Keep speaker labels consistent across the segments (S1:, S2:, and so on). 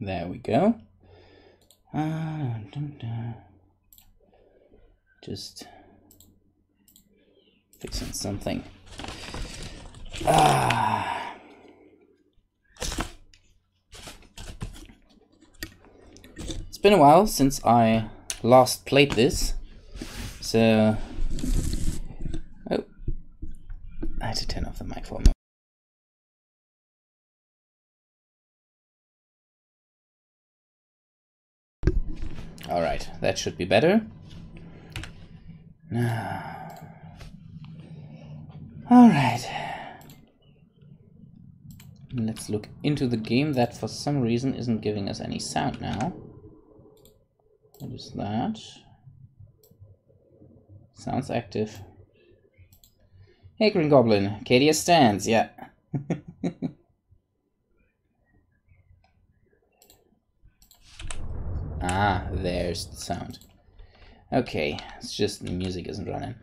S1: There we go. Uh, dun, dun. Just fixing something. Ah. It's been a while since I last played this, so oh, I had to turn off the mic for a moment. All right, that should be better. All right. Let's look into the game that for some reason isn't giving us any sound now. What is that? Sounds active. Hey, Green Goblin. Cadia stands, yeah. ah, there's the sound. Okay, it's just the music isn't running.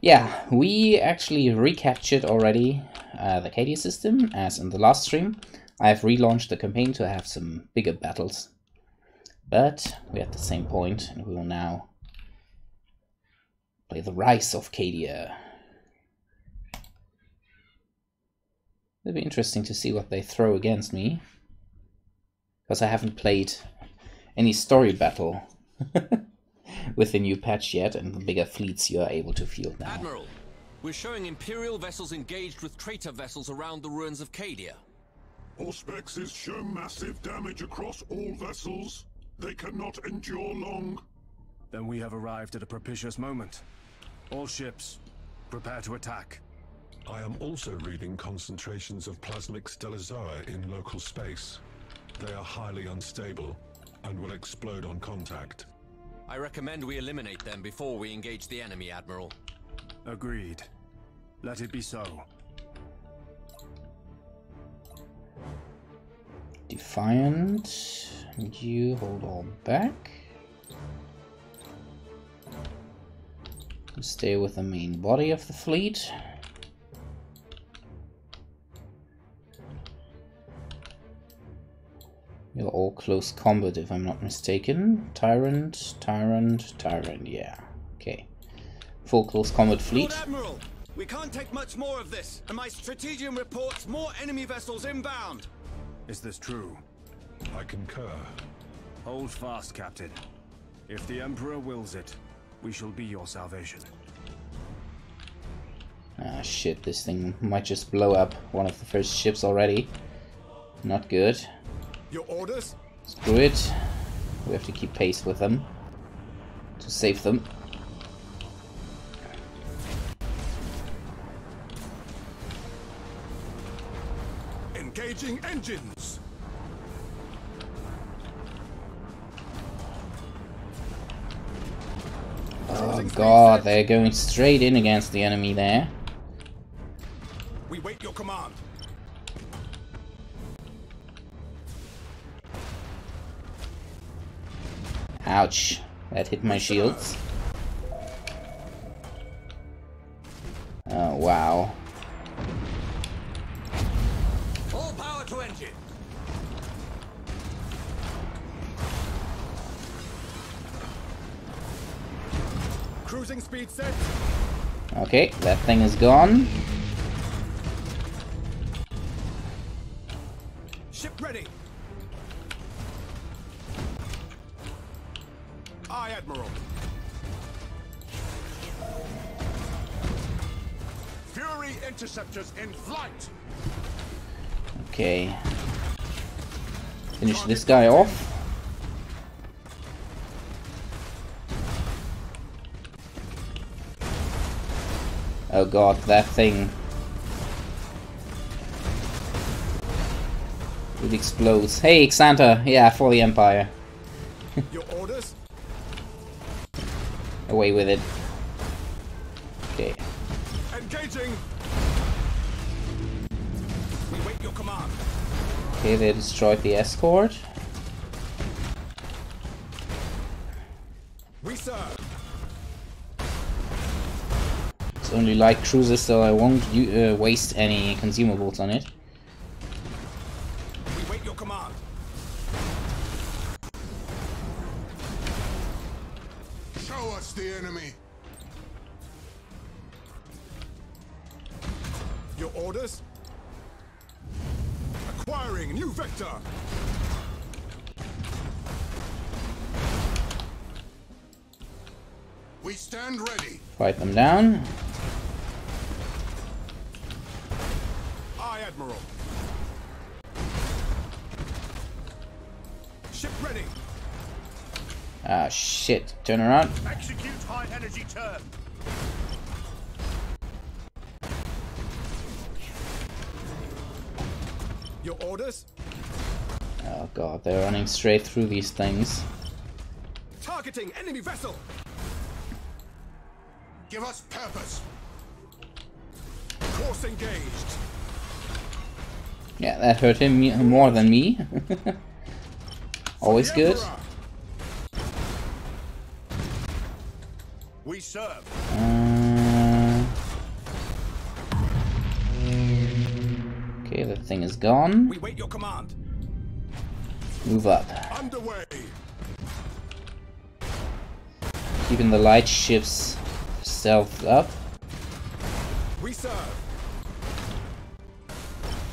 S1: Yeah, we actually recaptured already uh, the Cadia system, as in the last stream. I've relaunched the campaign to have some bigger battles. But we're at the same point, and we will now play the Rise of Cadia. It'll be interesting to see what they throw against me. Because I haven't played any story battle with the new patch yet, and the bigger fleets you are able to field now.
S2: Admiral, we're showing Imperial vessels engaged with traitor vessels around the ruins of Cadia.
S3: Auspexes show massive damage across all vessels. They cannot endure long.
S4: Then we have arrived at a propitious moment. All ships, prepare to attack.
S3: I am also reading concentrations of plasmic stellizoa in local space. They are highly unstable and will explode on contact.
S2: I recommend we eliminate them before we engage the enemy, Admiral.
S4: Agreed. Let it be so.
S1: Defiant. You hold all back. Stay with the main body of the fleet. You're all close combat if I'm not mistaken. Tyrant, Tyrant, Tyrant, yeah. Okay. Full close combat fleet.
S5: Lord Admiral, we can't take much more of this, and my strategium reports more enemy vessels inbound.
S4: Is this true?
S3: I concur.
S4: Hold fast, Captain. If the Emperor wills it, we shall be your salvation.
S1: Ah shit, this thing might just blow up one of the first ships already. Not good.
S5: Your orders?
S1: Screw it. We have to keep pace with them to save them.
S5: Engaging engines.
S1: Oh god, they're going straight in against the enemy there.
S5: We wait your command.
S1: Ouch. That hit my shields. Oh, wow.
S5: All power to engine. Cruising speed set.
S1: Okay, that thing is gone.
S5: Ship ready. Admiral. Fury interceptors in flight.
S1: Okay. Finish this guy off. Oh god, that thing. It explodes. Hey, Xanta! Yeah, for the Empire.
S5: Your orders?
S1: Away with it. Okay.
S5: Engaging. We wait your command.
S1: Okay, they destroyed the escort.
S5: We serve.
S1: It's only light cruisers, so I won't uh, waste any consumables on it.
S5: We
S3: stand ready.
S1: Fight them down.
S5: Aye, Admiral. Ship ready.
S1: Ah, shit. Turn around.
S4: Execute high energy turn.
S5: Your orders?
S1: Oh god, they're running straight through these things.
S5: Targeting enemy vessel.
S3: Give us purpose.
S5: Course engaged.
S1: Yeah, that hurt him more than me. Always good.
S4: We serve.
S1: Uh, okay, that thing is gone.
S5: We wait your command.
S1: Move up.
S3: Underway.
S1: Keeping the light ships stealth up.
S5: We serve.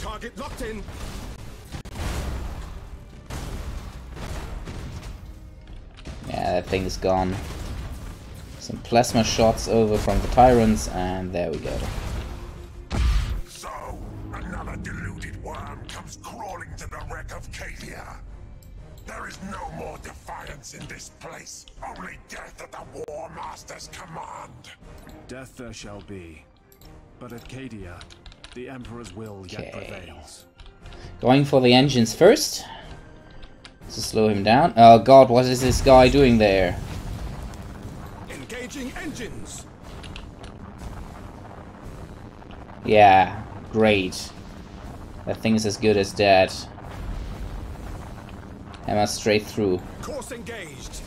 S5: Target locked in.
S1: Yeah, that thing is gone. Some plasma shots over from the tyrants, and there we go.
S3: So, another deluded worm comes crawling to the wreck of Cadia. There is no more defiance in this place. Only death at the War Master's command.
S4: Death there shall be. But at Cadia, the Emperor's will yet
S1: Okay.
S4: prevails.
S1: Going for the engines first. To slow him down. Oh god, what is this guy doing there?
S5: Engaging engines.
S1: Yeah, great. That thing's as good as dead. Hammer straight through.
S5: Course engaged.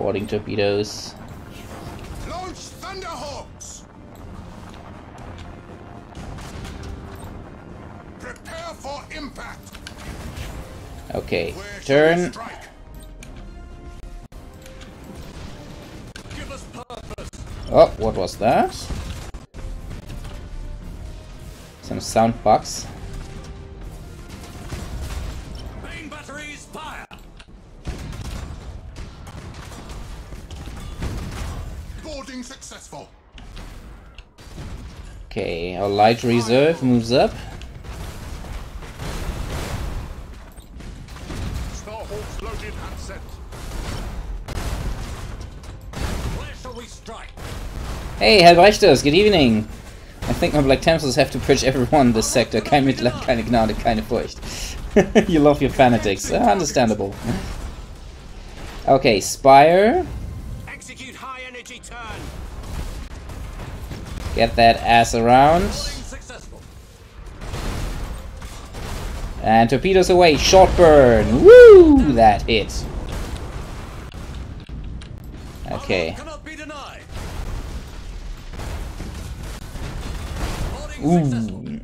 S1: Boarding torpedoes.
S3: Launch Thunderhawks! Prepare for impact!
S1: Okay,
S3: Where
S1: turn.
S2: Give us purpose.
S1: Oh, what was that? Some sound bugs. Okay, our light reserve moves up.
S3: Starhawks loaded and sent.
S2: Where shall we strike?
S1: Hey, Herr Brechtes, good evening! I think my Black Templars have to purge everyone in this sector. Kein Mitleid, keine Gnade, keine Furcht. you love your fanatics. Ah, understandable. Okay, Spire. Get that ass around. And torpedoes away. Short burn. Woo! That hit. Okay. Ooh.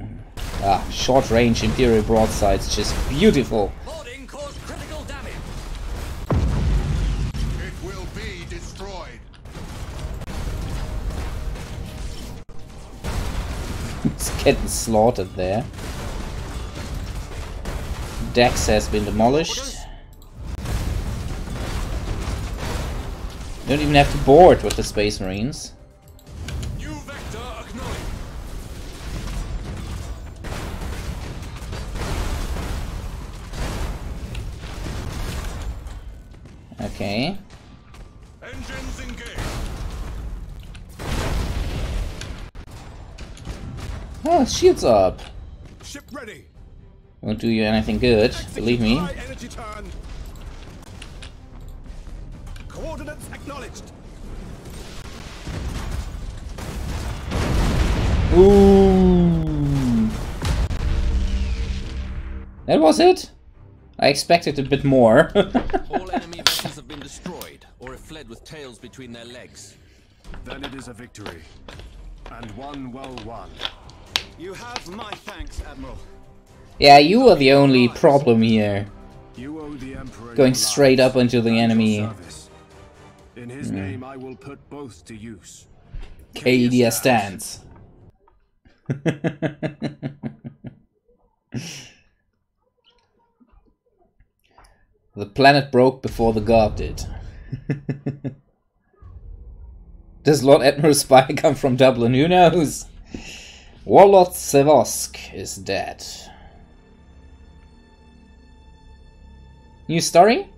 S1: Ah, short range Imperial broadsides. Just beautiful. Getting slaughtered there. Dex has been demolished. Don't even have to board with the Space Marines.
S2: New vector.
S1: Okay. Oh, shields up.
S5: Ship ready.
S1: Won't do you anything good, believe me.
S5: Energy turn. Coordinates acknowledged.
S1: Ooh. That was it? I expected a bit more.
S2: All enemy vessels have been destroyed or have fled with tails between their legs.
S4: Then it is a victory. And one well won.
S5: You have my thanks, Admiral.
S1: yeah, you are the only problem here.
S4: You owe the Emperor
S1: Going straight up into the enemy.
S4: In his hmm. name, I will put both to use.
S1: Cadia stands. the planet broke before the god did. Does Lord Admiral Spy come from Dublin? Who knows? Warlord Sevosk is dead. New story?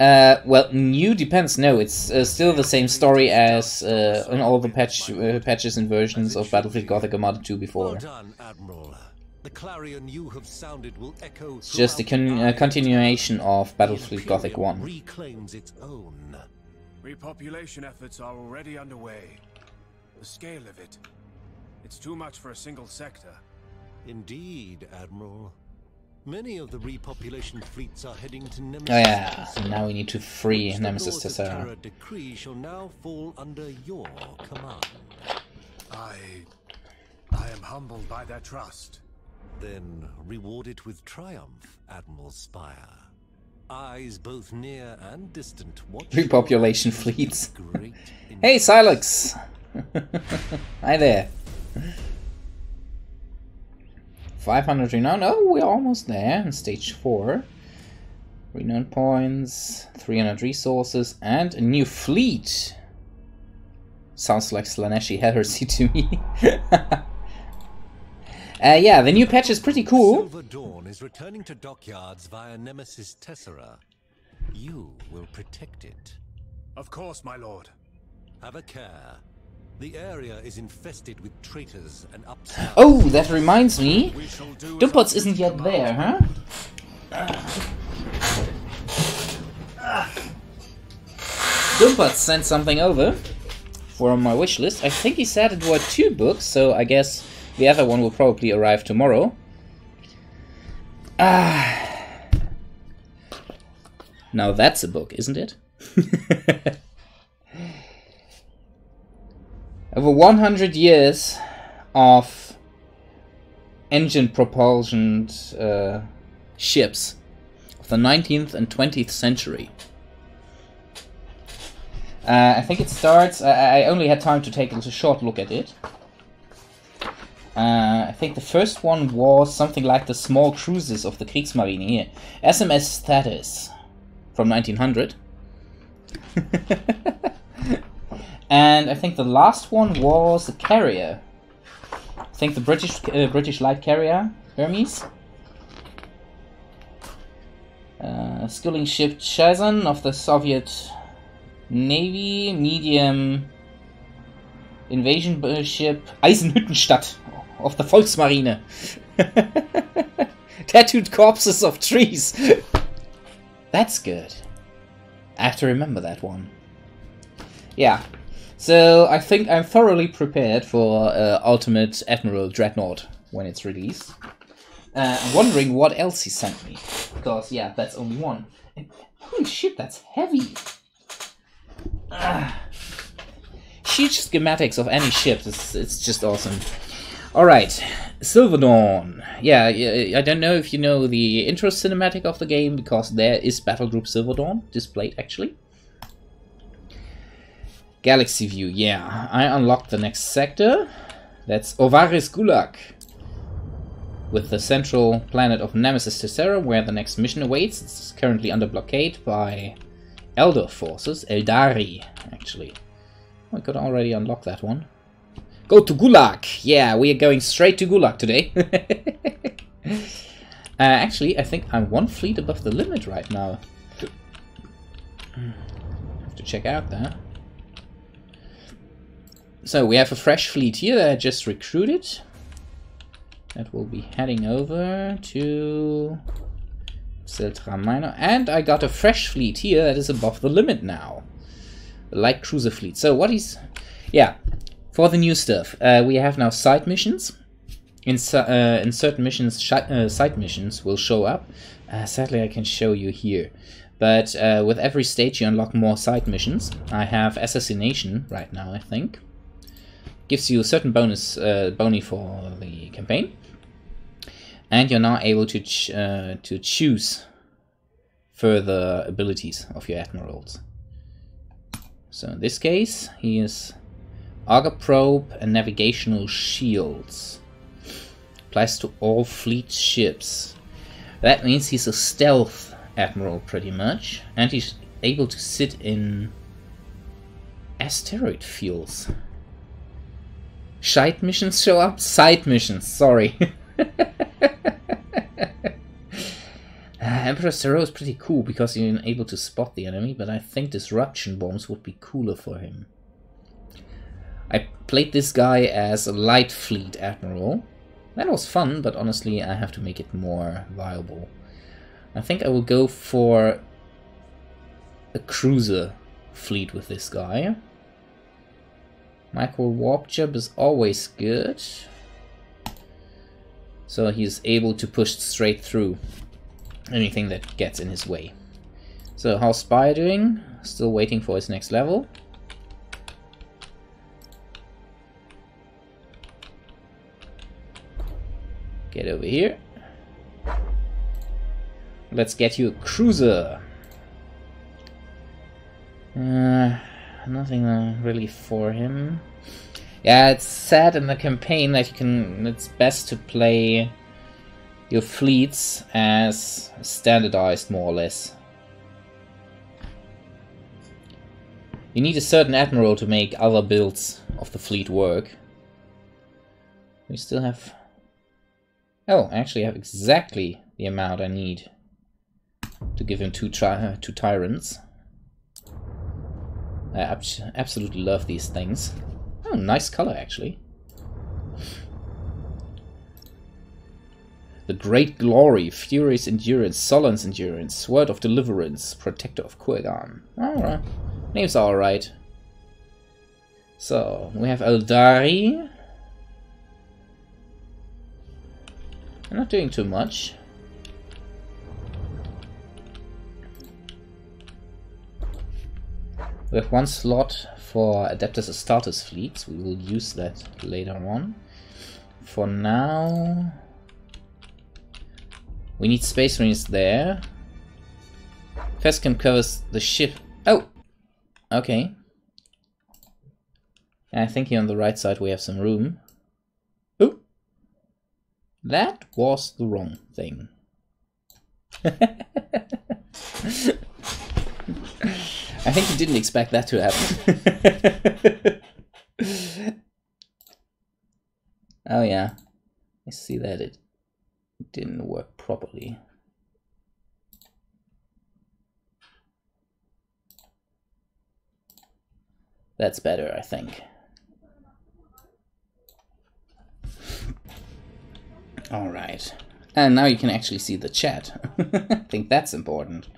S1: Uh, well, new depends. No, it's uh, still the same story as uh, in all the patch uh, patches and versions of Battlefleet Gothic Armada 2 before.
S2: Well. The clarion you have sounded will echo
S1: It's just a con
S2: the
S1: uh, continuation of Battlefleet Gothic 1.
S2: reclaims its own.
S4: Repopulation efforts are already underway. The scale of it. It's too much for a single sector.
S2: Indeed, Admiral. Many of the repopulation fleets are heading to Nemesis.
S1: Oh yeah, so now we need to free
S2: which
S1: Nemesis
S2: Lords of
S1: Tessera.
S2: Terra decree shall now fall under your command.
S4: I... I am humbled by their trust.
S2: Then reward it with triumph, Admiral Spire. Eyes both near and distant watch
S1: Repopulation fleets. Hey,
S2: interest.
S1: Silex! Hi there. 500 renown. Oh, we're almost there in stage 4. Renown points, 300 resources, and a new fleet. Sounds like Slaaneshi heresy to me. uh, yeah, the new patch is pretty cool.
S2: Silver Dawn is returning to dockyards via Nemesis Tessera. You will protect it.
S4: Of course, my lord.
S2: Have a care. The area is infested with traitors and upstarts.
S1: Oh, that reminds me. Dumpots isn't yet there, huh? Dumpots sent something over for my wish list. I think he said it were two books, so I guess the other one will probably arrive tomorrow. Ah. Now that's a book, isn't it? Over 100 years of engine propulsion uh, ships of the 19th and 20th century. Uh, I think it starts. I, I only had time to take a short look at it. Uh, I think the first one was something like the small cruises of the Kriegsmarine here. SMS Status from 1900. and I think the last one was a carrier. I think the British uh, British light carrier Hermes. Uh, schooling ship Chazan of the Soviet Navy, medium invasion ship Eisenhüttenstadt of the Volksmarine. Tattooed corpses of trees. That's good. I have to remember that one. Yeah. So I think I'm thoroughly prepared for uh, Ultimate Admiral Dreadnought when it's released. Uh, I'm wondering what else he sent me. Because, yeah, that's only one. And, holy shit, that's heavy. Ah. Huge schematics of any ship. It's, it's just awesome. Alright, Silver Dawn. Yeah, I don't know if you know the intro cinematic of the game, because there is Battle Group Silver Dawn displayed, actually. Galaxy View, yeah. I unlocked the next sector. That's Ovaris Gulag. With the central planet of Nemesis Tessera, where the next mission awaits. It's currently under blockade by Eldar forces. Eldari, actually. Oh, I could already unlock that one. Go to Gulag! Yeah, we are going straight to Gulag today. uh, actually, I think I'm one fleet above the limit right now. Have to check out that. So we have a fresh fleet here that I just recruited. That will be heading over to Siltra Minor. And I got a fresh fleet here that is above the limit now. Light cruiser fleet. So what is... Yeah, for the new stuff. Uh, we have now side missions. In, uh, in certain missions, uh, side missions will show up. Uh, sadly, I can show you here. But uh, with every stage, you unlock more side missions. I have Assassination right now, I think. Gives you a certain bonus, uh, bony for the campaign. And you're now able to ch- uh, to choose further abilities of your admirals. So in this case, he is Auger Probe and Navigational Shields. Applies to all fleet ships. That means he's a stealth admiral pretty much, and he's able to sit in asteroid fields. Shite missions show up? Side missions, sorry. Uh, Emperor Zero is pretty cool because you're able to spot the enemy, but I think disruption bombs would be cooler for him. I played this guy as a light fleet admiral. That was fun, but honestly I have to make it more viable. I think I will go for a cruiser fleet with this guy. Micro warp jump is always good. So he's able to push straight through anything that gets in his way. So how's Spire doing? Still waiting for his next level. Get over here. Let's get you a cruiser. Nothing uh, really for him. Yeah, it's sad in the campaign that you can. It's best to play your fleets as standardized, more or less. You need a certain admiral to make other builds of the fleet work. We still have... Oh, I actually have exactly the amount I need to give him two, two tyrants. I ab absolutely love these things. Oh, nice color, actually. The Great Glory, Fury's Endurance, Solon's Endurance, Sword of Deliverance, Protector of Kurgan. Alright. Names alright. So, we have Eldari. I'm not doing too much. We have one slot for Adeptus Astartes fleets. We will use that later on. For now... We need Space Marines there. Fescam covers the ship. Oh! Okay. I think here on the right side we have some room. Oh! That was the wrong thing. I think you didn't expect that to happen. oh yeah, I see that it didn't work properly. That's better, I think. Alright. And now you can actually see the chat. I think that's important.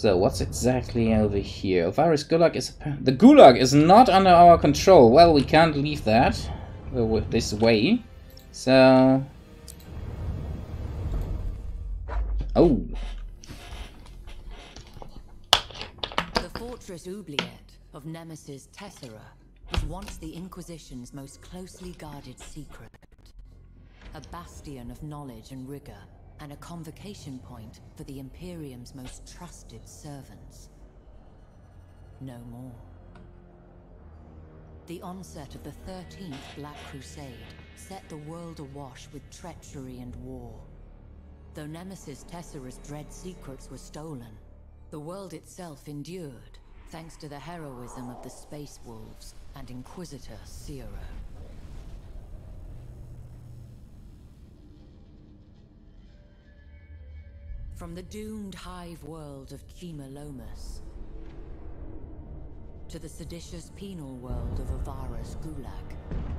S1: So what's exactly over here? Virus Gulag is the Gulag is not under our control. Well, we can't leave that uh, this way. So Oh.
S6: The fortress Oubliette of Nemesis Tessera was once the Inquisition's most closely guarded secret. A bastion of knowledge and rigor and a convocation point for the Imperium's most trusted servants. No more. The onset of the 13th Black Crusade set the world awash with treachery and war. Though Nemesis Tessera's dread secrets were stolen, the world itself endured, thanks to the heroism of the Space Wolves and Inquisitor Zero. From the doomed hive world of Chima Lomus to the seditious penal world of Avara's Gulag,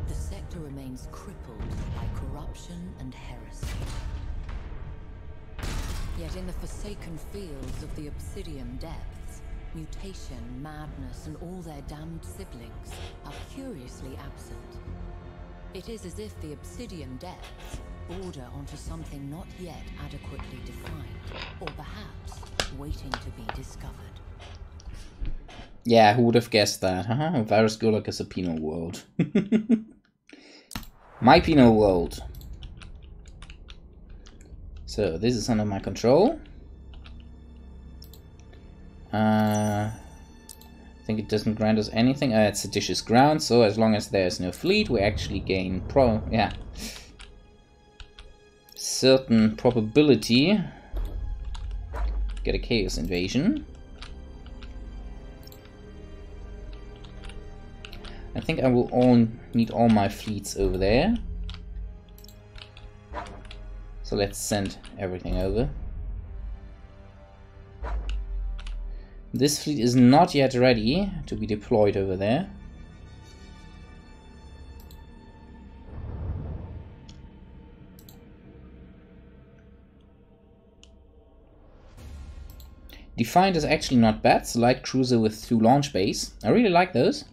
S6: the sector remains crippled by corruption and heresy. Yet in the forsaken fields of the Obsidian Depths, mutation, madness, and all their damned siblings are curiously absent. It is as if the Obsidian Depths border onto something not yet adequately defined, or perhaps waiting to be discovered.
S1: Yeah, who would have guessed that, huh? Virus Gulag is a penal world. my penal world. So, this is under my control. Uh, I think it doesn't grant us anything. Uh, it's seditious ground, so as long as there's no fleet, we actually gain pro... yeah. Certain probability. Get a chaos invasion. I think I will all need all my fleets over there. So let's send everything over. This fleet is not yet ready to be deployed over there. Defiant is actually not bad. A light cruiser with two launch bays. I really like those.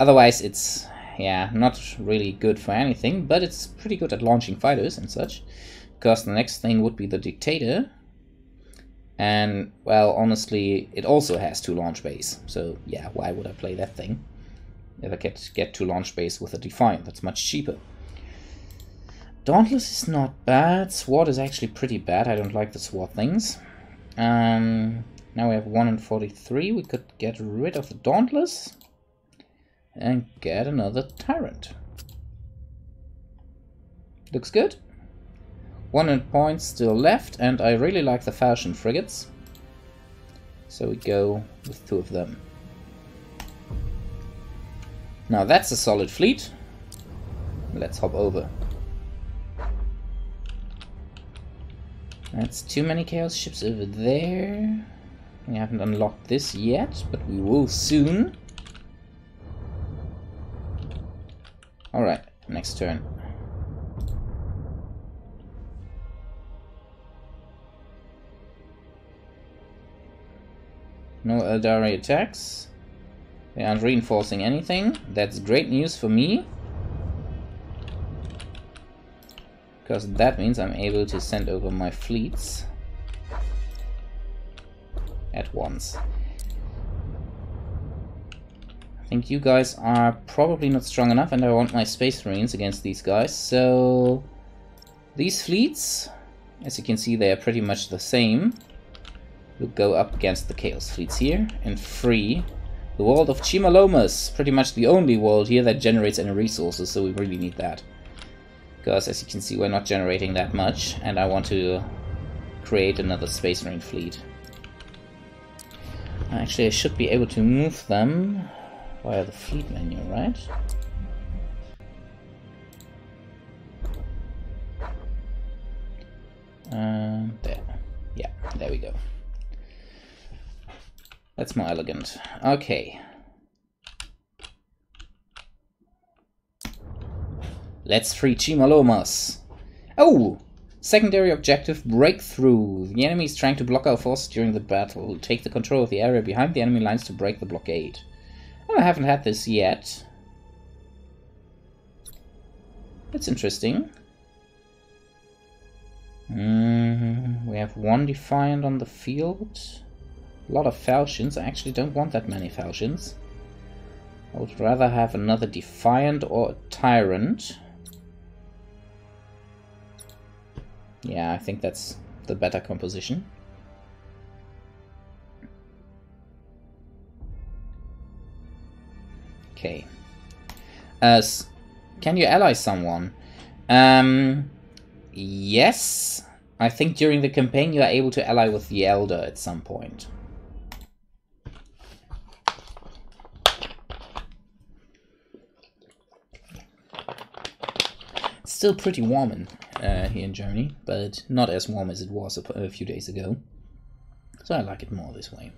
S1: Otherwise, it's yeah not really good for anything, but it's pretty good at launching fighters and such. Because the next thing would be the Dictator. And, well, honestly, it also has two launch bays. So, yeah, why would I play that thing? If I could get two launch bays with a Defiant, that's much cheaper. Dauntless is not bad. SWAT is actually pretty bad. I don't like the SWAT things. Um, now we have 1 in 43. We could get rid of the Dauntless and get another Tyrant. Looks good. 100 points still left, and I really like the Falchion frigates. So we go with two of them. Now that's a solid fleet. Let's hop over. That's too many Chaos ships over there. We haven't unlocked this yet, but we will soon. Alright, next turn. No Eldari attacks. They aren't reinforcing anything. That's great news for me. Because that means I'm able to send over my fleets at once. I think you guys are probably not strong enough and I want my Space Marines against these guys. So these fleets, as you can see, they are pretty much the same will go up against the Chaos fleets here and free the world of Chimalomas. Pretty much the only world here that generates any resources, so we really need that. Because as you can see, we're not generating that much, and I want to create another Space Marine fleet. Actually, I should be able to move them via the fleet menu, right? There. Yeah, there we go. That's more elegant. Okay. Let's free Chimalomas. Oh! Secondary objective, breakthrough. The enemy is trying to block our forces during the battle. Take the control of the area behind the enemy lines to break the blockade. Oh, I haven't had this yet. That's interesting. Mm, we have one Defiant on the field. A lot of falchions. I actually don't want that many falchions. I would rather have another Defiant or a Tyrant. Yeah, I think that's the better composition. Okay. Uh, can you ally someone? Um, yes. I think during the campaign you are able to ally with the Eldar at some point. still pretty warm in, uh, here in Germany, but not as warm as it was a, a few days ago. So I like it more this way.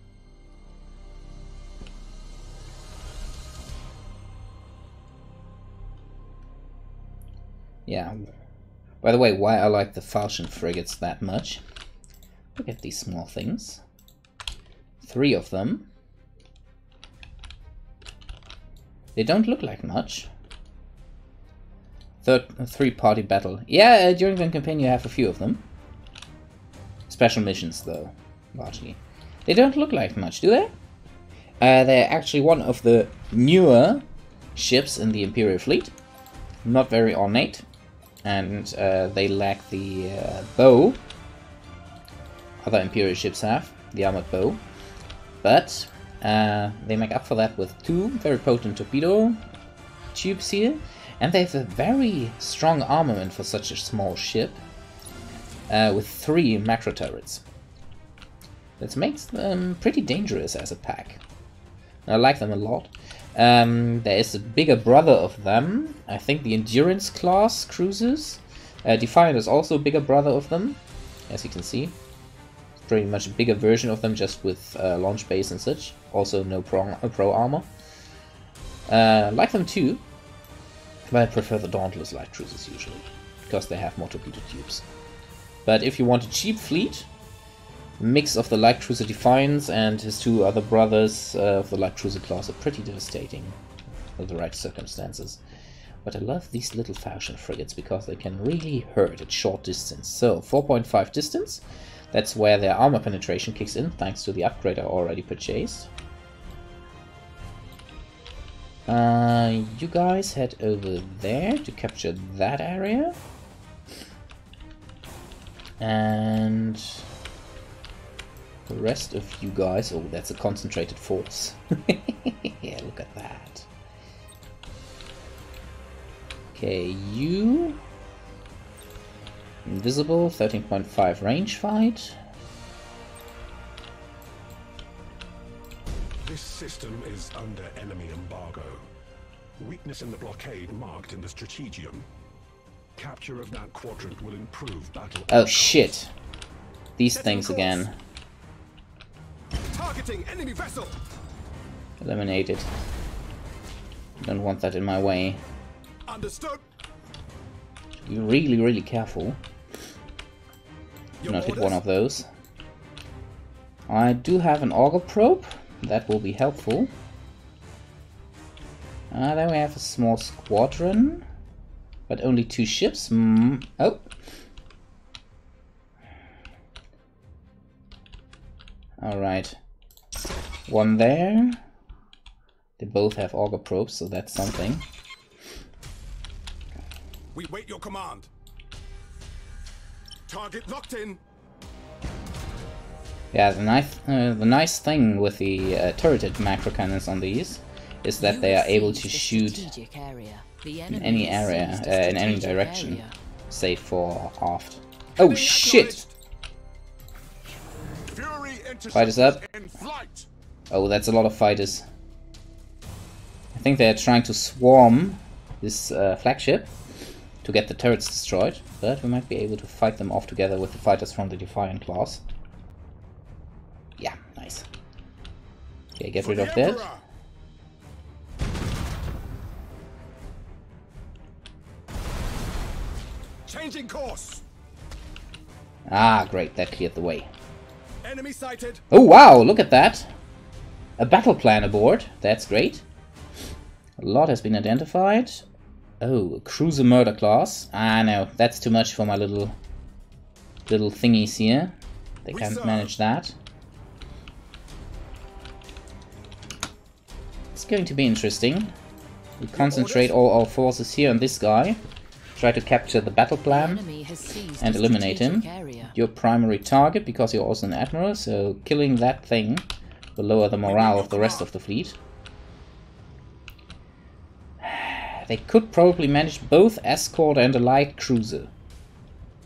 S1: Yeah. By the way, why I like the Falchion frigates that much. Look at these small things. Three of them. They don't look like much, Third, three-party battle. Yeah, uh, during the campaign you have a few of them. Special missions, though, largely. They don't look like much, do they? Uh, they're actually one of the newer ships in the Imperial fleet. Not very ornate. And uh, they lack the uh, bow. Other Imperial ships have, the armored bow. But Uh, they make up for that with two very potent torpedo tubes here, and they have a very strong armament for such a small ship, uh, with three macro turrets. That makes them pretty dangerous as a pack. I like them a lot. Um, there is a bigger brother of them. I think the Endurance class cruisers. Uh, Defiant is also a bigger brother of them, as you can see. It's pretty much a bigger version of them, just with uh, launch base and such. Also no pro, uh, pro armor. Uh, like them too, but I prefer the Dauntless light cruisers usually, because they have more torpedo tubes. But if you want a cheap fleet, mix of the light cruiser Defiance and his two other brothers uh, of the light cruiser class are pretty devastating with the right circumstances. But I love these little Falchion frigates because they can really hurt at short distance. So 4.5 distance, that's where their armor penetration kicks in thanks to the upgrade I already purchased. Uh, you guys head over there to capture that area. And the rest of you guys, oh that's a concentrated force. yeah, look at that. Okay, you... Invisible, 13.5 range fight.
S3: This system is under enemy embargo. Weakness in the blockade marked in the strategium. Capture of that quadrant will improve battle.
S1: Oh shit. These things again.
S5: Targeting enemy vessel.
S1: Eliminated. Don't want that in my way.
S5: Understood.
S1: Be really, really careful.
S5: Your
S1: not hit one of those. I do have an auger probe. That will be helpful. Uh, then we have a small squadron. But only two ships. Mm. Oh. Alright. One there. They both have auger probes, so that's something.
S5: We wait your command. Target locked in.
S1: Yeah, the nice, uh, the nice thing with the uh, turreted macro cannons on these is that they are able to shoot
S6: area.
S1: In any area, uh, in any direction, save for aft. Oh shit! Fighters up. Oh, that's a lot of fighters. I think they're trying to swarm this uh, flagship to get the turrets destroyed, but we might be able to fight them off together with the fighters from the Defiant class. Okay, get rid of that.
S5: Changing course.
S1: Ah, great, that cleared the way.
S5: Enemy sighted.
S1: Oh wow, look at that! A battle plan aboard, that's great. A lot has been identified. Oh, a cruiser murder class. Ah no, that's too much for my little little thingies here. They
S5: We
S1: can't
S5: serve.
S1: manage that. It's going to be interesting. We concentrate all our forces here on this guy. Try to capture the battle plan
S6: enemy has seized
S1: and eliminate him.
S6: Area.
S1: Your primary target because you're also an admiral, so killing that thing will lower the morale of the rest of the fleet. They could probably manage both escort and a light cruiser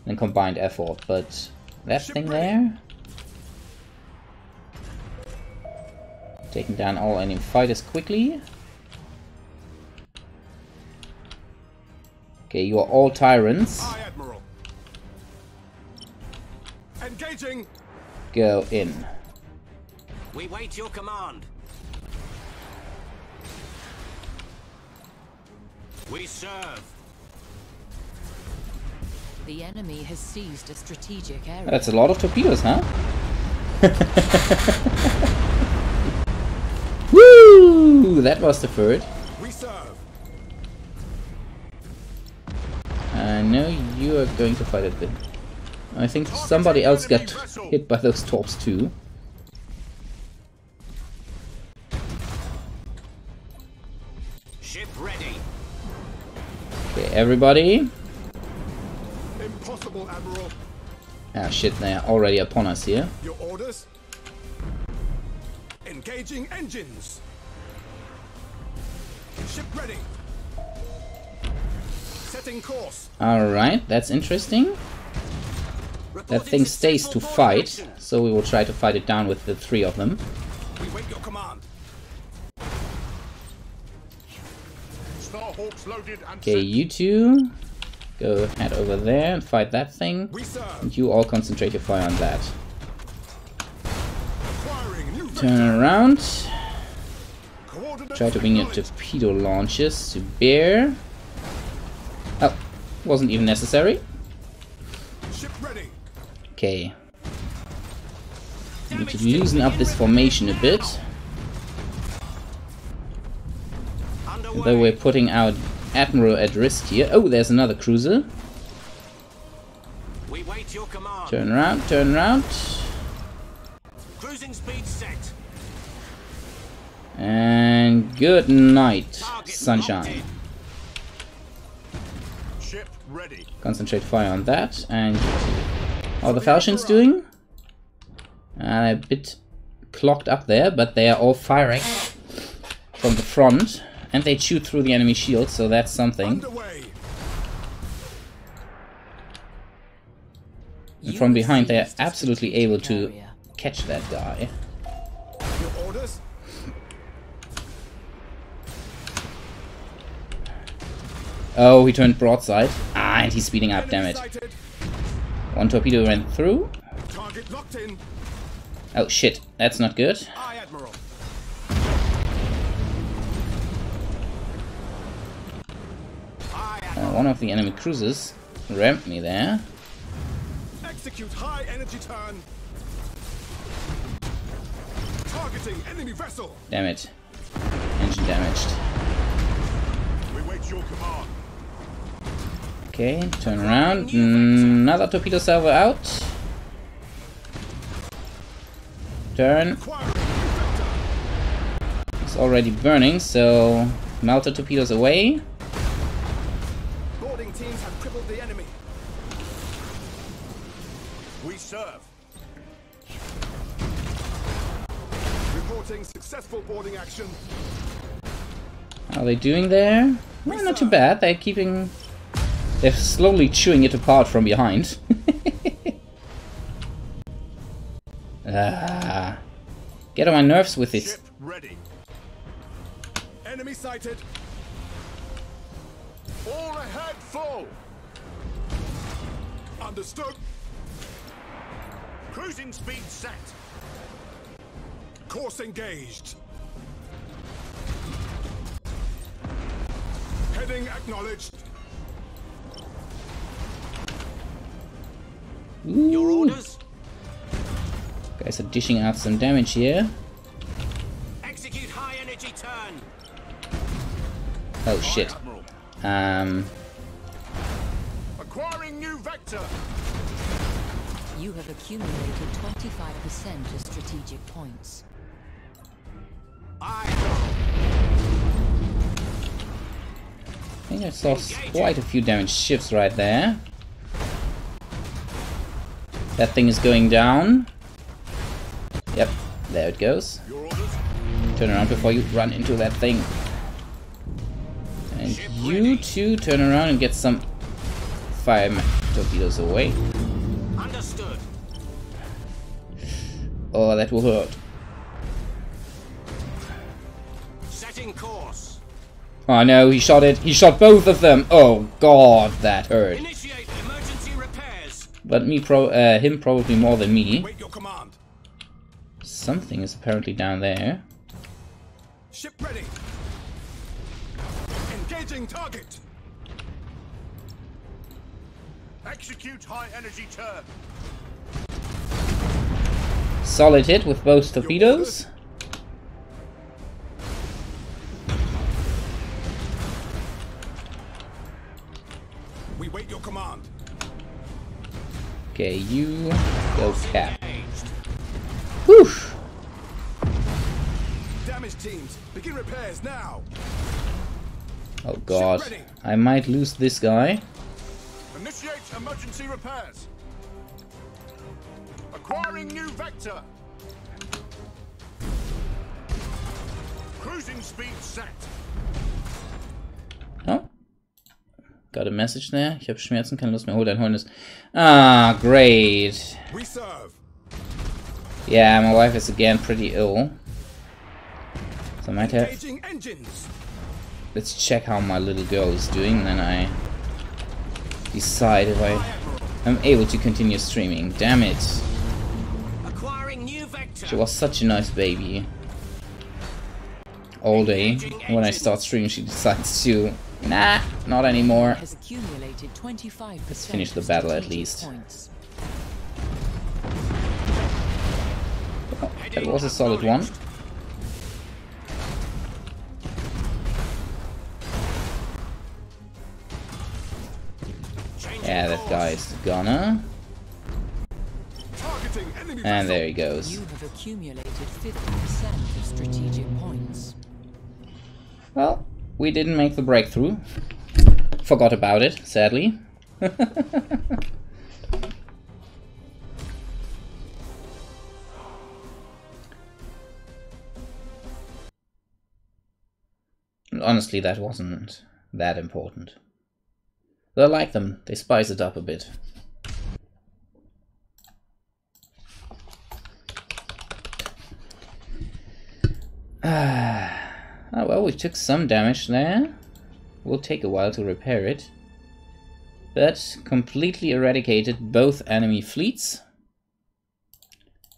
S1: in combined effort, but that thing there taking down all enemy fighters quickly. Okay, you are all tyrants.
S5: Engaging.
S1: Go in.
S7: We wait your command. We serve.
S6: The enemy has seized a strategic area.
S1: That's a lot of torpedoes, huh? Woo! That was the third. I know you are going to fight it bit. I think somebody else got hit by those torps too.
S7: Ship ready.
S1: Okay, everybody.
S5: Impossible, Admiral.
S1: Ah shit, they're already upon us here.
S5: Your orders.
S4: Engaging engines. Ship ready. Setting course.
S1: Alright, that's interesting. That thing stays to fight, so we will try to fight it down with the three of them.
S4: We wait your command.
S3: Starhawks loaded and
S1: Okay, you two go head over there and fight that thing. And you all concentrate your fire on that. Turn around. Try to bring your torpedo launches to bear. Oh, wasn't even necessary. Okay. Need to loosen up this formation a bit. Though we're putting our admiral at risk here. Oh, there's another cruiser.
S7: We wait your command.
S1: Turn around, turn around. And good night, sunshine.
S3: Ship ready.
S1: Concentrate fire on that. And how are the falchions doing? Uh, a bit clogged up there, but they are all firing from the front. And they shoot through the enemy shield, so that's something. And from behind, they are absolutely able to catch that guy.
S4: Your orders.
S1: Oh, he turned broadside. Ah, and he's speeding up, damn it. One torpedo went through.
S4: Target locked in.
S1: Oh shit, that's not good.
S4: Aye, Admiral. Aye, Admiral.
S1: Uh, one of the enemy cruisers rammed me there.
S4: Execute high energy turn. Targeting enemy vessel.
S1: Damn it. Engine damaged.
S3: We wait your command.
S1: Okay, turn around. Mm, another torpedo salvo out. Turn.
S4: Acquiring new vector.
S1: It's already burning, so melta torpedoes away.
S4: Boarding teams have crippled the enemy.
S3: We serve.
S4: Reporting successful boarding action.
S1: How are they doing there? Well, not too bad. They're keeping... They're slowly chewing it apart from behind. ah, get on my nerves with this.
S3: Ready.
S4: Enemy sighted.
S3: All ahead full.
S4: Understood.
S3: Cruising speed set.
S4: Course engaged. Heading acknowledged.
S7: Your
S1: Ooh,
S7: orders.
S1: guys are dishing out some damage here.
S7: Execute high energy turn.
S1: Oh shit. Um,
S3: Acquiring new vector.
S6: You have accumulated 25% of strategic points.
S7: Aye,
S1: I think I saw quite a few damaged ships right there. That thing is going down. Yep, there it goes. Turn around before you run into that thing. And you two turn around and get some fire torpedoes away.
S7: Understood.
S1: Oh, that will hurt.
S7: Setting course.
S1: Oh no, he shot it. He shot both of them. Oh god, that hurt.
S7: Initiate emergency repairs.
S1: But me pro, uh, him probably more than me.
S4: Wait your command.
S1: Something is apparently down there.
S4: Ship ready. Engaging target.
S3: Execute high energy turn.
S1: Solid hit with both torpedoes.
S4: We wait your command.
S1: Okay, you go cap. Whew!
S4: Damage teams, begin repairs now.
S1: Oh god. I might lose this guy.
S3: Initiate emergency repairs. Acquiring new vector.
S4: Cruising speed set.
S1: Oh. Got a message there. Ich habe Schmerzen, keine Lust mehr. Hol dein Hundes. Ah, great. Yeah, my wife is again pretty ill. So I might have... Let's check how my little girl is doing, then I decide if I am able to continue streaming. Damn it.
S7: Acquiring new vector.
S1: She was such a nice baby. All day. When I start streaming, she decides to... Nah, not anymore.
S6: Has accumulated 25
S1: Let's finish the battle at least.
S6: Points.
S1: That was a solid one. Yeah, that
S7: course.
S1: guy is gonna. And there he
S6: You
S1: goes.
S6: have accumulated 50% of strategic points.
S1: Well, we didn't make the breakthrough. Forgot about it, sadly. Honestly, that wasn't that important. I like them. They spice it up a bit. Ah, Oh, well, we took some damage there. Will take a while to repair it. But completely eradicated both enemy fleets.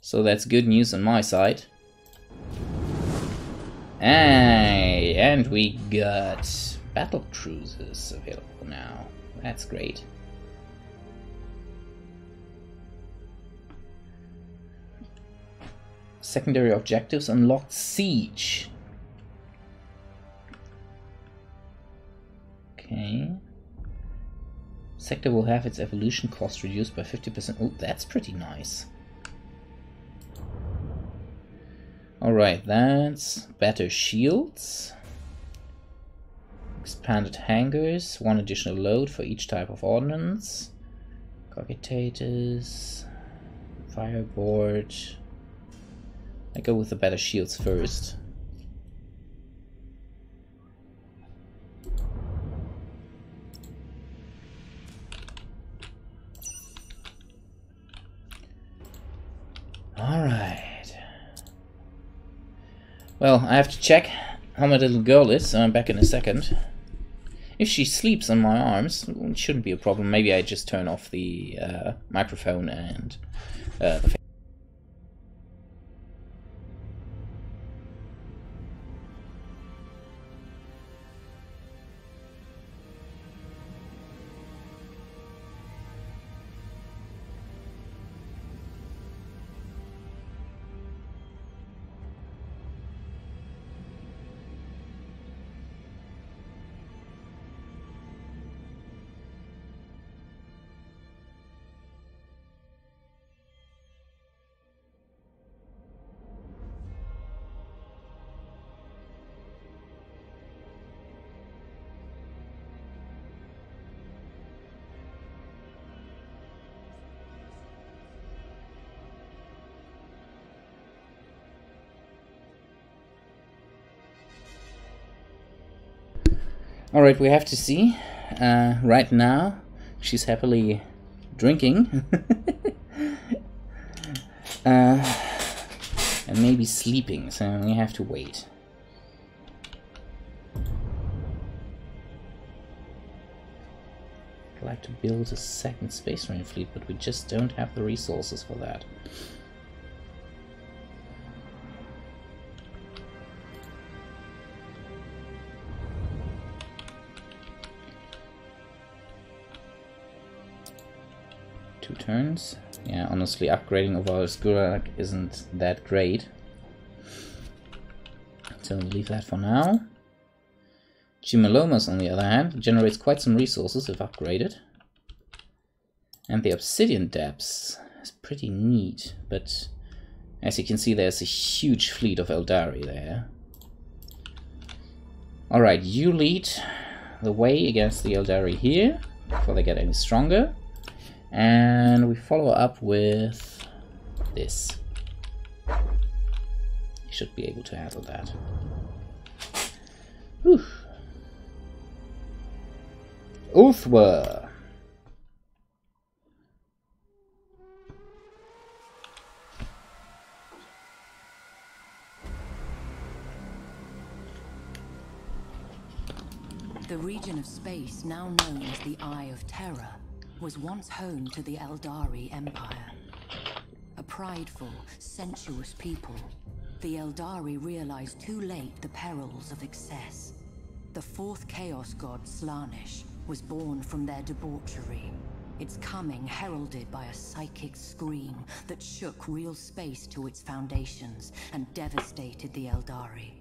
S1: So that's good news on my side. Hey, and we got battle cruisers available now. That's great. Secondary objectives unlocked siege. Okay. Sector will have its evolution cost reduced by 50%. Oh, that's pretty nice. Alright, that's better shields. Expanded hangars, one additional load for each type of ordnance. Cogitators, fireboard. I go with the better shields first. Alright. Well, I have to check how my little girl is, so I'm back in a second. If she sleeps on my arms, it shouldn't be a problem. Maybe I just turn off the uh, microphone and uh, the Alright, we have to see. Uh, right now, she's happily drinking. uh, and maybe sleeping, so we have to wait. I'd like to build a second Space Marine fleet, but we just don't have the resources for that. Turns. Yeah, honestly, upgrading of our Skurak isn't that great. So leave that for now. Chimalomas, on the other hand, generates quite some resources if upgraded. And the Obsidian Depths is pretty neat, but as you can see, there's a huge fleet of Eldari there. Alright, you lead the way against the Eldari here, before they get any stronger. And we follow up with this. You should be able to handle that. Whew. Ulthwé.
S6: The region of space now known as the Eye of Terror was once home to the Aeldari Empire. A prideful, sensuous people, the Aeldari realized too late the perils of excess. The fourth Chaos God, Slaanesh, was born from their debauchery. Its coming heralded by a psychic scream that shook real space to its foundations and devastated the Aeldari.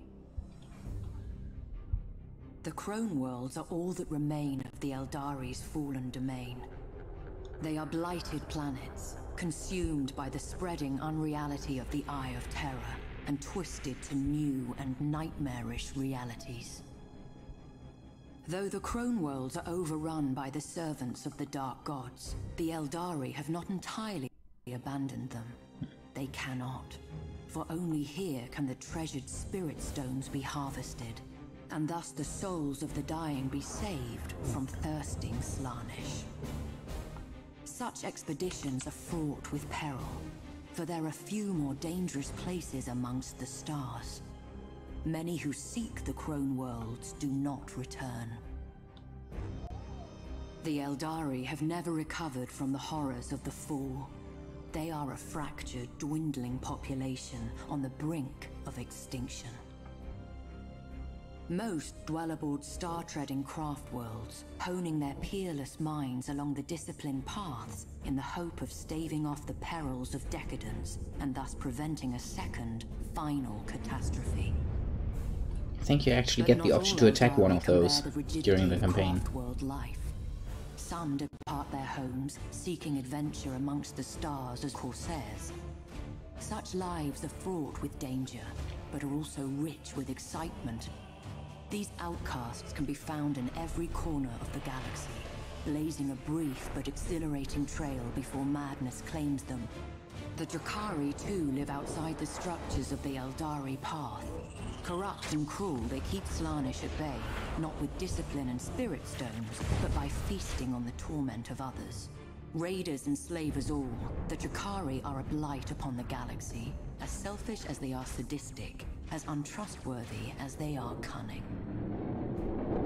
S6: The Crone Worlds are all that remain of the Aeldari's fallen domain. They are blighted planets, consumed by the spreading unreality of the Eye of Terror, and twisted to new and nightmarish realities. Though the Crone Worlds are overrun by the servants of the Dark Gods, the Aeldari have not entirely abandoned them. They cannot. For only here can the treasured Spirit Stones be harvested, and thus the souls of the dying be saved from thirsting Slaanesh. Such expeditions are fraught with peril, for there are few more dangerous places amongst the stars. Many who seek the Crone Worlds do not return. The Aeldari have never recovered from the horrors of the Fall. They are a fractured, dwindling population on the brink of extinction. Most dwell aboard star-treading craft worlds, honing their peerless minds along the disciplined paths in the hope of staving off the perils of decadence and thus preventing a second, final catastrophe.
S1: I think you actually
S6: But
S1: get the option to attack one of those
S6: the
S1: during the campaign.
S6: craft world life. Some depart their homes, seeking adventure amongst the stars as corsairs. Such lives are fraught with danger, but are also rich with excitement. These outcasts can be found in every corner of the galaxy, blazing a brief but exhilarating trail before madness claims them. The Drukhari too live outside the structures of the Aeldari path. Corrupt and cruel, they keep Slaanesh at bay, not with discipline and spirit stones, but by feasting on the torment of others. Raiders and slavers all, the Drukhari are a blight upon the galaxy, as selfish as they are sadistic, as untrustworthy as they are cunning.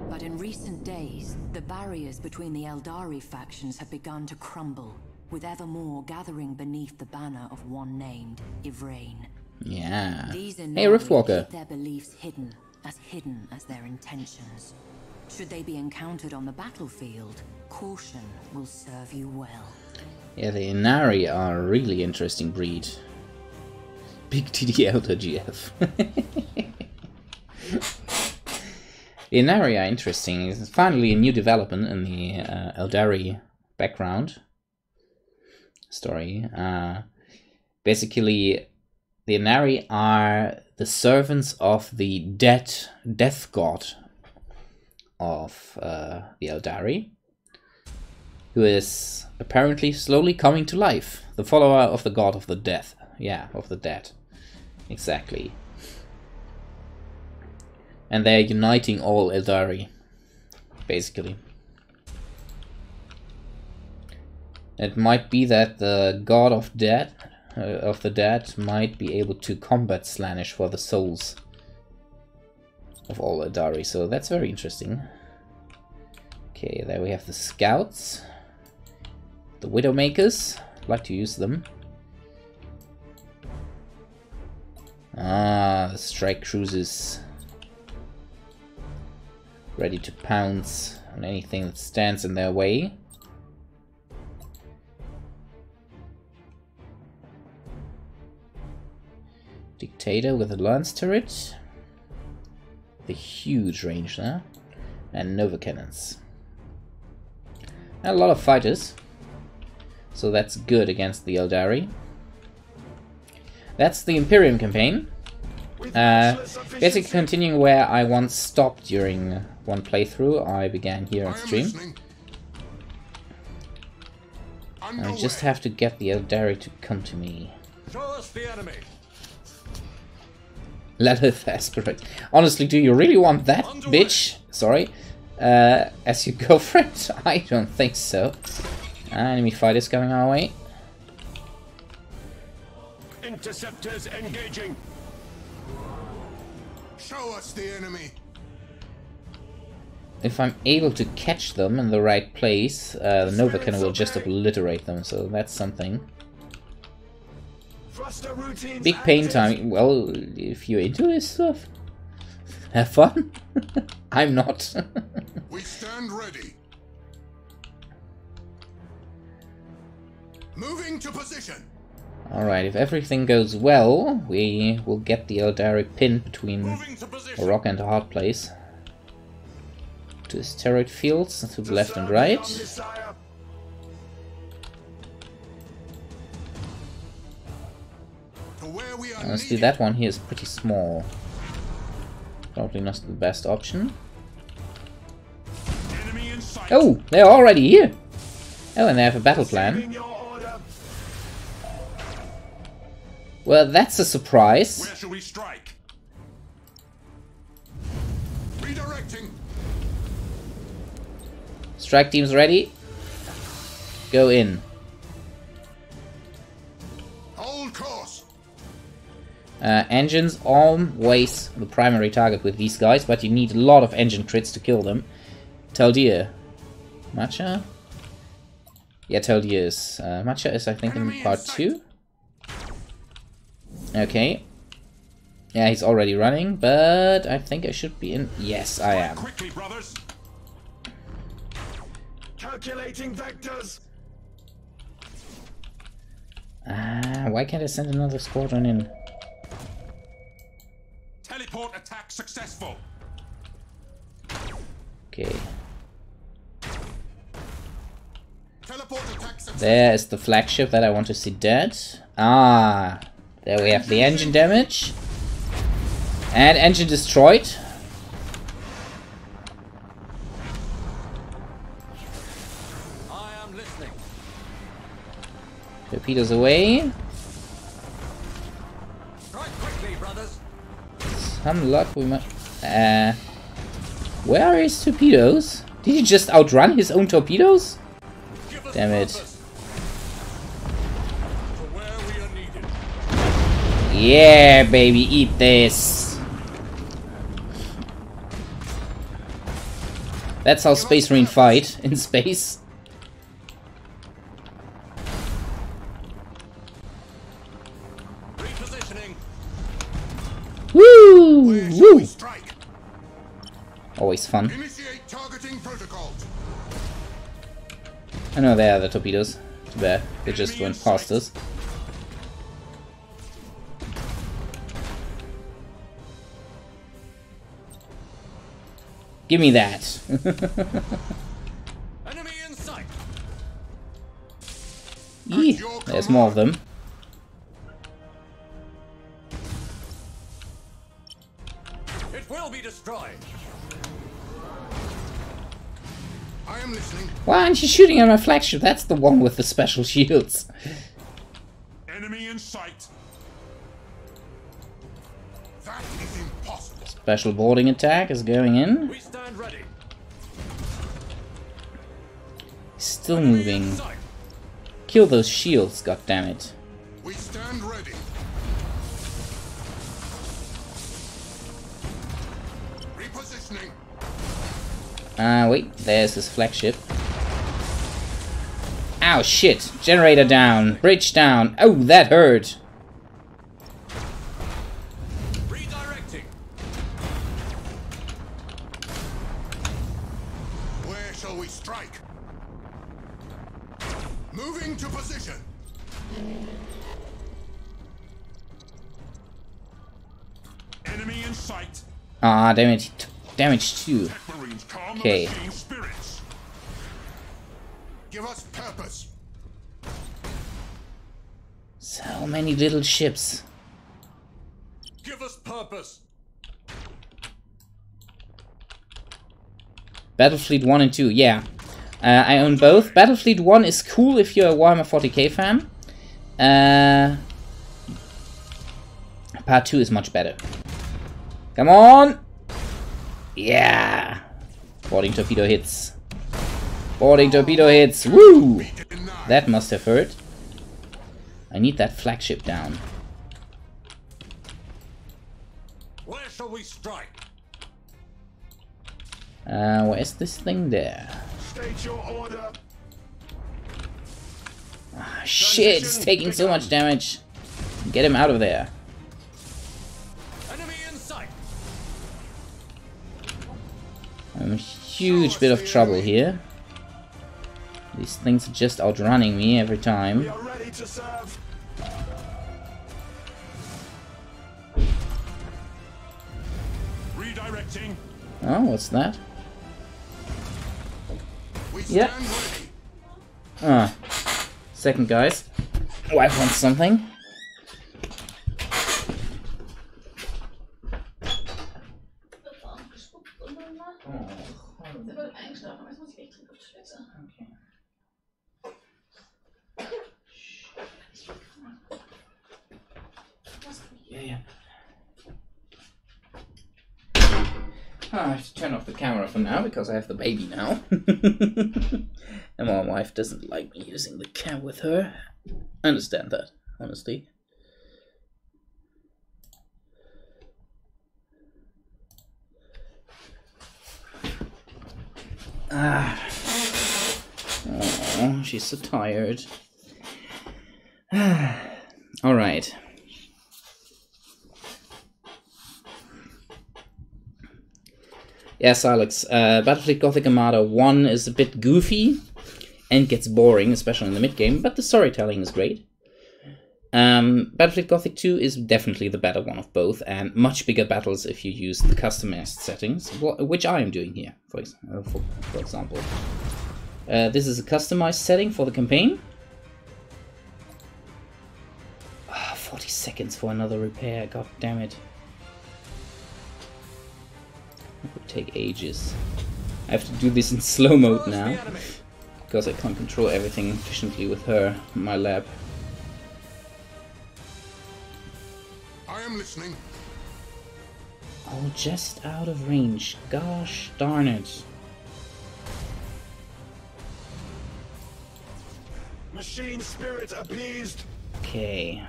S6: But in recent days, the barriers between the Aeldari factions have begun to crumble, with ever more gathering beneath the banner of one named Yvraine.
S1: Yeah.
S6: These
S1: Hey, Riftwalker.
S6: keep their beliefs hidden, as hidden as their intentions. Should they be encountered on the battlefield, caution will serve you well.
S1: Yeah, the Ynnari are a really interesting breed. Big TD Elder GF. the Ynnari are interesting. It's finally a new development in the uh, Eldari background story. Uh, basically, the Ynnari are the servants of the dead death god of uh, the Eldari who is apparently slowly coming to life. The follower of the god of the death. Yeah, of the dead. Exactly. And they're uniting all Eldari, basically. It might be that the god of dead uh, of the dead might be able to combat Slaanesh for the souls of all Eldari, so that's very interesting. Okay, there we have the scouts. The Widowmakers, like to use them. Ah, strike cruisers. Ready to pounce on anything that stands in their way. Dictator with a lance turret. The huge range there. And Nova cannons. And a lot of fighters. So that's good against the Eldari. That's the Imperium campaign. Uh, basically continuing where I once stopped during one playthrough I began here on stream. I just have to get the Eldari to come to me.
S2: Show us the enemy.
S1: Aspirate. Honestly, do you really want that, bitch? Sorry. Uh, as your girlfriend? I don't think so. Enemy fighters coming our way.
S4: Interceptors engaging.
S3: Show us the enemy.
S1: If I'm able to catch them in the right place, uh, the Nova Cannon will just obliterate them, so that's something. Big pain time. Well, if you're into this stuff, have fun. I'm not.
S3: We stand ready. Moving to position.
S1: Alright, if everything goes well, we will get the Eldaric pin between a rock and a hard place. To steroid fields, to the left and right.
S4: Messiah.
S3: To where we are
S1: Honestly, that one here is pretty small. Probably not the best option.
S3: Enemy in sight.
S1: Oh, they're already here! Oh, and they have a battle plan. Well, that's a surprise.
S3: Where shall we strike? Redirecting.
S1: Strike teams ready. Go in.
S3: Hold course.
S1: Uh, engines always the primary target with these guys, but you need a lot of engine crits to kill them. Taldir. Matcha? Yeah, Taldir is. Uh, Matcha is, I think,
S3: Enemy in
S1: part 2. Okay. Yeah, he's already running, but I think I should be in. Yes, I am.
S3: Quickly, brothers.
S4: Calculating vectors.
S1: Ah, why can't I send another squadron in?
S3: Teleport attack successful.
S1: Okay.
S3: Teleport attack successful.
S1: There is the flagship that I want to see dead. Ah, there we have the engine damage. And engine destroyed. Torpedoes away.
S7: Quickly.
S1: Some luck we might... Uh, where are his torpedoes? Did he just outrun his own torpedoes? Damn it. Yeah, baby, eat this. That's how Space Marine fight in space.
S7: Repositioning.
S1: Woo! Woo! Always fun.
S3: Initiate targeting protocols.
S1: I know they are the torpedoes. Too bad. They just went past us. Give me that.
S7: Enemy in sight.
S1: Eee, there's more of them.
S7: It will be destroyed.
S3: I am listening.
S1: Why aren't you shooting at my flagship? That's the one with the special shields.
S3: Enemy in sight. That is.
S1: Special boarding attack is going in.
S7: We stand ready.
S1: Still moving. Kill those shields, goddammit.
S3: We stand ready. Repositioning.
S1: Ah, wait, there's his flagship. Ow, shit. Generator down. Bridge down. Oh, that hurt. Ah, it. he Damage 2. Okay.
S3: the machine spirits. Give us purpose.
S1: So many little ships.
S7: Give us purpose.
S1: Battlefleet 1 and 2, yeah. Uh, I own both. Battlefleet 1 is cool if you're a Warhammer 40k fan. Uh, part 2 is much better. Come on! Yeah! Boarding torpedo hits. Boarding torpedo hits. Woo! That must have hurt. I need that flagship down.
S7: Where shall we strike?
S1: Uh, where's this thing there?
S3: State your order.
S1: Ah, shit, it's taking so much damage. Get him out of there. I'm a huge bit of trouble here. These things are just outrunning me every time.
S3: We are ready to serve. Redirecting.
S1: Oh,
S3: We
S1: Yeah.
S3: stand ready.
S1: Ah. Second, guys. Wife wants something. Yeah, yeah. Ah, I have to turn off the camera for now because I have the baby now. and my wife doesn't like me using the cam with her. I understand that, honestly. Ah. Oh, she's so tired. All right. Yes, Alex. Uh, Battlefleet Gothic Armada 1 is a bit goofy and gets boring, especially in the mid game, but the storytelling is great. Um, Battlefleet Gothic 2 is definitely the better one of both, and much bigger battles if you use the customized settings, which I am doing here, for, ex- uh, for, for example. Uh, this is a customized setting for the campaign. Ah, 40 seconds for another repair, god damn it. It would take ages. I have to do this in slow mode now, because I can't control everything efficiently with her, my lab.
S3: I am listening.
S1: Oh, just out of range. Gosh darn it.
S3: Machine spirit appeased.
S1: Okay.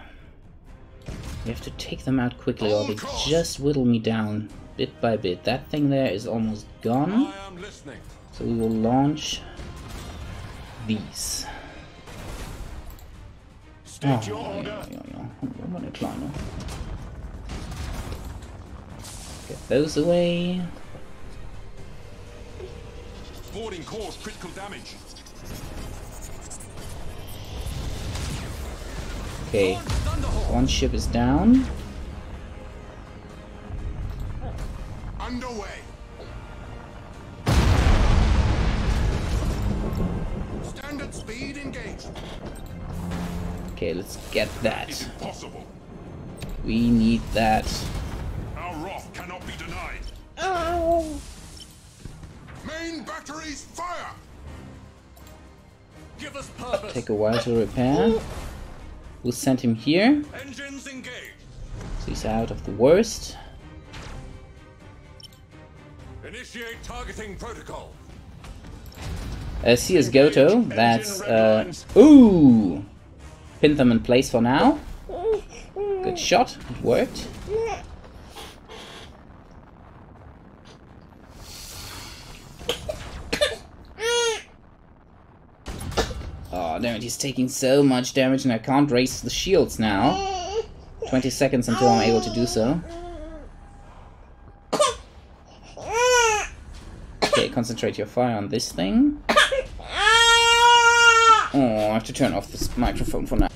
S1: We have to take them out quickly or they just whittle me down bit by bit. That thing there is almost gone.
S7: I am listening.
S1: So we will launch these.
S3: State
S1: Oh,
S3: your order.
S1: ja, ja. Wo war der Kleine? Get those away.
S3: Boarding cause critical damage.
S1: Okay, one ship is down.
S3: Underway. Standard speed engaged.
S1: Okay, let's get that. We need that.
S3: Our wrath cannot be denied. Main batteries fire.
S7: Give us purpose.
S1: Take a while to repair. We'll send him here,
S7: Engines engaged.
S1: so he's out of the worst.
S7: Initiate targeting protocol.
S1: Uh, CS Goto, that's, uh, ooh! Pin them in place for now. Good shot, it worked. Oh, damn it, he's taking so much damage and I can't raise the shields now. 20 seconds until I'm able to do so. Okay, concentrate your fire on this thing. Oh, I have to turn off this microphone for now.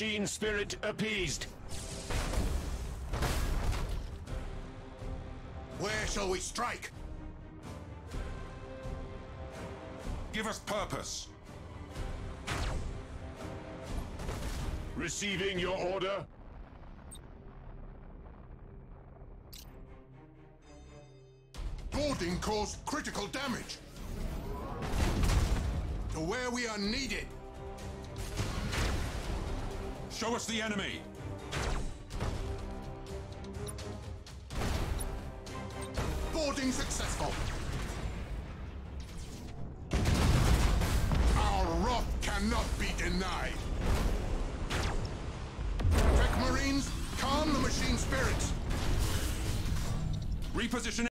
S3: Machine spirit appeased. Where shall we strike? Give us purpose.
S8: Receiving your order.
S3: Boarding caused critical damage. To where we are needed. Show us the enemy. Boarding successful. Our wrath cannot be denied. Tech Marines, calm the machine spirits. Repositioning.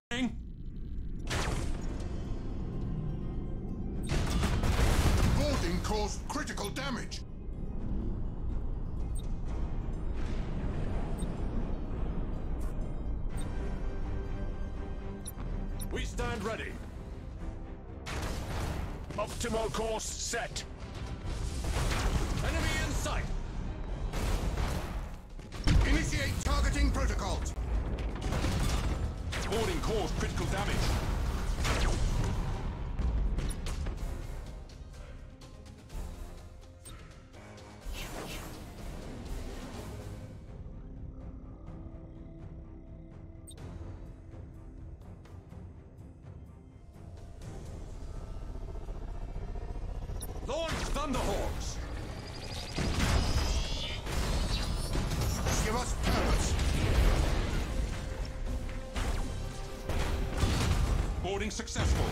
S3: Boarding successful.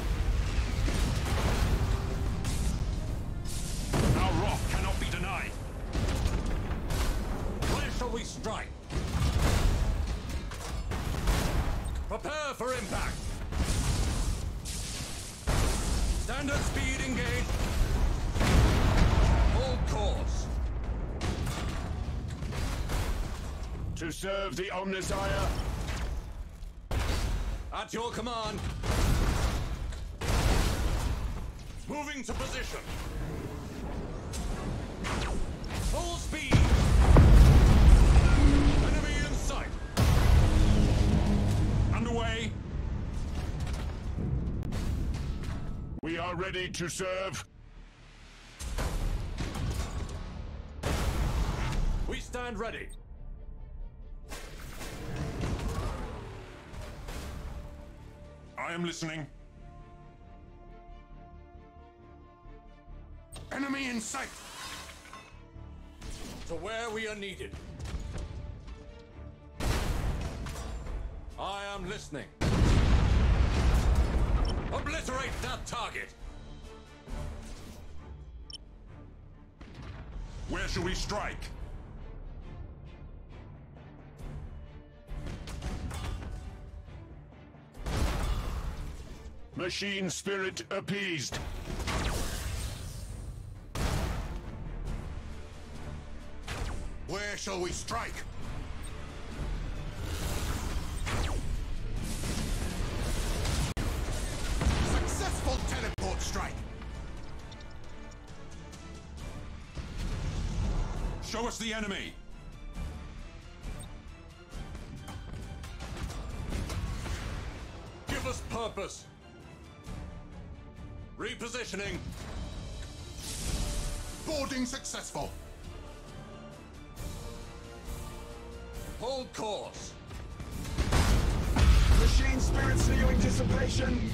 S8: Our wrath cannot be denied.
S2: Where shall we strike? Prepare for impact. Standard speed engage. Hold course.
S8: To serve the Omnissiah.
S2: At your command. Moving to position. Full speed. Enemy in sight.
S8: Underway. We are ready to serve.
S2: To where we are needed. I am listening. Obliterate that target.
S3: Where shall we strike?
S8: Machine spirit appeased.
S3: Shall we strike? Successful teleport strike. Show us the enemy.
S2: Give us purpose. Repositioning.
S3: Boarding successful.
S2: Hold course.
S8: Machine spirit sealing dissipation.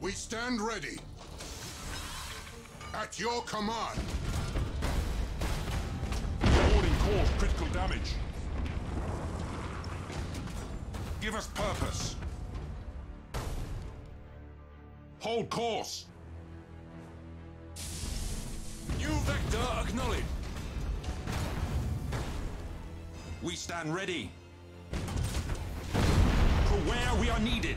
S3: We stand ready. At your command.
S8: Boarding caused critical damage.
S3: Give us purpose. Hold course.
S2: Vector acknowledged.
S3: We stand ready. For where we are needed.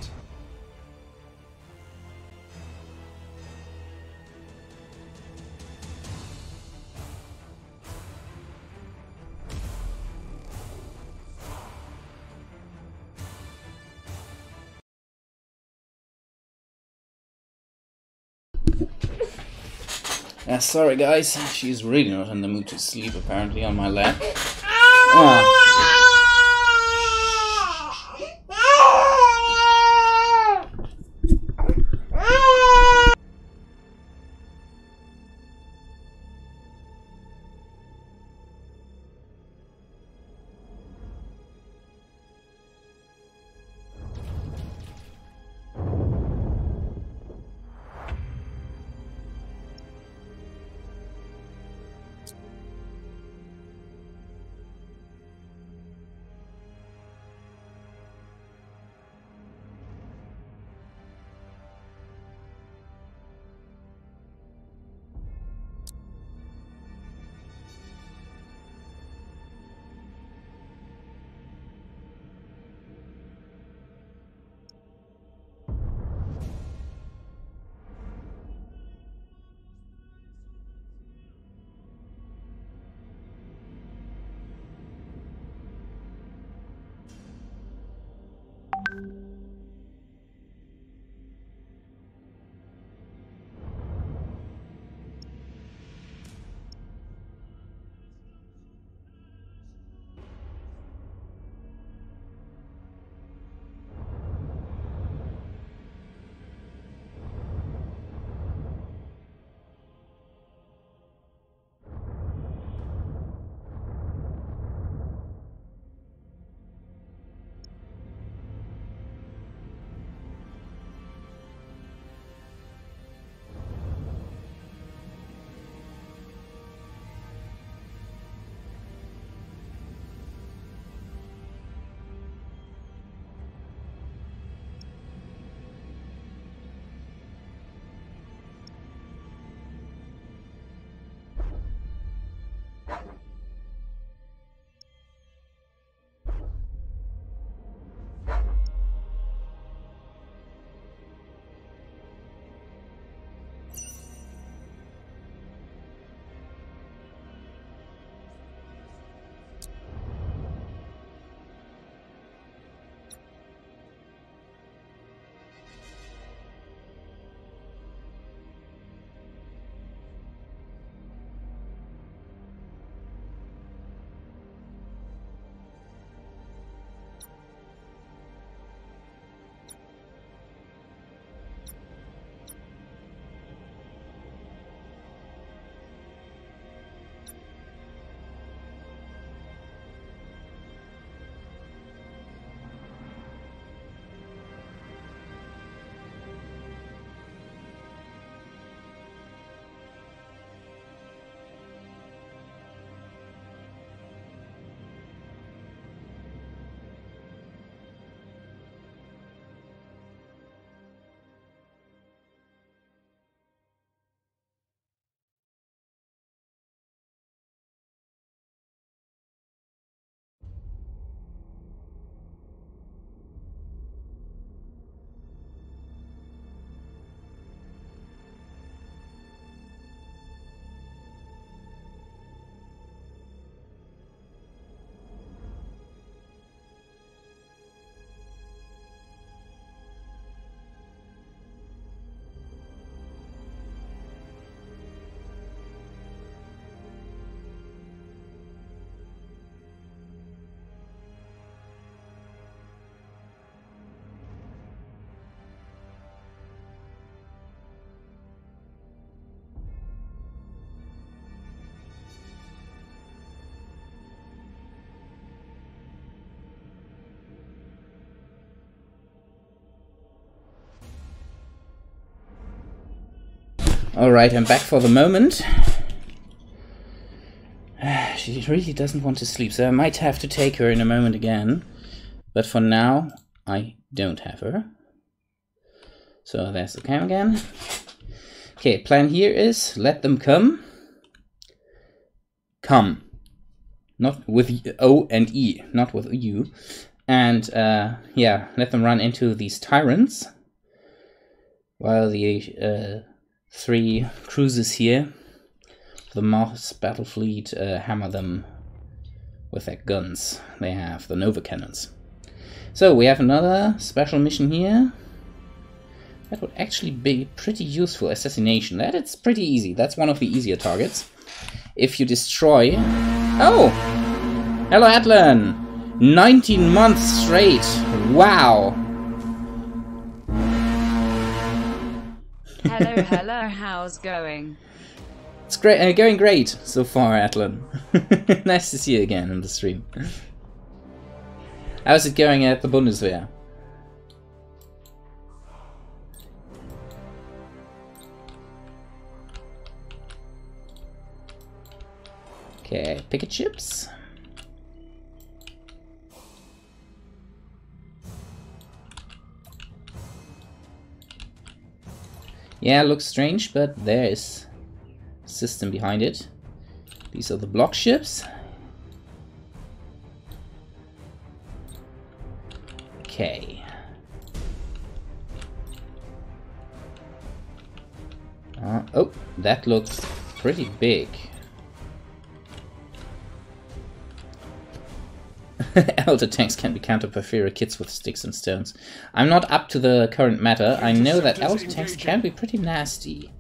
S1: Uh, sorry guys, she's really not in the mood to sleep apparently on my lap. Ah. Alright, I'm back for the moment. She really doesn't want to sleep, so I might have to take her in a moment again. But for now, I don't have her. So there's the cam again. Okay, plan here is let them come. Come. Not with O and E, not with U. And uh, yeah, let them run into these tyrants. While the uh, three cruisers here, the Mars battle fleet, uh, hammer them with their guns. They have the Nova cannons. So we have another special mission here. That would actually be pretty useful. Assassination. That it's pretty easy. That's one of the easier targets. If you destroy... Oh! Hello, Atlan! 19 months straight! Wow!
S9: Hello, hello, how's going?
S1: It's great, uh, going great so far, Atlan. nice to see you again on the stream. How's it going at the Bundeswehr? Okay, picket chips. Yeah, looks strange, but there is system behind it. These are the block ships. Okay. Uh, oh, that looks pretty big. Eldar tanks can be countered by Fira kits with sticks and stones. I'm not up to the current matter. I know that Eldar tanks can be pretty nasty.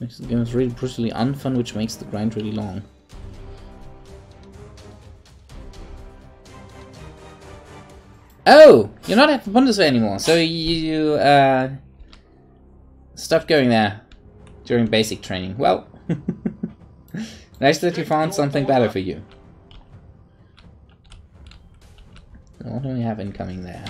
S1: Makes the game really brutally unfun, which makes the grind really long. Oh! You're not at the Bundeswehr anymore, so you, uh... Stopped going there during basic training. Well, nice that you found something better for you. What do we have incoming there?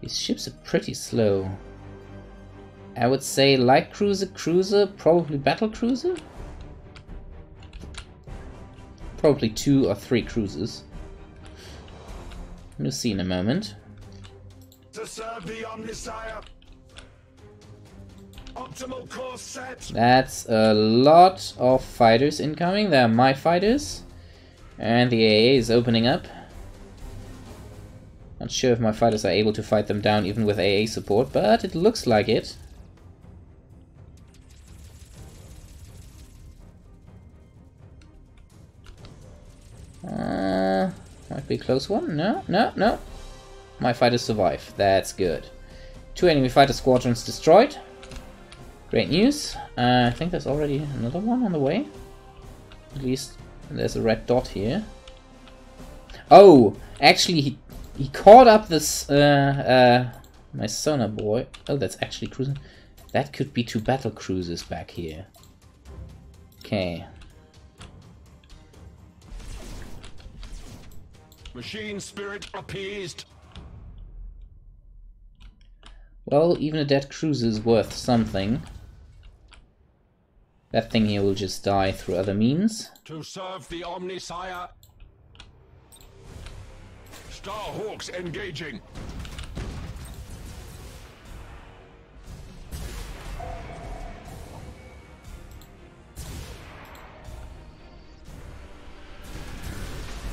S1: These ships are pretty slow. I would say light cruiser, cruiser, probably battle cruiser? Probably two or three cruisers. We'll see in a moment.
S3: To serve the Optimal course set.
S1: That's a lot of fighters incoming. They're my fighters. And the AA is opening up. Not sure if my fighters are able to fight them down even with AA support, but it looks like it. Uh, might be a close one. No, no, no. My fighters survive. That's good. Two enemy fighter squadrons destroyed. Great news. Uh, I think there's already another one on the way. At least there's a red dot here. Oh, actually he, he caught up this, uh, uh, my sonar boy. Oh, that's actually cruising. That could be two battle cruisers back here. Okay,
S8: Machine spirit appeased.
S1: Well, even a dead cruiser is worth something. That thing here will just die through other means.
S8: To serve the Omnissiah. Starhawks engaging.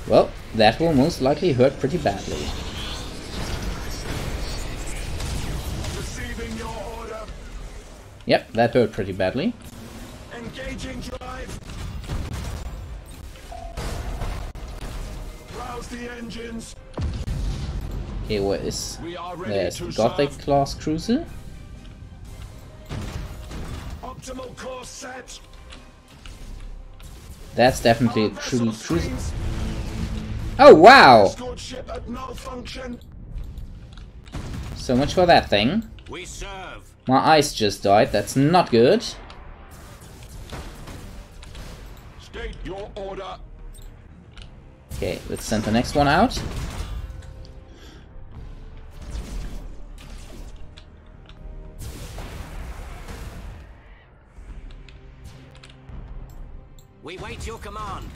S1: Well, that will most likely hurt pretty badly.
S3: Receiving your order.
S1: Yep, that hurt pretty badly.
S3: Engaging drive. Rouse the engines.
S1: Okay, what is...
S8: We are ready
S1: There's Gothic
S8: serve.
S1: class cruiser.
S3: Optimal course set.
S1: That's definitely a true cruiser.
S3: Streams.
S1: Oh, wow!
S3: Escort ship at malfunction.
S1: So much for that thing. My ice just died, that's not good.
S8: State your order.
S1: Okay, let's send the next one out.
S5: We wait your command.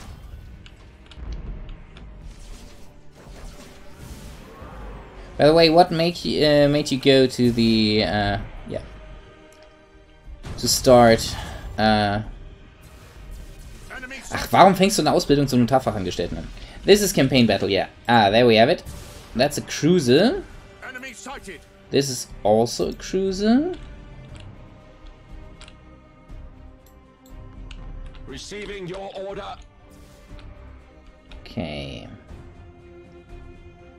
S1: By the way, what made you, uh, made you go to the, uh, yeah, to start, uh, ach, warum fängst du eine Ausbildung zum Notarfachangestellten an? This is campaign battle, yeah. Ah, there we have it. That's a cruiser. This is also a cruiser.
S8: Receiving your order.
S1: Okay.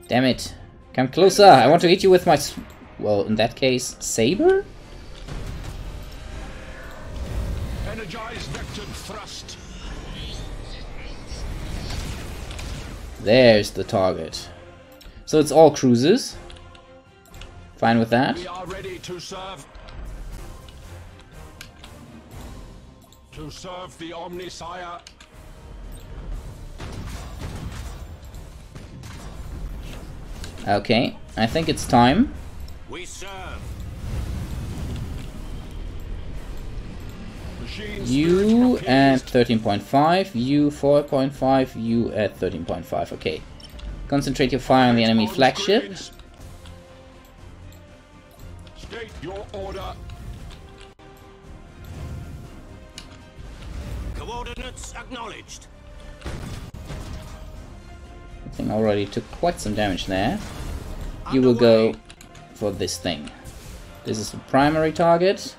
S1: Damn it. Come closer. I want to hit you with my... Well, in that case, saber?
S8: Energize vectored thrust.
S1: There's the target. So it's all cruisers. Fine with that.
S8: We are ready to serve. To serve the Omnissiah.
S1: Okay, I think it's time.
S5: We serve.
S1: You at 13.5, you 4.5, you at 13.5. Okay. Concentrate your fire on the enemy flagship.
S8: State your order.
S5: Coordinates acknowledged.
S1: Thing already took quite some damage there. You will go for this thing. This is the primary target.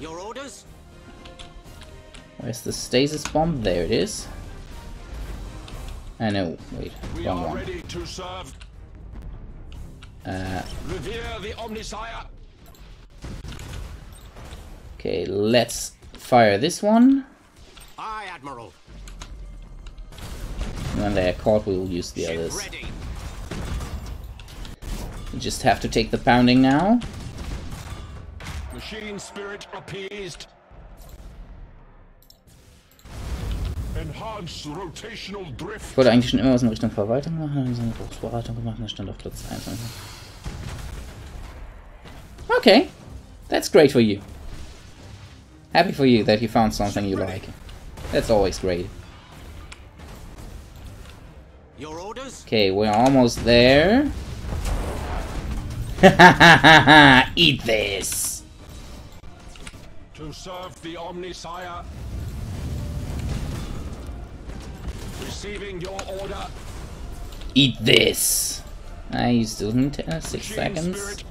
S10: Your orders?
S1: Where's the stasis bomb? There it is. I know. Wait,
S8: We
S1: wrong
S8: are
S1: one.
S8: ready to serve.
S1: Uh,
S8: Revere the Omnissiah.
S1: okay, let's fire this one.
S10: Aye, Admiral.
S1: And when they are caught, we will use the others. We just have to take the pounding now.
S8: Machine spirit appeased. Enhance rotational drift.
S1: Ich wollte eigentlich schon immer was in Richtung Verwaltung machen, dann sie eine Berufsberatung gemacht und stand auf Platz 1. Okay, that's great for you. Happy for you that you found something you like. That's always great.
S10: Your orders?
S1: Okay, we're almost there. Eat this!
S8: To serve the Omnissiah. Receiving your order.
S1: Eat this! I you still need uh, 6
S8: Machine
S1: seconds.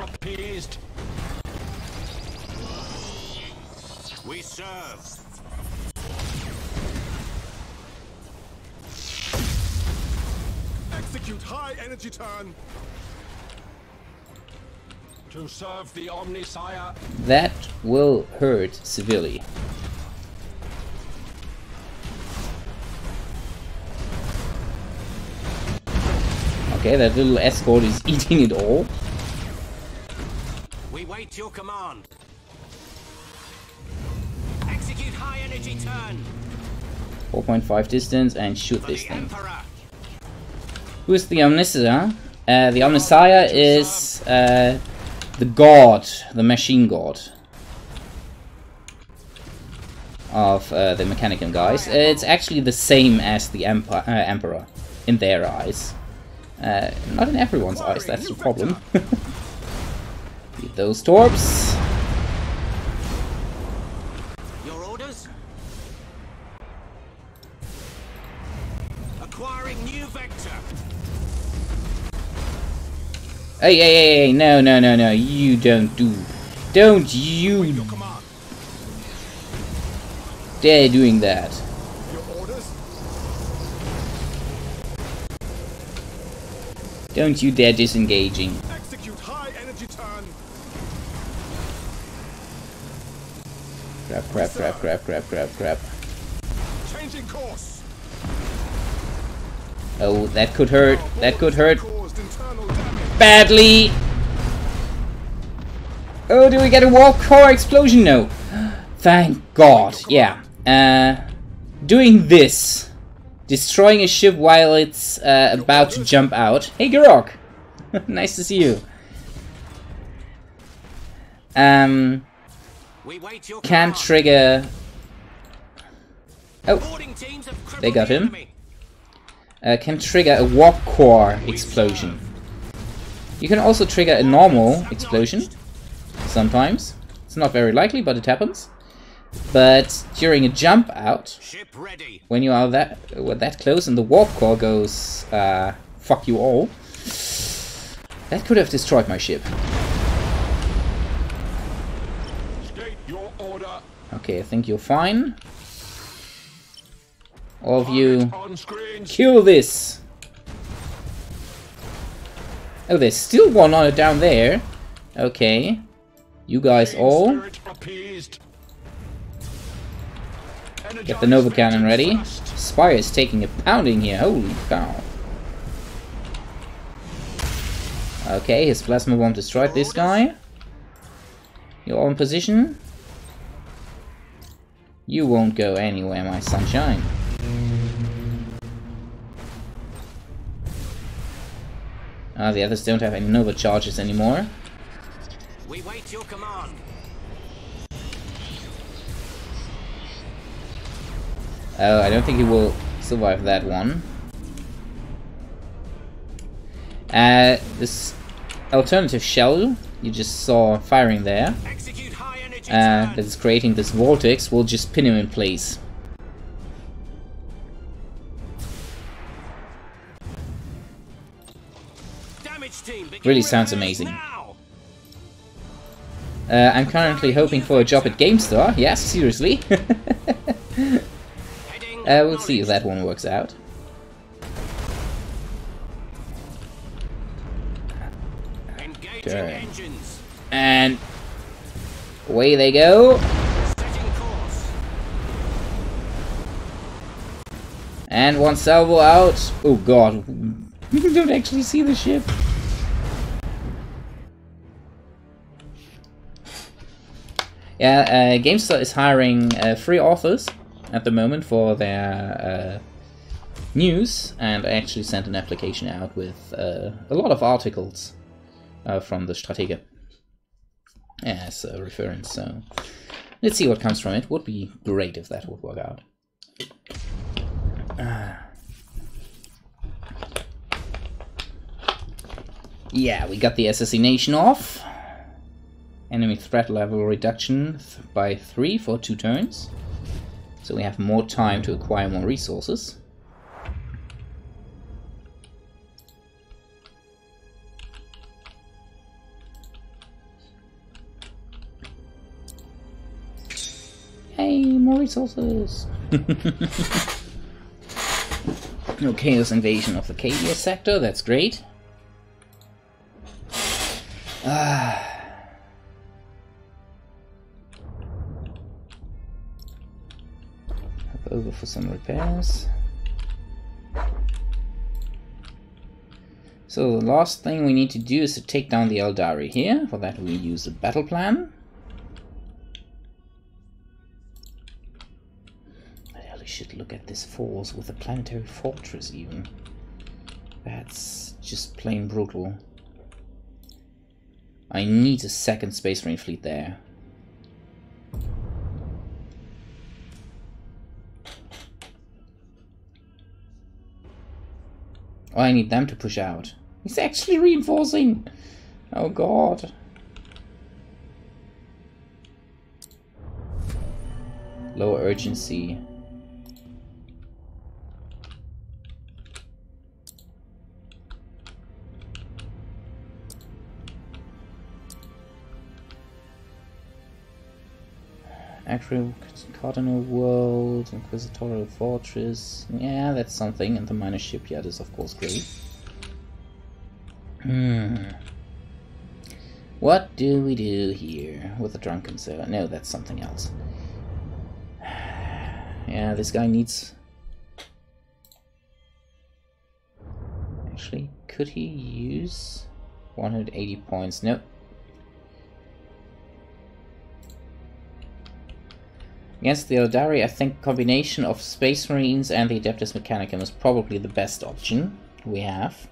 S10: We serve.
S4: Execute high energy turn.
S8: To serve the Omnissiah.
S1: That will hurt severely. Okay, that little escort is eating it all.
S10: We wait your command. Execute high energy turn
S1: 4.5 distance and shoot
S10: for
S1: this thing.
S10: Emperor.
S1: Who's the Omnissiah? Uh, the Omnissiah is uh, the god, the machine god of uh, the Mechanicum guys. It's actually the same as the Emperor, uh, Emperor in their eyes. Uh, not in everyone's eyes, that's the problem. Those torps. Hey, hey, hey, hey, no, no, no, no, you don't do. Don't you dare doing that. Don't you dare disengaging.
S4: Execute high energy turn.
S1: Crap, crap, crap, crap, crap, crap, crap.
S4: Changing course.
S1: Oh, that could hurt. That could hurt
S4: Caused internal damage.
S1: Badly. Oh, do we get a warp core explosion? No. Thank God. Yeah. Uh, doing this, destroying a ship while it's uh, about to jump out. Hey, Garok. nice to see you. Um,
S10: We wait your
S1: can trigger. Oh,
S10: Boarding teams have crippled
S1: They got him. uh, can trigger a warp core explosion. You can also trigger a normal explosion sometimes. It's not very likely, but it happens. But during a jump out, when you are that uh, that close and the warp core goes uh, fuck you all, that could have destroyed my ship.
S8: State your order.
S1: Okay, I think you're fine. All of you, kill this! Oh, there's still one on it down there. Okay. You guys all get the Nova Cannon ready. Spire is taking a pounding here. Holy cow. Okay, his plasma bomb destroyed this guy. You're in position. You won't go anywhere, my sunshine. Ah, the others don't have any Nova charges anymore.
S10: We wait your command.
S1: Oh, I don't think he will survive that one. Uh, this alternative shell you just saw firing there,
S10: Execute high energy
S1: uh, that is creating this vortex, will just pin him in place. Really sounds amazing. Uh, I'm currently hoping for a job at GameStar. Yes, seriously. uh, we'll see if that one works out. Okay. And away they go. And one salvo out. Oh god. You don't actually see the ship. Yeah, uh, GameStar is hiring uh, three authors at the moment for their uh, news, and I actually sent an application out with uh, a lot of articles uh, from the Stratege as a reference. So let's see what comes from it. Would be great if that would work out. Yeah, we got the assassination off. Enemy threat level reduction th by 3 for 2 turns. So we have more time to acquire more resources. Hey, more resources! no chaos invasion of the Cadia sector, that's great. Ah. Over for some repairs. So the last thing we need to do is to take down the Aeldari here. For that we use the battle plan. I really should look at this force with a planetary fortress even. That's just plain brutal. I need a second Space Marine fleet there. Oh, I need them to push out. He's actually reinforcing! Oh god. Low urgency. Actual Cardinal World, Inquisitorial Fortress. Yeah, that's something, and the minor shipyard is of course great. Hmm. What do we do here with the drunken sailor? No, that's something else. Yeah, this guy needs. Actually, could he use 180 points? Nope. Against the Aeldari, I think combination of Space Marines and the Adeptus Mechanicum is probably the best option we have.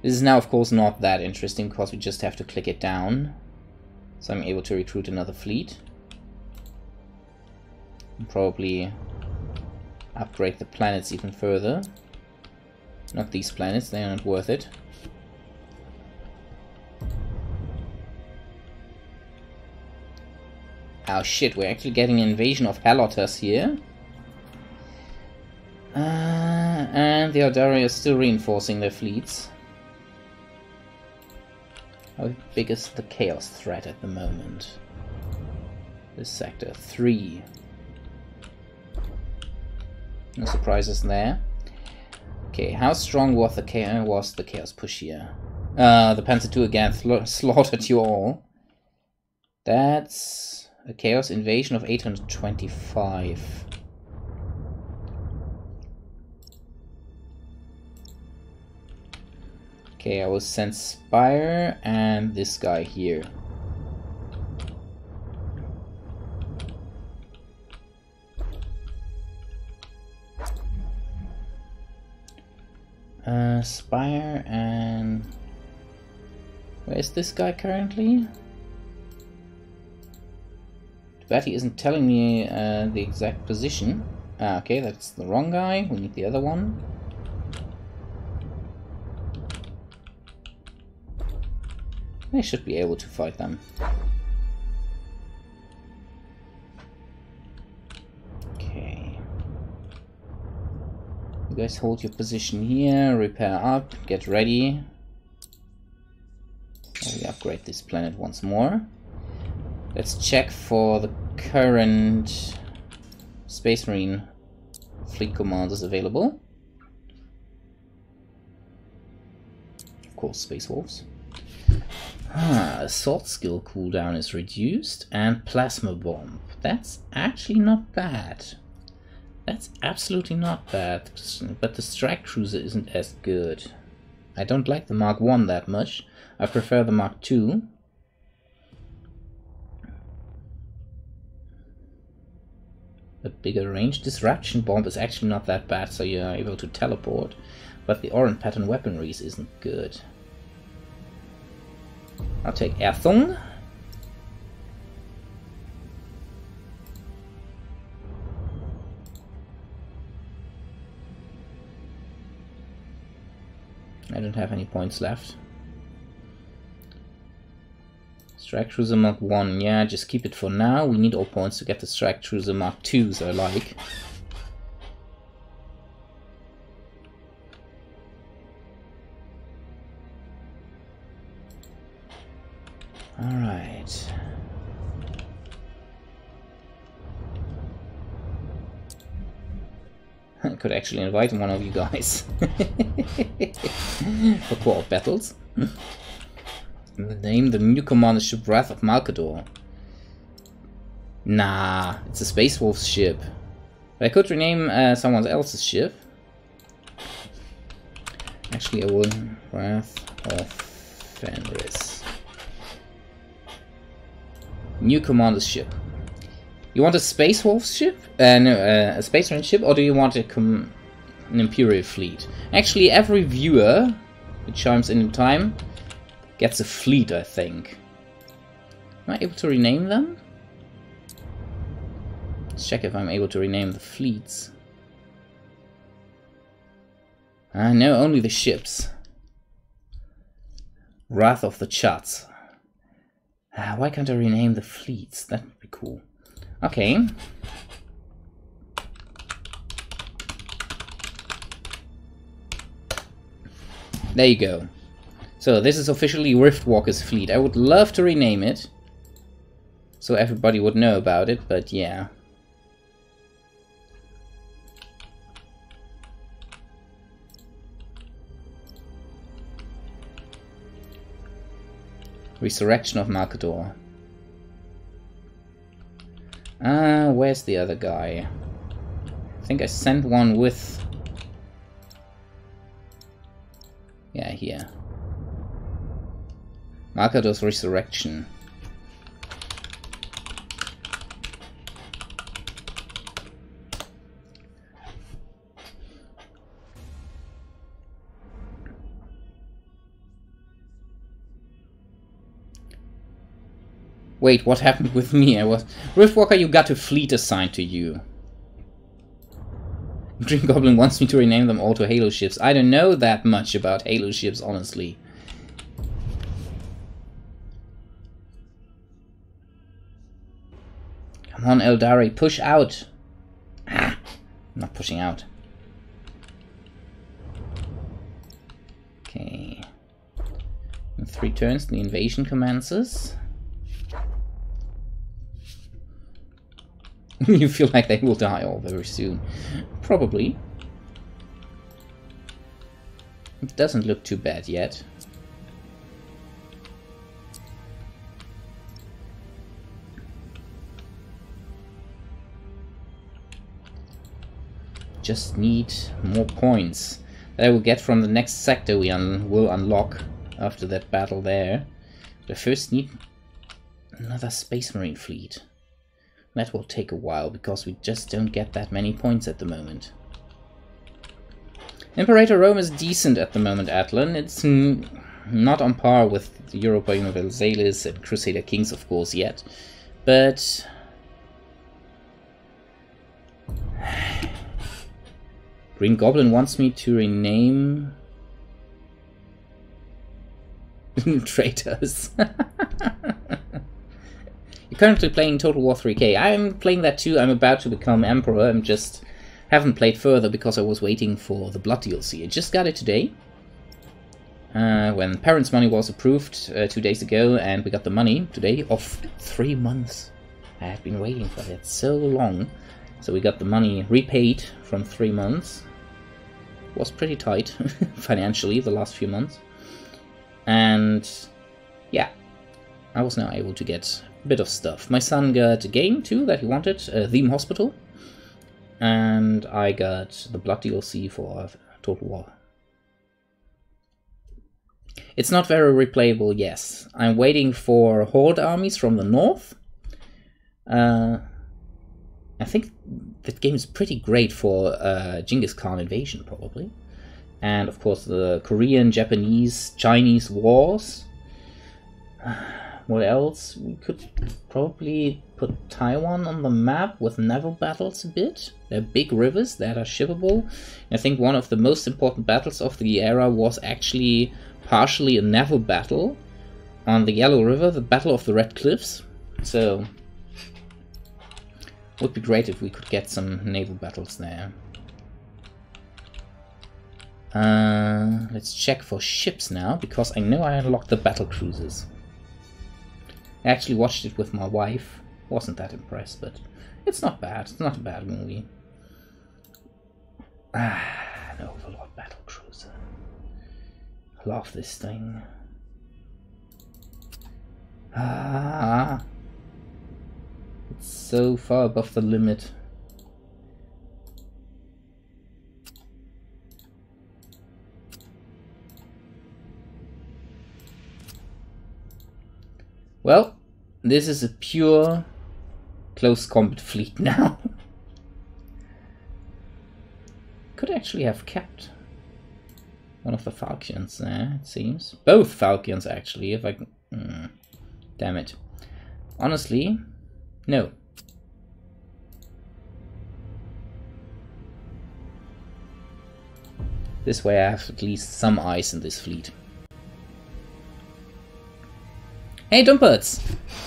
S1: This is now, of course, not that interesting because we just have to click it down. So I'm able to recruit another fleet. And probably upgrade the planets even further. Not these planets, they are not worth it. Oh shit, we're actually getting an invasion of Helotas here. Uh, and the Aeldari are still reinforcing their fleets. How big is the chaos threat at the moment? This sector, 3. No surprises there. Okay, how strong was the chaos, was the chaos push here? Uh, the Panzer II again slaughtered you all. That's a chaos invasion of 825. Okay, I will send Spire and this guy here. Uh, Spire and... Where is this guy currently? Betty isn't telling me uh, the exact position. Ah, okay, that's the wrong guy. We need the other one. I should be able to fight them. Okay. You guys hold your position here, repair up, get ready. we upgrade this planet once more. Let's check for the current Space Marine fleet commanders available. Of course, Space Wolves. Ah, assault skill cooldown is reduced and plasma bomb. That's actually not bad. That's absolutely not bad, but the strike cruiser isn't as good. I don't like the Mark 1 that much. I prefer the Mark 2. A bigger range disruption bomb is actually not that bad, so you're able to teleport. But the orange pattern weaponry isn't good. I'll take Erthung. I don't have any points left. Strike Cruiser Mark 1, yeah, just keep it for now. We need all points to get the Strike Cruiser Mark 2s I like. Alright. I could actually invite one of you guys for co-op battles. name, the new commander ship Wrath of Malcador. Nah, it's a Space Wolf ship. But I could rename uh, someone else's ship. Actually, I will Wrath of Fenris. New commander's ship. You want a Space Wolf ship? Uh, no, uh, a Space Marine ship, or do you want a an Imperial fleet? Actually, every viewer who chimes in time gets a fleet, I think. Am I able to rename them? Let's check if I'm able to rename the fleets. I know only the ships. Wrath of the Chats. Ah, why can't I rename the fleets? That would be cool. Okay. There you go. So this is officially Riftwalker's fleet. I would love to rename it. So everybody would know about it, but yeah. Resurrection of Malcador. Ah, uh, where's the other guy? I think I sent one with... Yeah, here. Malcador's Resurrection. Wait, what happened with me? I was... Riftwalker, you got a fleet assigned to you. Dream Goblin wants me to rename them all to Halo ships. I don't know that much about Halo ships, honestly. On, Aeldari, push out! Ah, I'm not pushing out. Okay. In three turns, the invasion commences. you feel like they will die all very soon. Probably. It doesn't look too bad yet. Just need more points that I will get from the next sector we un will unlock after that battle there. But I first need another Space Marine fleet. That will take a while because we just don't get that many points at the moment. Imperator Rome is decent at the moment, Atlan. It's not on par with Europa Universalis and Crusader Kings, of course, yet. But... Green Goblin wants me to rename... Traitors. You're currently playing Total War 3K. I'm playing that too. I'm about to become Emperor. I'm just haven't played further because I was waiting for the Blood DLC. I just got it today. Uh, when parents' money was approved uh, two days ago, and we got the money today of three months. I have been waiting for that so long. So we got the money repaid from three months. Was pretty tight financially the last few months. And yeah, I was now able to get a bit of stuff. My son got a game too that he wanted, uh, Theme Hospital. And I got the Blood DLC for Total War. It's not very replayable, yes. I'm waiting for Horde armies from the north. Uh, I think that game is pretty great for uh, Genghis Khan invasion, probably. And of course, the Korean, Japanese, Chinese wars. What else? We could probably put Taiwan on the map with naval battles a bit. There are big rivers that are shippable. I think one of the most important battles of the era was actually partially a naval battle on the Yellow River, the Battle of the Red Cliffs. So, would be great if we could get some naval battles there. Uh, let's check for ships now, because I know I unlocked the battle cruisers. I actually watched it with my wife. Wasn't that impressed, but it's not bad. It's not a bad movie. Ah, an Overlord battle cruiser. I love this thing. Ah, so far above the limit. Well, this is a pure close combat fleet now. Could actually have kept one of the Falcons there, it seems. Both Falcons, actually, if I. Mm, damn it. Honestly, no. This way I have at least some ice in this fleet. Hey Dumperts!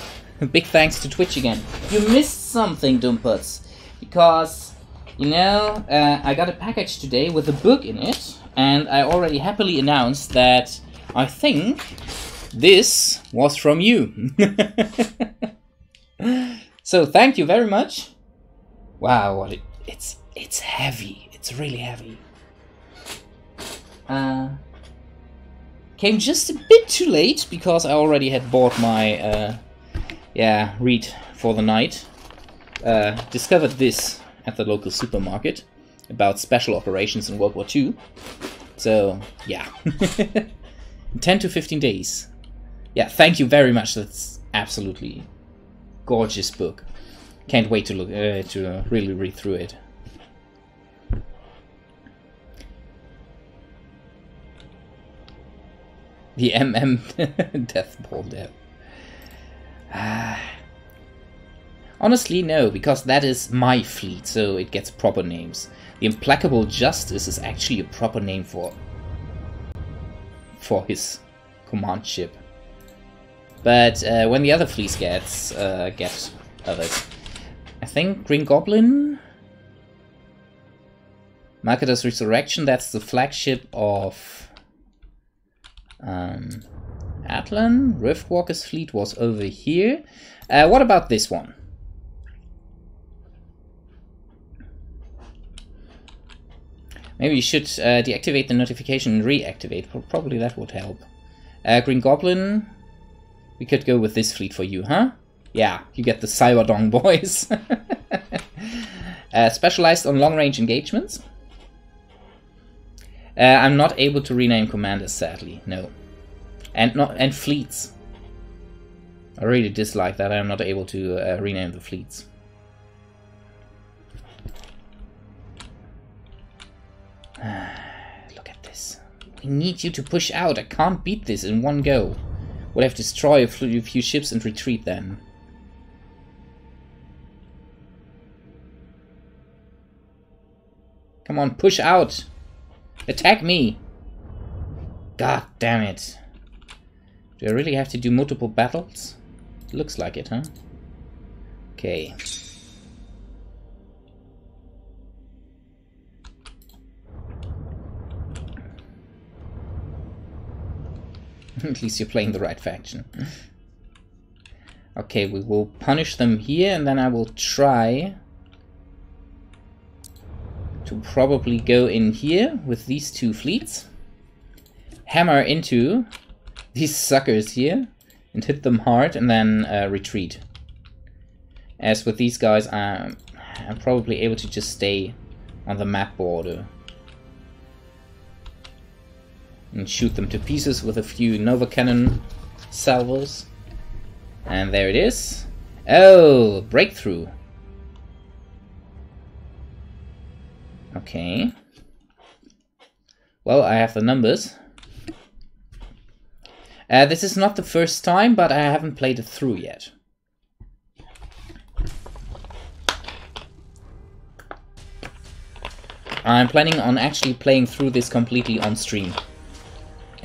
S1: Big thanks to Twitch again. You missed something, Dumperts. Because, you know, uh, I got a package today with a book in it. And I already happily announced that I think this was from you. so thank you very much. Wow, what it, it's it's heavy. It's really heavy. Uh, came just a bit too late because I already had bought my uh, yeah read for the night. Uh, discovered this at the local supermarket about special operations in World War II. So yeah, 10 to 15 days. Yeah, thank you very much. That's absolutely gorgeous book. Can't wait to look uh, to really read through it. The MM Death Ball there. Honestly, no, because that is my fleet, so it gets proper names. The Implacable Justice is actually a proper name for for his command ship. But uh, when the other fleets gets uh, get others, I think Green Goblin, Malcador's Resurrection. That's the flagship of um, Atlan. Riftwalker's fleet was over here. Uh, what about this one? Maybe you should uh, deactivate the notification and reactivate. Probably that would help. Uh, Green Goblin, we could go with this fleet for you, huh? Yeah, you get the Cyberdong boys. uh, specialized on long-range engagements. Uh, I'm not able to rename commanders, sadly. No, and not and fleets. I really dislike that I'm not able to uh, rename the fleets. Look at this. We need you to push out. I can't beat this in one go. We'll have to destroy a few ships and retreat then. Come on, push out! Attack me! God damn it. Do I really have to do multiple battles? Looks like it, huh? Okay. At least you're playing the right faction. Okay, we will punish them here, and then I will try to probably go in here with these two fleets. Hammer into these suckers here and hit them hard and then uh, retreat. As with these guys, I'm, I'm probably able to just stay on the map border and shoot them to pieces with a few Nova Cannon salvos. And there it is. Oh, breakthrough. Okay. Well, I have the numbers. Uh, this is not the first time, but I haven't played it through yet. I'm planning on actually playing through this completely on stream.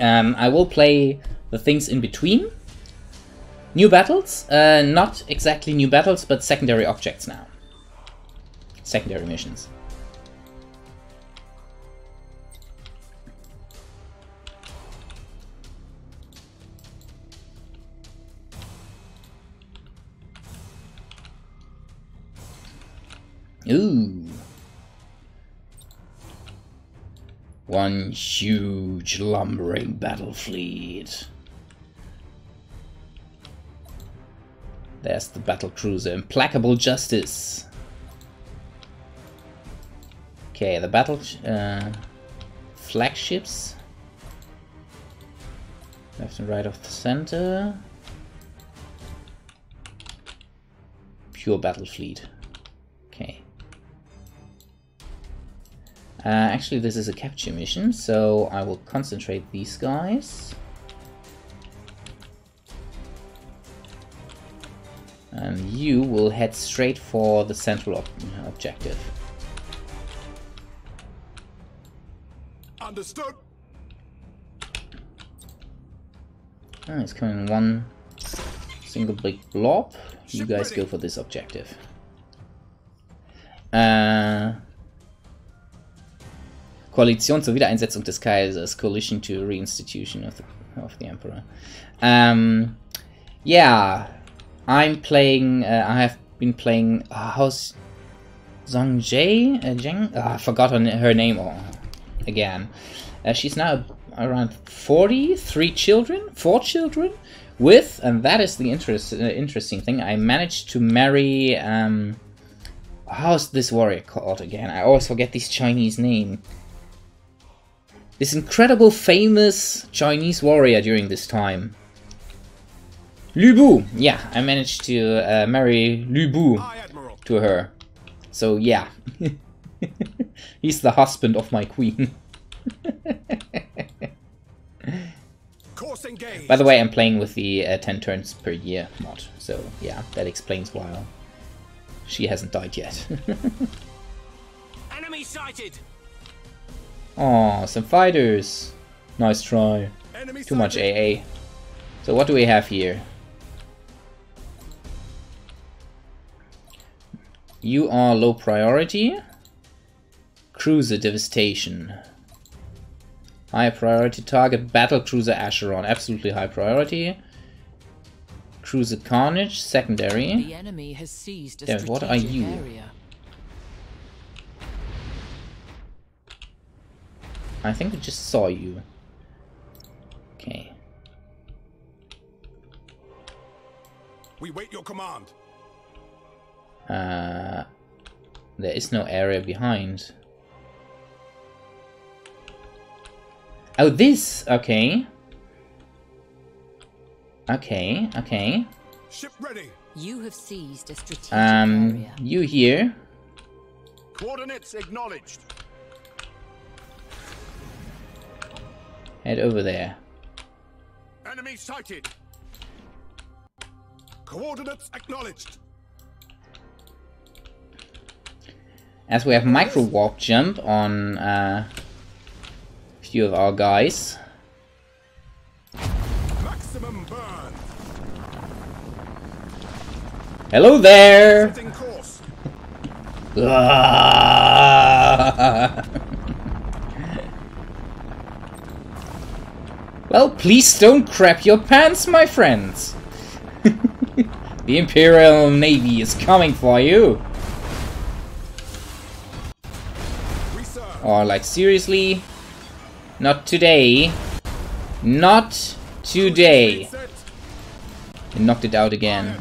S1: Um, I will play the things in between. New battles? Uh, not exactly new battles, but secondary objects now. Secondary missions. Ooh. One huge lumbering battle fleet. There's the battle cruiser, Implacable Justice. Okay, the battle uh, flagships. Left and right of the center. Pure battle fleet. Uh, actually, this is a capture mission, so I will concentrate these guys. And you will head straight for the central ob objective.
S3: Understood.
S1: Oh, it's coming in one single big blob. You guys go for this objective. Äh, Koalition zur Wiedereinsetzung des Kaisers. Coalition to reinstitution of the, of the Emperor. Um, yeah, I'm playing. Uh, I have been playing. Uh, how's Zhang? Uh, Zheng? Uh, I forgot her, her name oh, again. Uh, she's now around 40, three children, four children, with, and that is the interest, uh, interesting thing. I managed to marry. Um, how's this warrior called again? I always forget this Chinese name. This incredible famous Chinese warrior during this time. Lu Bu! Yeah, I managed to uh, marry Lu Bu to her. So yeah. He's the husband of my queen. By the way, I'm playing with the uh, 10 turns per year mod, so yeah, that explains why she hasn't died yet.
S10: Enemy sighted.
S1: Oh, some fighters. Nice try. Too much AA. So what do we have here? You are low priority. Cruiser devastation. High priority target battle cruiser Acheron. Absolutely high priority. Cruiser Carnage, secondary.
S6: The enemy has seized a
S1: Damn, what are you?
S6: area.
S1: I think I just saw you. Okay.
S3: We wait your command.
S1: Uh, there is no area behind. Oh, this! Okay. Okay, okay.
S3: Ship ready.
S6: You have seized a strategic
S1: Um,
S6: area.
S1: you here.
S3: Coordinates acknowledged.
S1: Head over there.
S3: Enemy sighted. Coordinates acknowledged.
S1: As we have micro warp jump on uh, a few of our guys.
S3: Maximum burn.
S1: Hello there!
S3: Setting course.
S1: Ah! Well, please don't crap your pants, my friends. the Imperial Navy is coming for you. Or like seriously? Not today. Not today. He knocked it out again.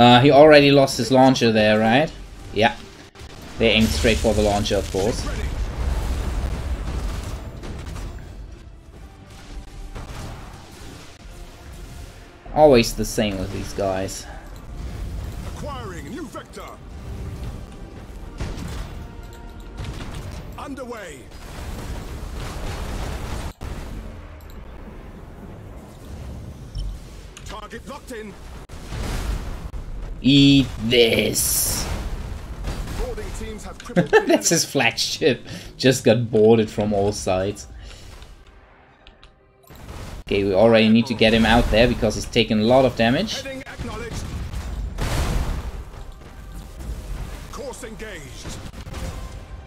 S1: Uh, he already lost his launcher there, right? Yeah. They aimed straight for the launcher, of course. Always the same with these guys.
S11: Acquiring a new vector!
S4: Underway. Target locked in.
S1: Eat this! That's his flagship. Just got boarded from all sides. Okay, we already need to get him out there because he's taken a lot of damage.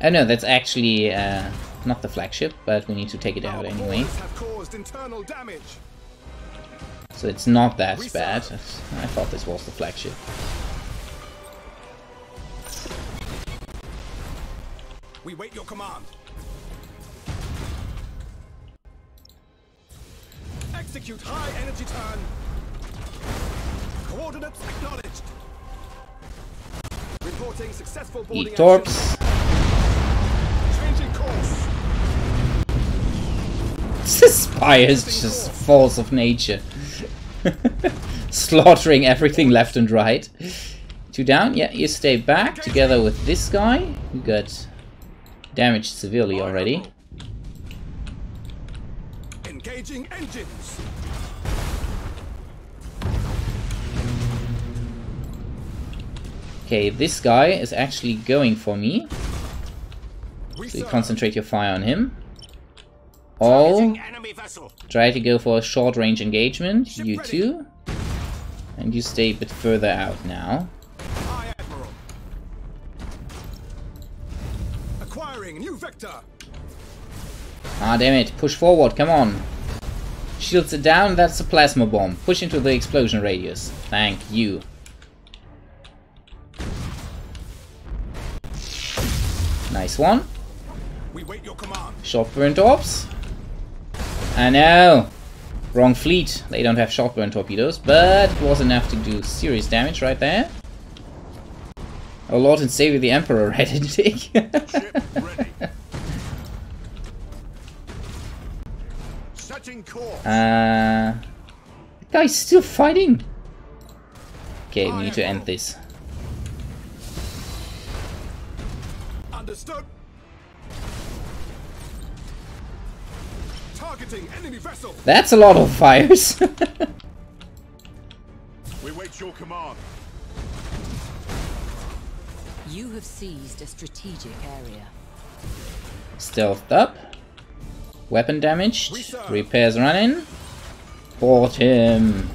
S1: Oh no, that's actually uh, not the flagship, but we need to take it out anyway. So it's not that bad. I thought this was the flagship.
S4: We wait your command. Execute high energy turn. Coordinates acknowledged. Reporting successful boarding
S1: Eat torps.
S4: action. This
S1: spire is just force of nature. Slaughtering everything left and right. Two down, yeah, you stay back together with this guy. who got damaged severely already.
S4: Engaging engines.
S1: Okay, this guy is actually going for me. So you concentrate your fire on him. All
S10: Targeting enemy vessel.
S1: try to go for a short range engagement, you two. And you stay a bit further out now.
S4: Acquiring new vector.
S1: Ah, damn it. Push forward, come on. Shields are down, that's a plasma bomb. Push into the explosion radius. Thank you. Nice one.
S4: We wait your command.
S1: Short burn torps. I know. Wrong fleet. They don't have short burn torpedoes, but it was enough to do serious damage right there. Oh Lord and Savior the Emperor, right, Dick?
S11: Ship ready. Setting course.
S1: Uh, the guy's still fighting. Okay, we need to end this.
S4: Understood.
S1: That's a lot of fires.
S11: We wait your command.
S6: You have seized a strategic area.
S1: Stealthed up. Weapon damaged. Repairs running. Board him.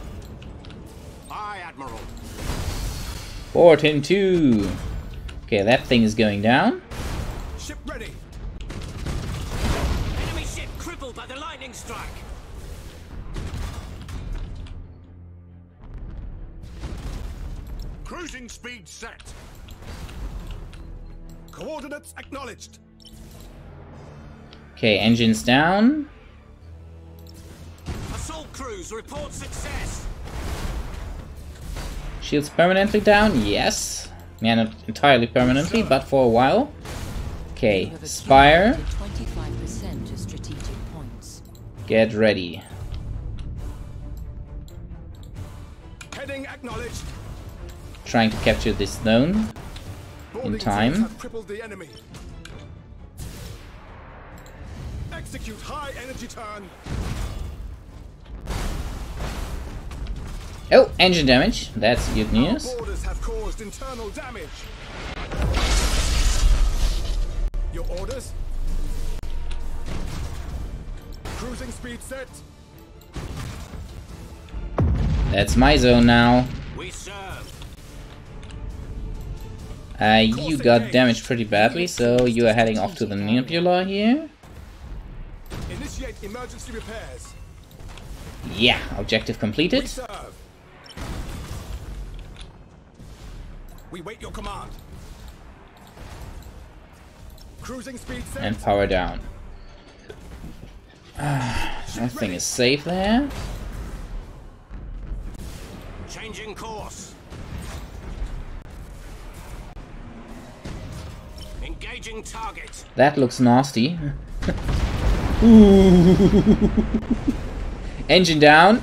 S4: Aye, Admiral.
S1: Board him too. Okay, that thing is going down.
S4: Ship ready.
S10: Lightning strike.
S11: Cruising speed set.
S4: Coordinates acknowledged.
S1: Okay, engines down.
S10: Assault crews report success.
S1: Shields permanently down. Yes. Yeah, not entirely permanently, but for a while. Okay, Spire, get ready.
S4: Heading acknowledged.
S1: Trying to capture this zone.
S4: in
S1: time.
S4: Execute high energy turn.
S1: Oh, engine damage. That's good news.
S4: Have caused internal damage. Your orders? Cruising speed set.
S1: That's my zone now.
S10: We serve.
S1: Uh, you got damaged pretty badly, so you are heading off to the Nebula here.
S4: Initiate emergency repairs.
S1: Yeah, objective
S4: We
S1: completed.
S4: serve. We wait your command. Cruising speed set.
S1: And power down. Nothing is safe there.
S10: Changing course. Engaging target.
S1: That looks nasty. Engine down.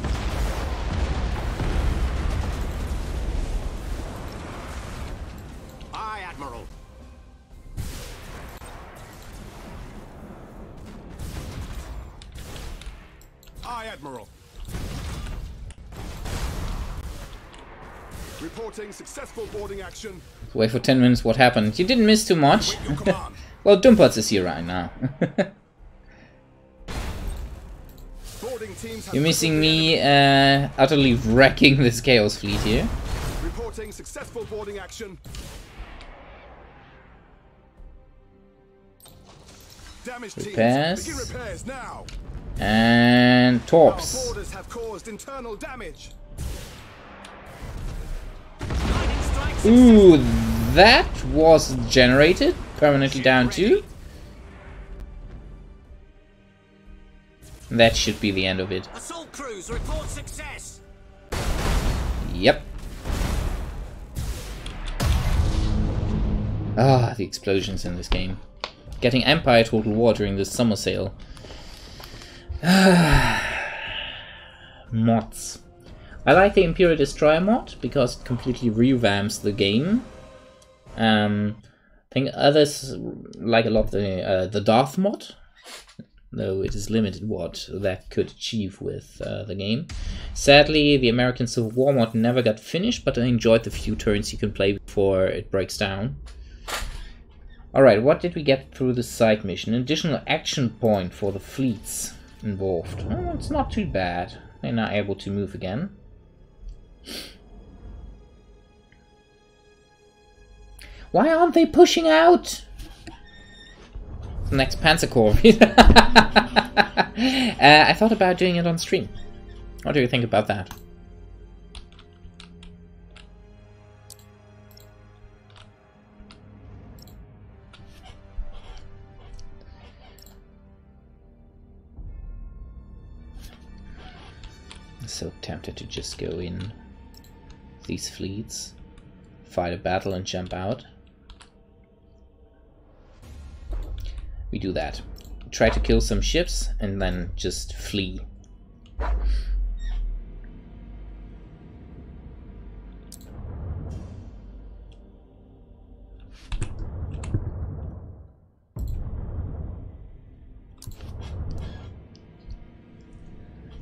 S4: Reporting successful boarding action.
S1: Wait for 10 minutes, what happened? You didn't miss too much.
S4: Wait your command.
S1: well, Dumpots is here right now.
S4: Boarding teams have
S1: You're missing me uh, utterly wrecking this Chaos fleet here.
S4: Reporting successful boarding action. Damage.
S1: Repairs.
S4: Repairs now.
S1: And torps. Ooh, that was generated. Permanently down too. That should be the end of it.
S10: Assault crews report success.
S1: Yep. Ah, the explosions in this game. Getting Empire Total War during the summer sale. Ah, Mods. I like the Imperial Destroyer mod because it completely revamps the game. Um, I think others like a lot the uh, the Darth mod, though it is limited what that could achieve with uh, the game. Sadly, the American Civil War mod never got finished, but I enjoyed the few turns you can play before it breaks down. Alright, what did we get through the side mission? An additional action point for the fleets involved. It's not too bad. They're now able to move again. Why aren't they pushing out? The next Panzer Corps. uh, I thought about doing it on stream. What do you think about that? so tempted to just go in these fleets, fight a battle and jump out. We do that. Try to kill some ships and then just flee.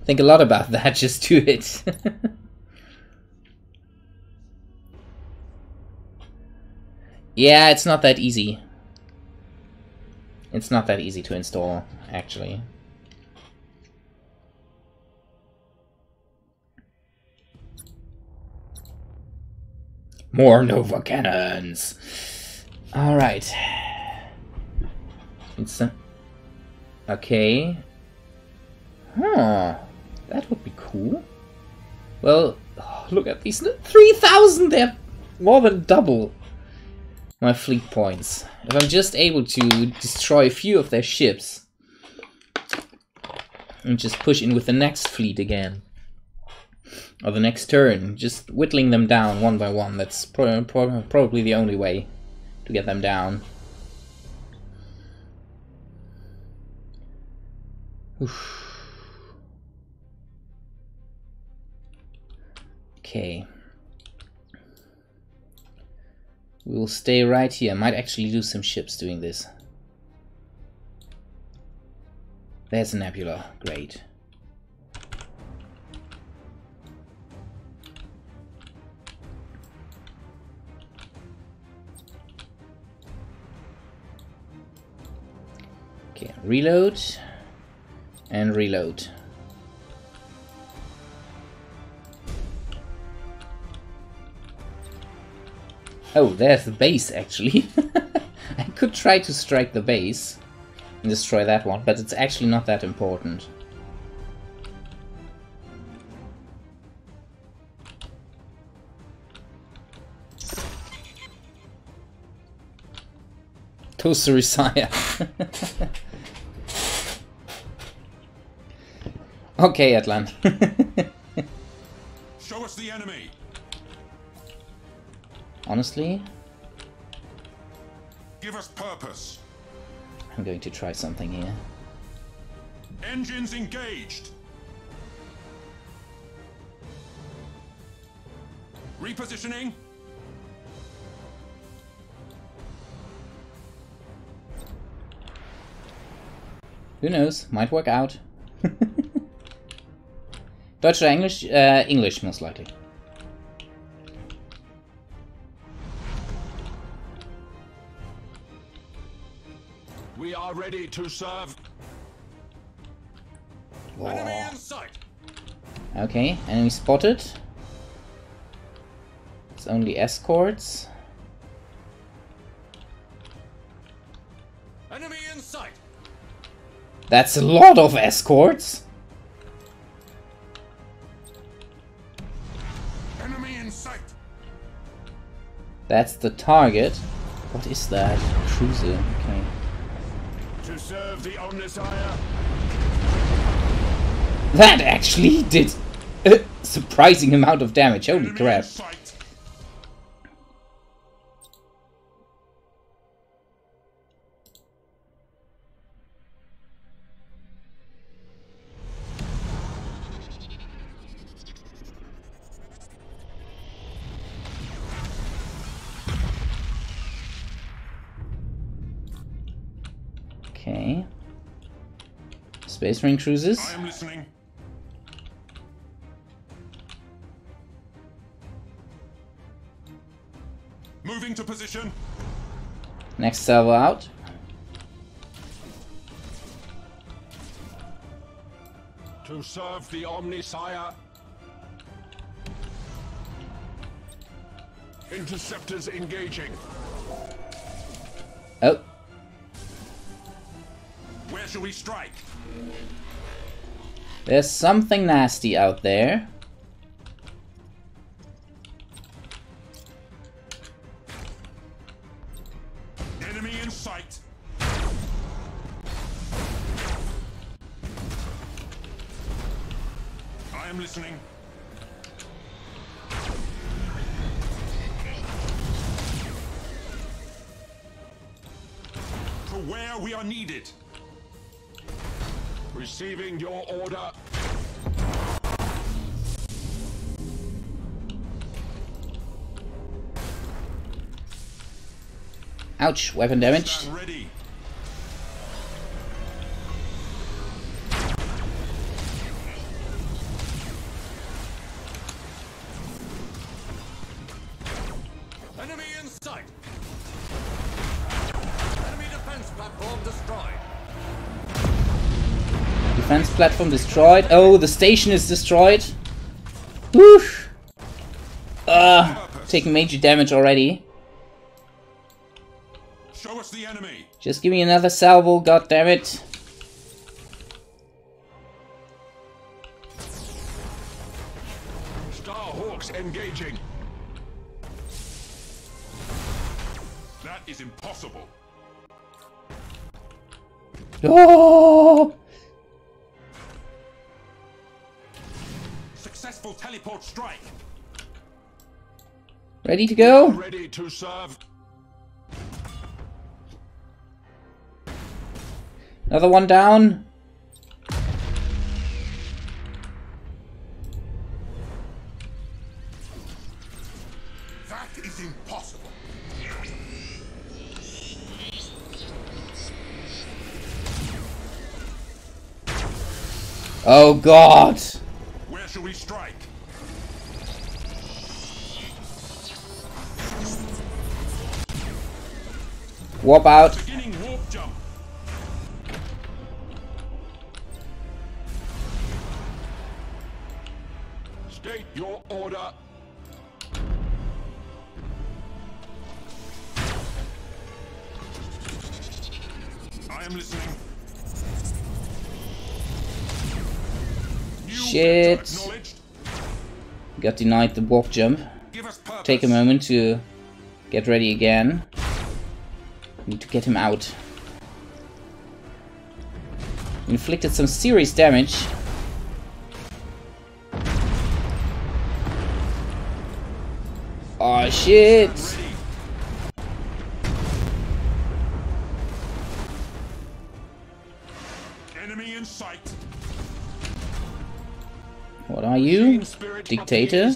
S1: Think a lot about that, just do it. yeah, it's not that easy. It's not that easy to install, actually. More Nova cannons! Alright. It's a... Okay. Huh. That would be cool. Well, look at these 3,000! They're more than double my fleet points. If I'm just able to destroy a few of their ships and just push in with the next fleet again, or the next turn, just whittling them down one by one, that's pro pro probably the only way to get them down. Oof. Okay. We will stay right here. Might actually lose some ships doing this. There's a nebula. Great. Okay, reload. And reload. Oh, there's the base actually. I could try to strike the base and destroy that one, but it's actually not that important. Toaster Isaiah. okay, Atlan.
S7: Show us the enemy.
S1: Honestly,
S7: Give us purpose.
S1: I'm going to try something here.
S7: Engines engaged. Repositioning.
S1: Who knows? Might work out. Deutsch or English? Uh, English, most likely.
S8: We are ready to serve.
S7: Enemy in sight.
S1: Okay, enemy spotted. It's only escorts.
S7: Enemy in sight.
S1: That's a lot of escorts!
S3: Enemy in sight.
S1: That's the target. What is that? Cruiser, okay.
S8: Serve the Omnissiah.
S1: That actually did a surprising amount of damage, holy crap. Space Marine cruises.
S3: I am listening.
S7: Moving to position.
S1: Next salvo out.
S8: To serve the Omnissiah. Interceptors engaging.
S1: Oh,
S7: Where shall we strike?
S1: There's something nasty out there. Ouch, weapon damage.
S7: Enemy in sight. Enemy defense platform destroyed.
S1: Defense platform destroyed. Oh, the station is destroyed. Woof. Ah, taking major damage already. Just give me another salvo, god damn it.
S8: Starhawks engaging.
S3: That is impossible.
S1: Oh!
S7: Successful teleport strike.
S1: Ready to go?
S8: Ready to serve.
S1: Another one down.
S3: That is impossible.
S1: Oh god!
S3: Where shall we strike?
S1: Warp out. Got denied the warp jump. Take a moment to get ready again. Need to get him out. Inflicted some serious damage. Oh shit! Dictator?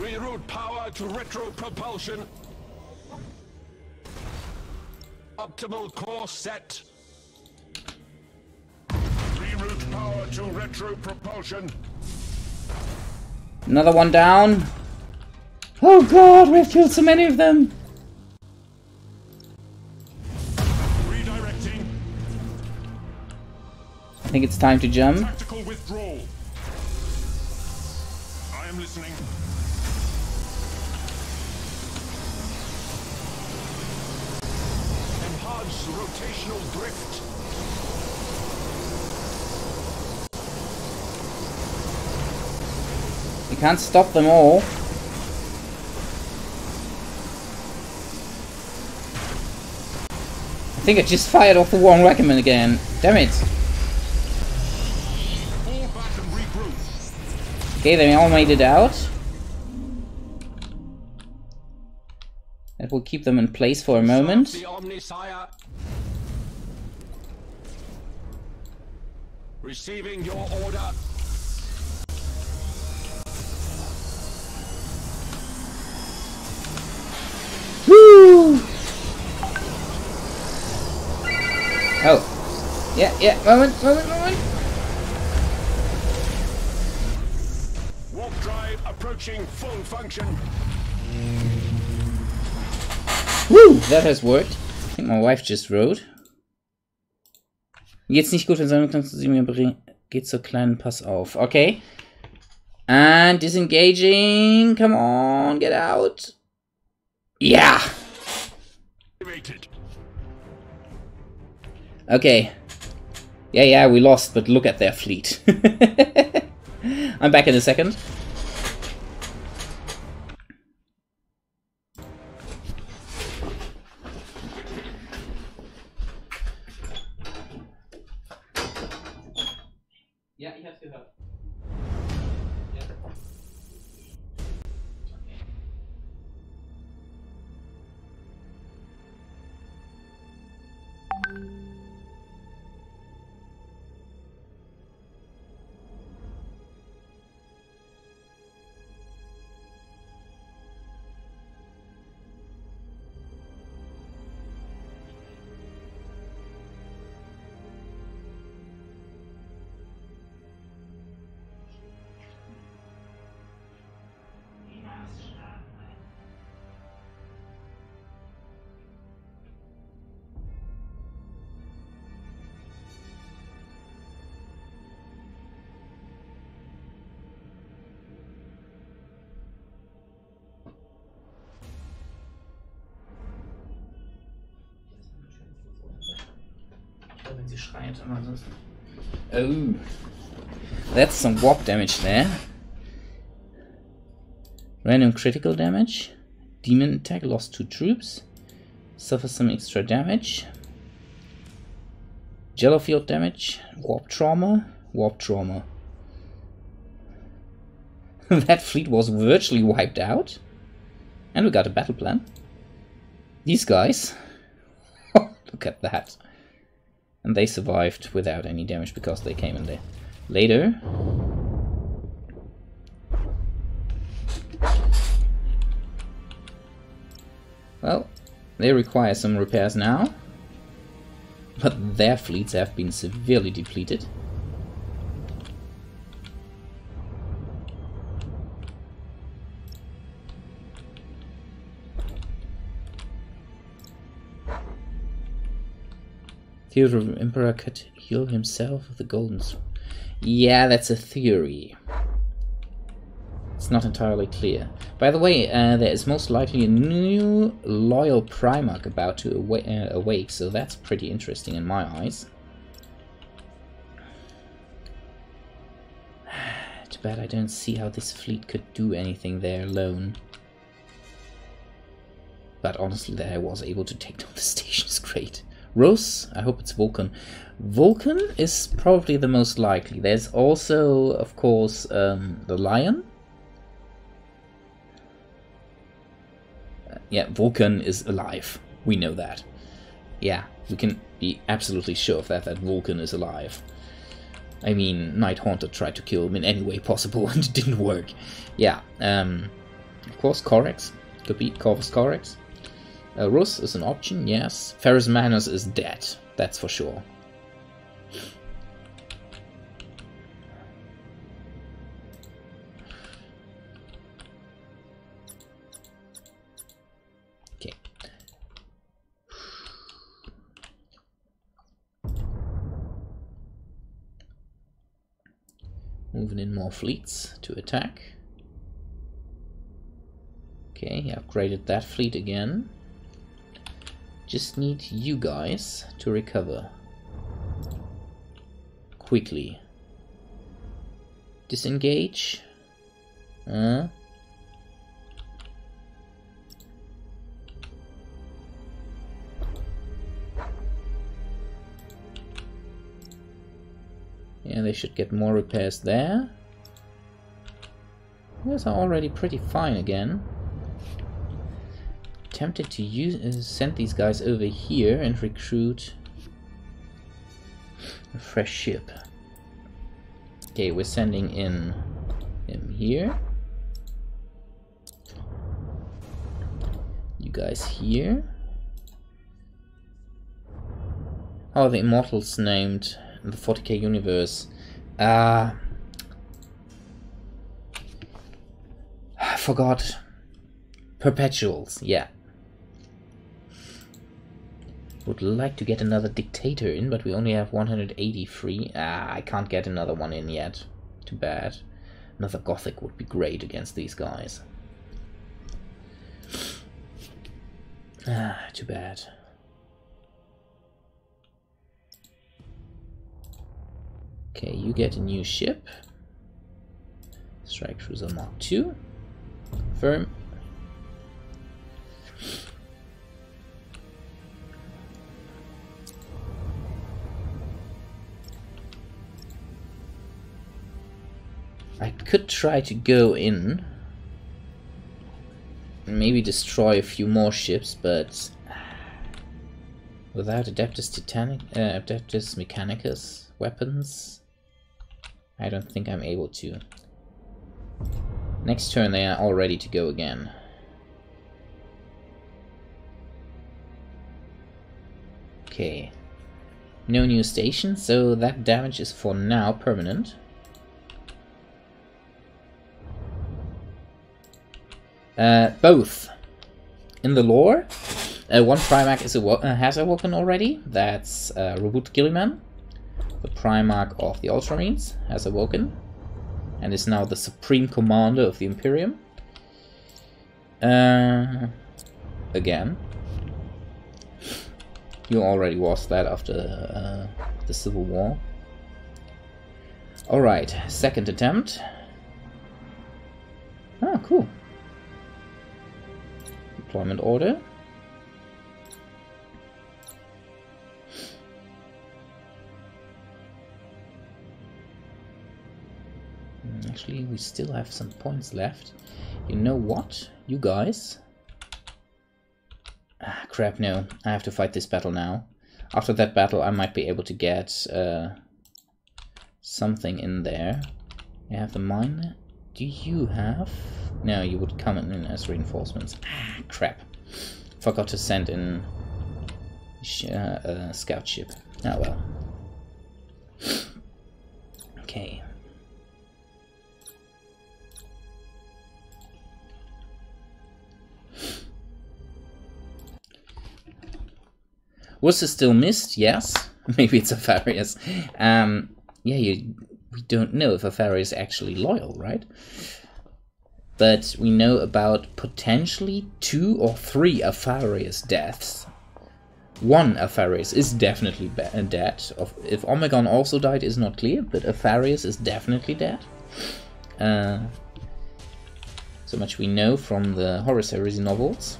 S8: Reroute power to retro propulsion. Optimal course set.
S3: Reroute power to retro propulsion.
S1: Another one down. Oh god, we've killed so many of them.
S3: Redirecting.
S1: I think it's time to jump.
S3: Tactical withdrawal. Listening.
S8: Enhance rotational drift.
S1: You can't stop them all. I think I just fired off the wrong recommend again. Damn it. Okay, they all made it out. That will keep them in place for a moment.
S8: Receiving your order.
S1: Woo! Oh. Yeah, yeah, moment, moment, moment.
S8: Warp drive approaching full function.
S1: Woo! That has worked. I think my wife just wrote. Jetzt nicht gut, wenn Sammlung kannst du sie mir bringen. Geht zur kleinen Pass auf. Okay. And disengaging. Come on, get out. Yeah. Okay. Yeah, yeah, we lost, but look at their fleet. I'm back in a second. Oh. That's some warp damage there. Random critical damage. Demon attack, lost two troops. Suffer some extra damage. Gellar field damage. Warp trauma. Warp trauma. that fleet was virtually wiped out. And we got a battle plan. These guys. Look at that. And they survived without any damage because they came in there later. Well, they require some repairs now. But their fleets have been severely depleted. The Emperor could heal himself with the golden sword. Yeah, that's a theory. It's not entirely clear. By the way, uh, there is most likely a new loyal Primarch about to awa uh, awake, so that's pretty interesting in my eyes. Too bad I don't see how this fleet could do anything there alone. But honestly, that I was able to take down the station is great. Rose, I hope it's Vulcan. Vulcan is probably the most likely. There's also, of course, um, the Lion. Uh, yeah, Vulcan is alive. We know that. Yeah, we can be absolutely sure of that, that Vulcan is alive. I mean, Night Haunter tried to kill him in any way possible and it didn't work. Yeah, um, of course, Corax. Could be Corvus Corax. Uh, Russ is an option, yes. Ferrus Manus is dead, that's for sure. Okay. Moving in more fleets to attack. Okay, upgraded that fleet again. Just need you guys to recover. Quickly. Disengage. Yeah, they should get more repairs there. Those are already pretty fine again tempted to use uh, send these guys over here and recruit a fresh ship. Okay, we're sending in him here. You guys here. How are the immortals named in the 40k universe? Uh, I forgot. Perpetuals, yeah. Would like to get another dictator in, but we only have 183. Ah, I can't get another one in yet. Too bad. Another Gothic would be great against these guys. Ah, too bad. Okay, you get a new ship. Strike Cruiser Mark II. Firm. I could try to go in. Maybe destroy a few more ships, but without Adeptus Titanic, uh, Adeptus Mechanicus weapons, I don't think I'm able to. Next turn they are all ready to go again. Okay. No new station, so that damage is for now permanent. Uh, both. In the lore, uh, one Primarch is awo uh, has awoken already. That's uh, Roboute Guilliman. The Primarch of the Ultramarines has awoken and is now the supreme commander of the Imperium. Uh, again. You already was that after uh, the Civil War. Alright, second attempt. Oh, cool deployment order. Hmm, actually, we still have some points left. You know what, you guys? Ah, crap, no. I have to fight this battle now. After that battle, I might be able to get uh, something in there. You have the mine. Do you have... No, you would come in as reinforcements. Ah, crap. Forgot to send in uh, a scout ship. Oh well. Okay. Was it still missed? Yes. Maybe it's Alpharius. Um, yeah, you, we don't know if Alpharius is actually loyal, right? but we know about potentially two or three Alpharius deaths. One Alpharius is definitely uh, dead. If Omegon also died is not clear, but Alpharius is definitely dead. Uh, so much we know from the Horus Heresy novels.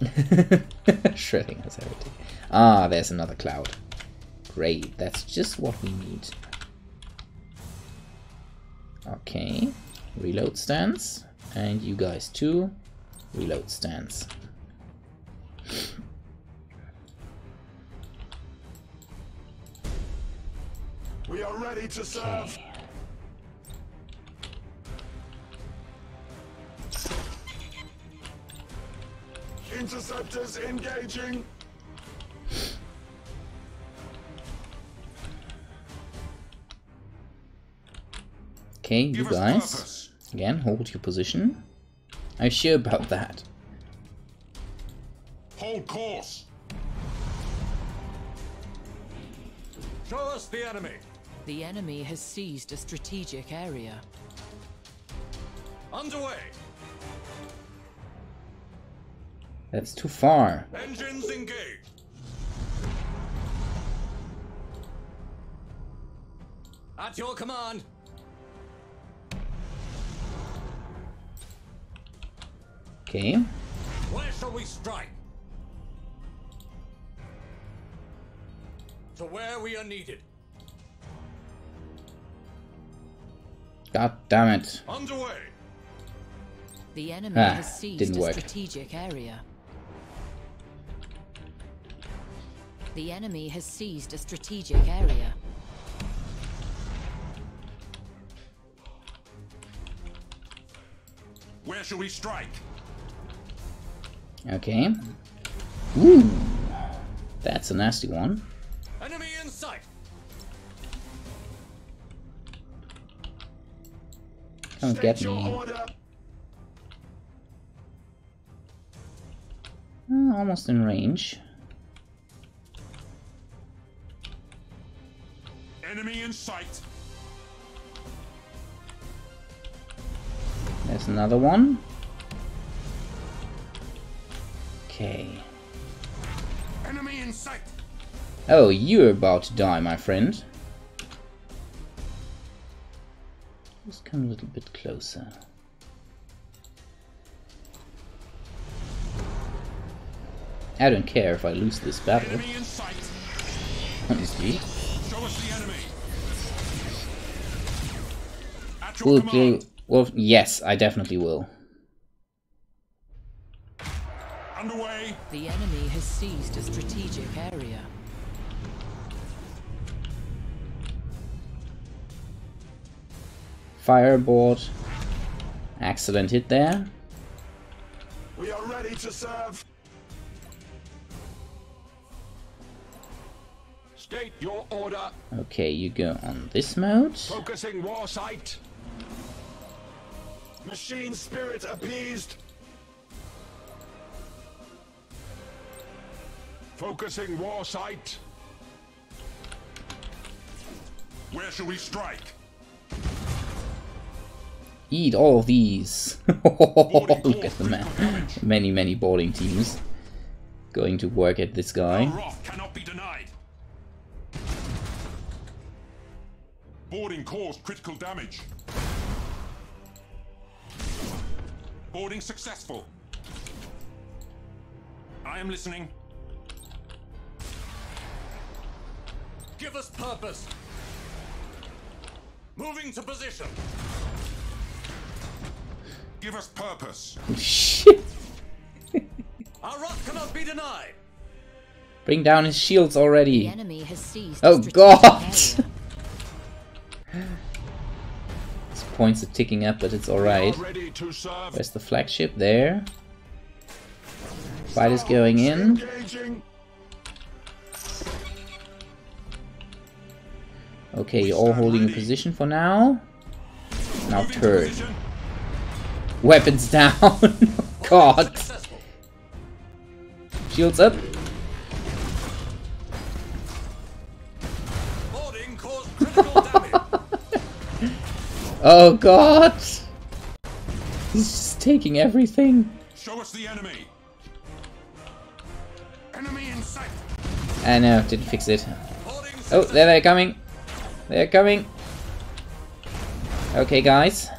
S1: Schrodinger's heretic. Ah, there's another cloud. Great, that's just what we need. Okay, reload stance. And you guys too, reload stance.
S7: We are ready to serve.
S1: Okay.
S7: Interceptors engaging.
S1: Okay, you guys, again, hold your position. Are you sure about that?
S3: Hold course.
S2: Show us the enemy.
S6: The enemy has seized a strategic area.
S2: Underway.
S1: That's too far.
S2: Engines engaged. At your command.
S1: Okay,
S2: Where shall we strike? To where we are needed.
S1: god damn it.
S2: Underway.
S6: The enemy
S1: Ah,
S6: has seized
S1: didn't
S6: a
S1: work.
S6: strategic area. The enemy has seized a strategic area.
S3: Where shall we strike?
S1: Okay. Ooh, that's a nasty one.
S2: Enemy in sight.
S7: State
S1: get me. Uh, almost in range.
S3: Enemy in sight.
S1: There's another one. Okay.
S3: Enemy in sight.
S1: Oh, you're about to die, my friend. Just come a little bit closer. I don't care if I lose this battle,
S3: Enemy in sight.
S1: honestly.
S3: Show us the enemy. At your
S1: Will play. Well, yes, I definitely will.
S3: Underway.
S6: The enemy has seized a strategic area.
S1: Fireboard. Excellent hit there.
S7: We are ready to serve.
S3: State your order.
S1: Okay, you go on this mode.
S3: Focusing war sight.
S7: Machine spirit appeased.
S3: Focusing war sight. Where shall we strike?
S1: Eat all of these. Look at the man. Many, many boarding teams going to work at this guy.
S3: Our wrath cannot be denied. Boarding caused critical damage. Boarding successful. I am listening.
S2: Give us purpose. Moving to position.
S3: Give us purpose.
S1: Shit.
S2: Our wrath cannot be denied.
S1: Bring down his shields
S6: The
S1: already.
S6: enemy has seized
S1: Oh god!
S6: area.
S1: His points are ticking up, but it's alright.
S3: Ready.
S1: Where's the flagship? There. Fight is going in. Okay, you're all holding a position for now. Now turn. Weapons down! Oh
S2: god!
S1: Shields up!
S2: Boarding caused critical damage.
S1: Oh god! He's just taking everything.
S3: Show us the enemy. Enemy in sight.
S1: I know, didn't fix it. Oh, there they're coming. They're coming. Okay, guys.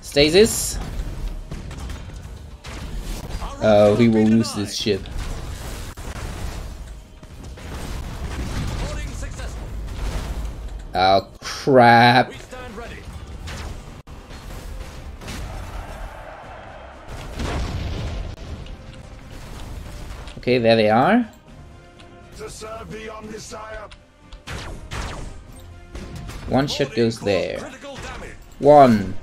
S1: Stasis. Oh, we will lose this ship. Oh, crap. Okay, there they are.
S7: To serve.
S1: One shot goes there. One.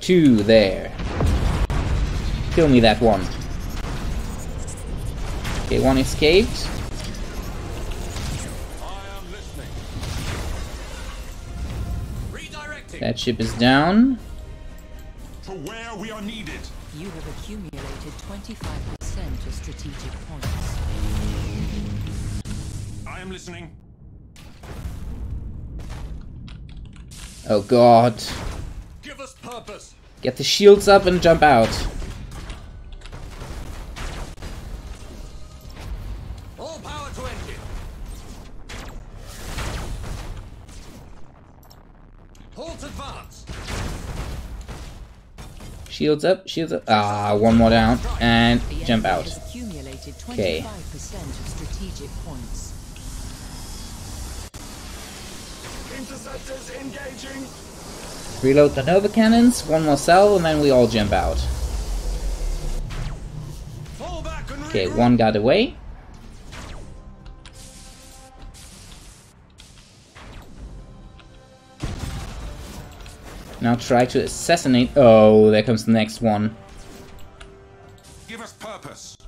S1: Two there. Kill me that one. Okay, one escaped.
S2: I am listening. Redirecting.
S1: That ship is down.
S3: To where we are needed.
S6: You have accumulated 25% of strategic points.
S3: I am listening.
S1: Oh god.
S2: Give us purpose.
S1: Get the shields up and jump out.
S2: All power to engine. Halt advance.
S1: Shields up, shields up. Ah, one more down. And jump out.
S6: has accumulated 25%
S1: Okay.
S6: of strategic points.
S7: Interceptors engaging.
S1: Reload the Nova cannons, one more cell, and then we all jump out.
S2: Fall back and
S1: Okay, one got away. Now try to assassinate. Oh, there comes the next one.
S3: Give us purpose.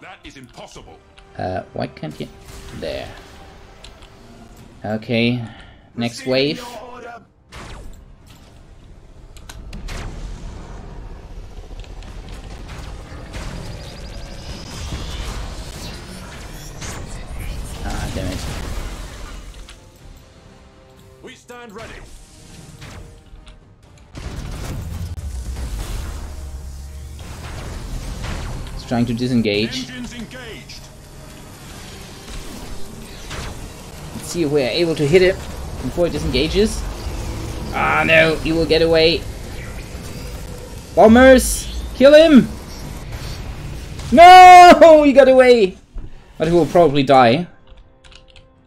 S3: That is impossible.
S1: Uh, why can't you? There. Okay, next wave. Ah, damn it.
S2: We stand ready.
S1: It's trying to disengage. See if we're able to hit it before it disengages. Ah, no, he will get away. Bombers! Kill him! No! He got away! But he will probably die.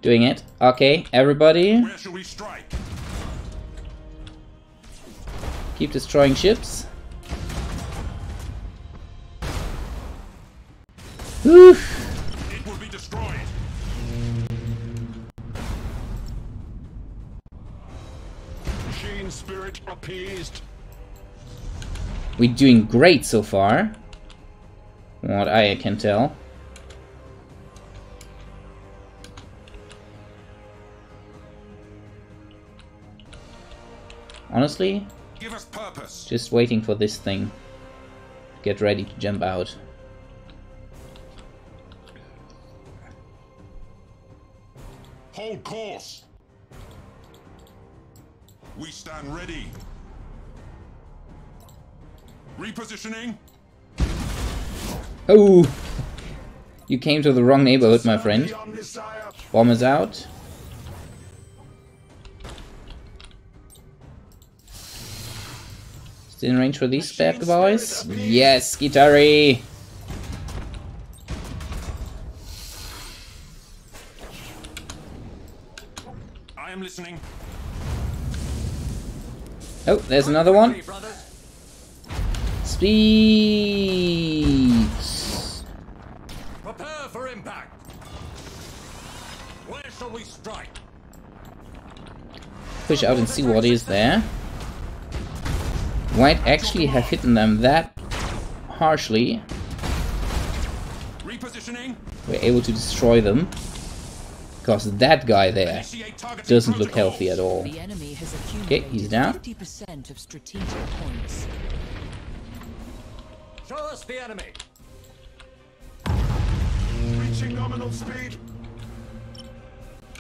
S1: Doing it. Okay, everybody,
S3: Where shall we strike?
S1: keep destroying ships. Oof.
S3: Appeased.
S1: We're doing great so far. What I can tell. Honestly,
S3: Give us purpose.
S1: just waiting for this thing to get ready to jump out.
S3: Hold course. We stand ready. Repositioning.
S1: Oh! You came to the wrong neighborhood, my friend. Bomb is out. Still in range for these bad boys? Yes, Gitari!
S3: I am listening.
S1: Oh, there's another one.
S2: Brothers.
S1: Speed!
S2: Prepare for impact. Where shall we strike?
S1: Push out and see what is there. Might actually have hit them that harshly.
S3: Repositioning.
S1: We're able to destroy them. Because that guy there doesn't look healthy at all.
S6: The enemy has
S1: Okay,
S6: accumulated
S1: he's down.
S2: Show us the enemy.
S7: Reaching nominal speed.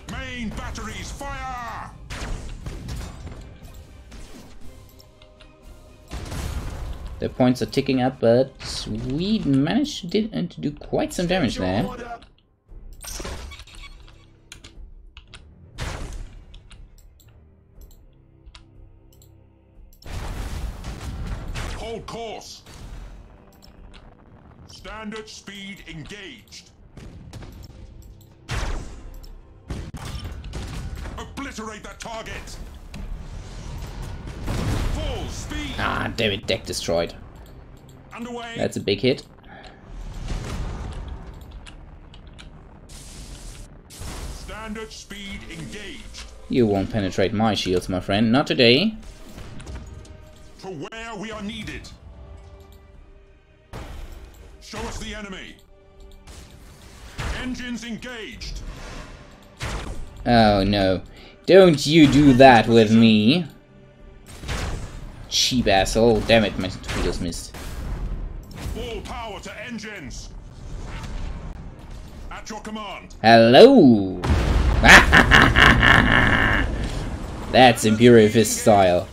S3: Main batteries, fire!
S1: The points are ticking up, but we managed to, did, uh, to do quite some damage there.
S3: Standard speed engaged. Obliterate that target. Full speed.
S1: Ah, damn it, deck destroyed.
S3: Underway.
S1: That's a big hit.
S3: Standard speed engaged.
S1: You won't penetrate my shields, my friend. Not today.
S3: To where we are needed. Show us the enemy. Engines engaged.
S1: Oh no. Don't you do that with me. Cheap asshole. Damn it, my torpedoes missed.
S3: All power to engines. At your command.
S1: Hello! That's Imperial Fist style.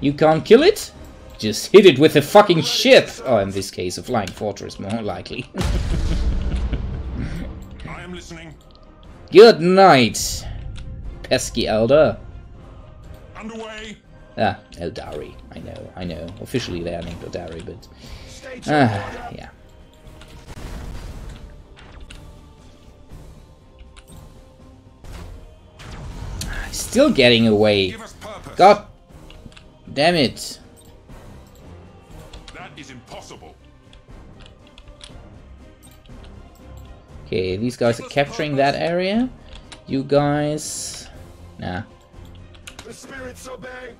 S1: You can't kill it? Just hit it with a fucking ship! Or in this case, a flying fortress, more likely.
S3: I am listening.
S1: Good night, pesky Eldar.
S3: Underway.
S1: Ah, Aeldari. I know, I know. Officially they are named Aeldari, but... Ah, yeah. Still getting away.
S3: Give us purpose.
S1: God damn it. Okay, these guys are capturing that area. You guys... Nah.
S7: The spirits obey.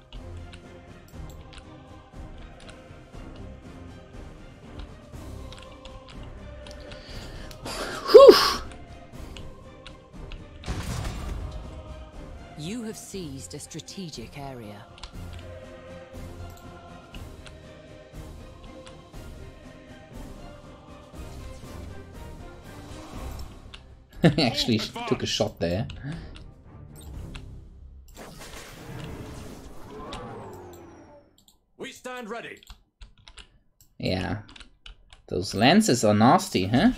S1: Whew!
S6: You have seized a strategic area.
S1: Actually took a shot there.
S2: We stand ready.
S1: Yeah. Those lances are nasty, huh?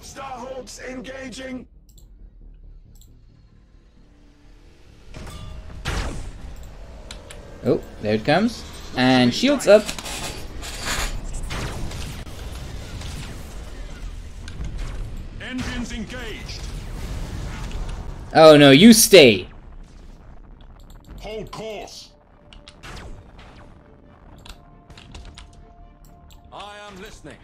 S7: Starhawks engaging.
S1: Oh, there it comes. And shields up.
S3: Engines engaged.
S1: Oh no, you stay.
S3: Hold course.
S2: I am listening.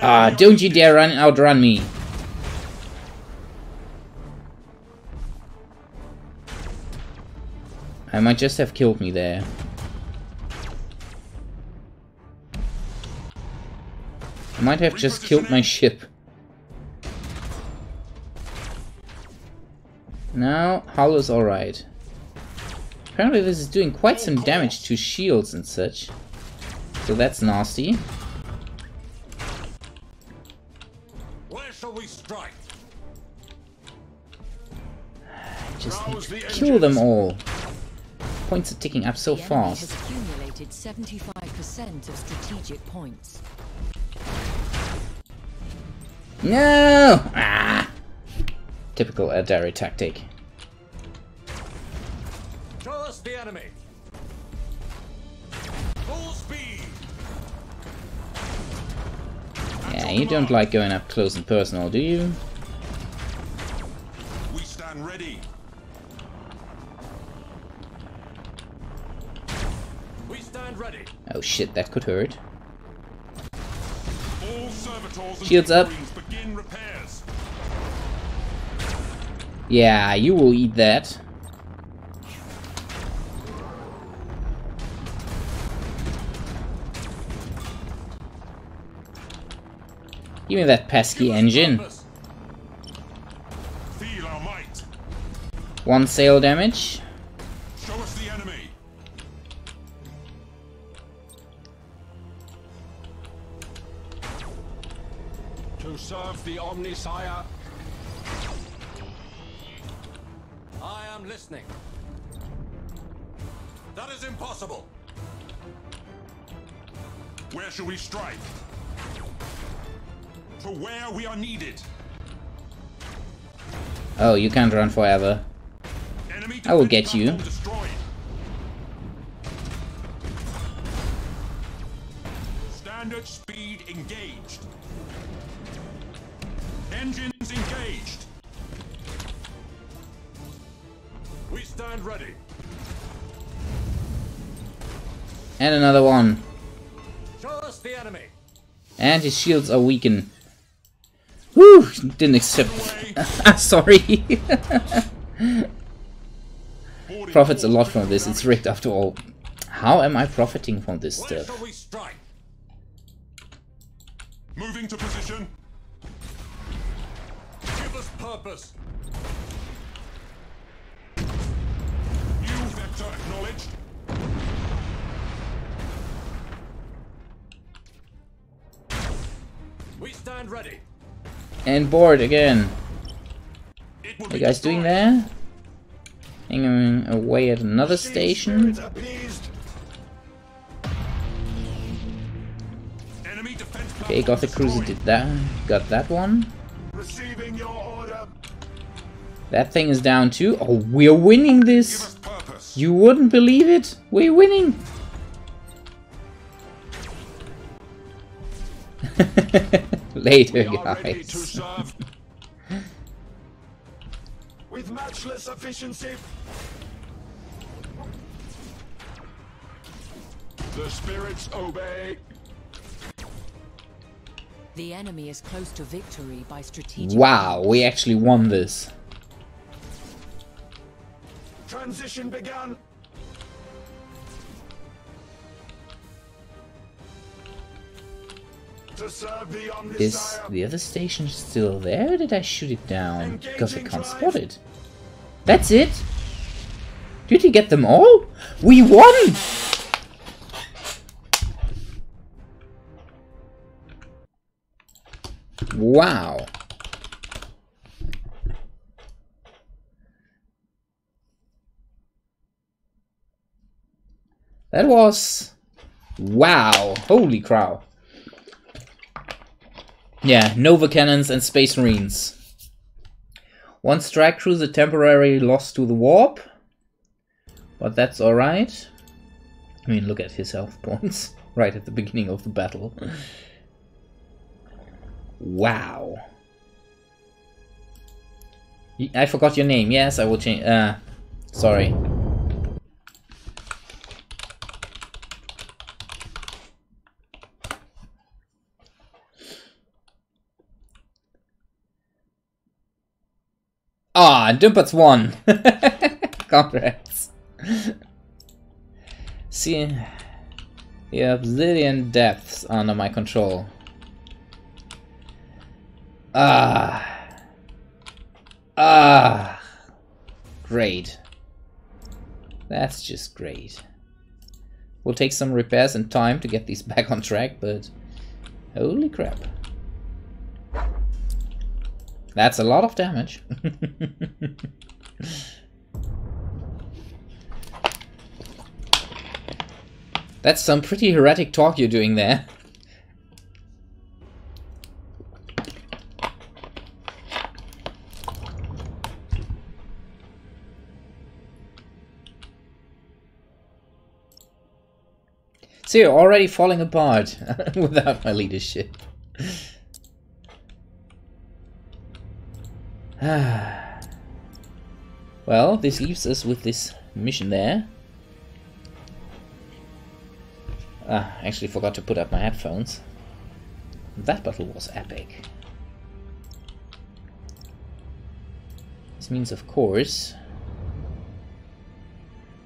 S1: Ah,
S3: we
S1: don't you dare run outrun me. I might just have killed me there. Might have just killed my ship. Now, Hull is alright. Apparently this is doing quite some damage to shields and such. So that's nasty.
S2: Where shall we strike?
S1: Just
S3: Rouse the
S1: kill them all. Points are ticking up so fast.
S6: 75% of strategic points.
S1: No! Ah! Typical Aeldari tactic.
S2: Show us the enemy. Full speed.
S1: Yeah, you don't like going up close and personal, do you?
S3: We stand ready.
S2: We stand ready.
S1: Oh shit, that could hurt.
S3: All servitors and
S1: Shields up.
S3: Marines begin repairs.
S1: Yeah, you will eat that. Give me that pesky engine.
S2: purpose.
S3: Feel our might.
S1: One sail damage.
S8: Serve the Omnissiah.
S10: I am listening. That is impossible.
S8: Where shall we strike? To where we are needed.
S1: Oh, you can't run forever. I will get you. And his shields are weakened. Whew! Didn't accept. ah, sorry. Profits a lot from this. It's rigged after all. How am I profiting from this stuff? And board again. What you guys doing there? Hanging away at another station.
S3: appeased.
S8: Enemy defense
S1: Okay, Gothic Cruiser did that. Got that one.
S3: Receiving your order.
S1: That thing is down too. Oh, we're winning this. You wouldn't believe it. We're winning. Later,
S3: We are ready to
S1: guys.
S3: With matchless efficiency. The spirits obey.
S6: The enemy is close to victory by strategic.
S1: Wow, we actually won this.
S3: Transition begun.
S1: Is the other station still there? Or did I shoot it down? Because I can't spot it. That's it? Did you get them all? We won! Wow. That was... Wow. Holy crow. Yeah, Nova Cannons and Space Marines. One strike cruiser temporarily lost to the warp. But that's alright. I mean, look at his health points right at the beginning of the battle. Wow. I forgot your name. Yes, I will change. Uh, sorry. Ah, Dumpert's won. Congrats. See, the obsidian depths under my control. Ah. Ah. Great. That's just great. We'll take some repairs and time to get these back on track, but holy crap. That's a lot of damage. That's some pretty heretic talk you're doing there. So you're already falling apart without my leadership. well, this leaves us with this mission there. Ah, actually forgot to put up my headphones. That battle was epic. This means, of course...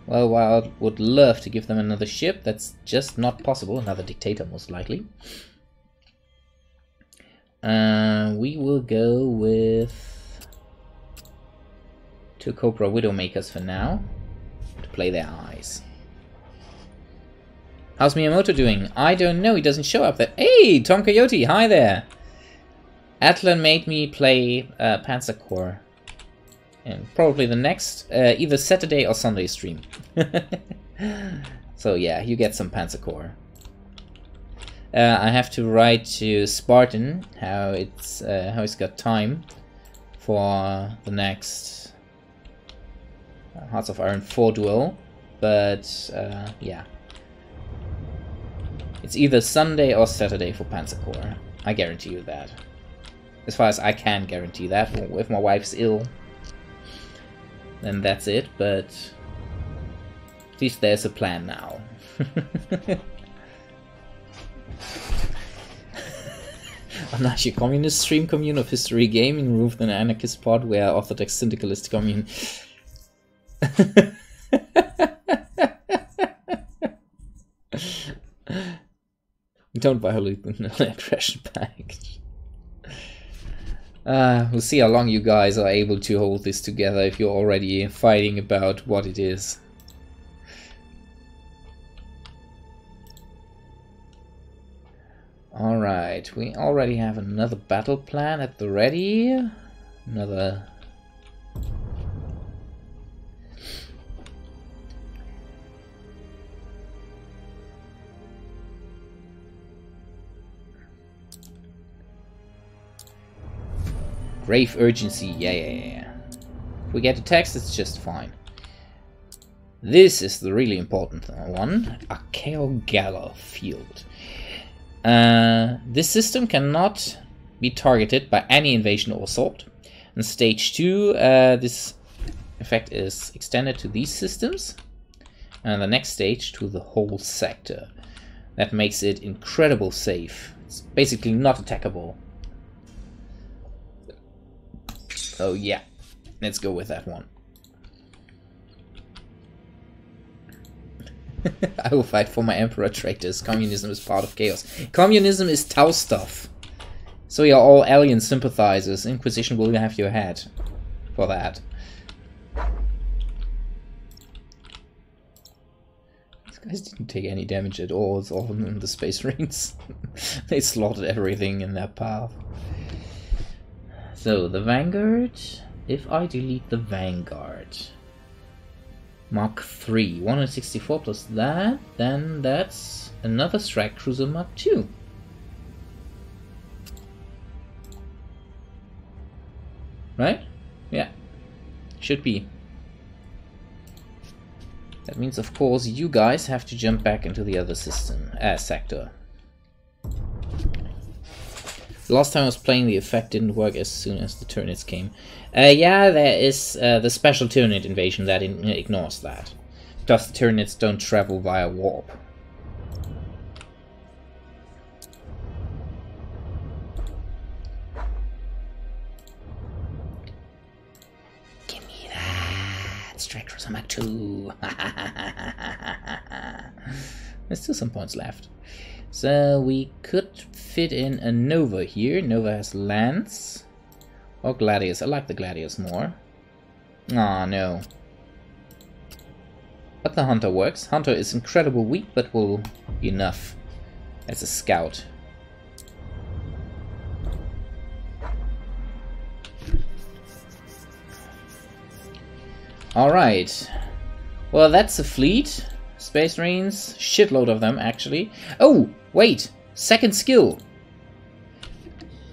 S1: Well, while I would love to give them another ship, that's just not possible. Another dictator, most likely. Uh, we will go with two Cobra Widowmakers for now to play their eyes. How's Miyamoto doing? I don't know. He doesn't show up there. Hey, Tom Coyote. Hi there. Atlan made me play uh, Panzer Corps. And probably the next, uh, either Saturday or Sunday stream. so yeah, you get some Panzer Corps. Uh, I have to write to Spartan how it's uh, how he's got time for the next Hearts of Iron 4 duel, but uh, yeah. It's either Sunday or Saturday for Panzer Corps. I guarantee you that. As far as I can guarantee that. If my wife's ill, then that's it, but at least there's a plan now. a nice communist stream commune of history gaming roof an anarchist pod where orthodox syndicalist commune don't violate the aggression pact uh, we'll see how long you guys are able to hold this together if you're already fighting about what it is. Alright, we already have another battle plan at the ready. Another Grave urgency, yeah, yeah, yeah. If we get a text, it's just fine. This is the really important one, Archeo Gellar field. Uh, this system cannot be targeted by any invasion or assault. In stage 2, uh, this effect is extended to these systems, and the next stage to the whole sector. That makes it incredible safe. It's basically not attackable Oh yeah, let's go with that one. I will fight for my emperor traitors. Communism is part of chaos. Communism is Tau stuff. So you're all alien sympathizers. Inquisition will have your head for that. These guys didn't take any damage at all. It's all in the space rings. they slaughtered everything in their path. So, the Vanguard, if I delete the Vanguard, Mark 3, 164 plus that, then that's another Strike Cruiser Mark 2. Right? Yeah. Should be. That means, of course, you guys have to jump back into the other system, uh, sector. Last time I was playing, the effect didn't work as soon as the Tyranids came. Uh, yeah, there is uh, the special Tyranid invasion that ignores that. Because the Tyranids don't travel via warp. Give me that! Strike for some 2! There's still some points left. So we could fit in a Nova here. Nova has Lance. Or Gladius. I like the Gladius more. Ah, oh, no. But the Hunter works. Hunter is incredibly weak, but will be enough as a scout. Alright. Well, that's a fleet. Space Marines, shitload of them actually. Oh, wait, second skill.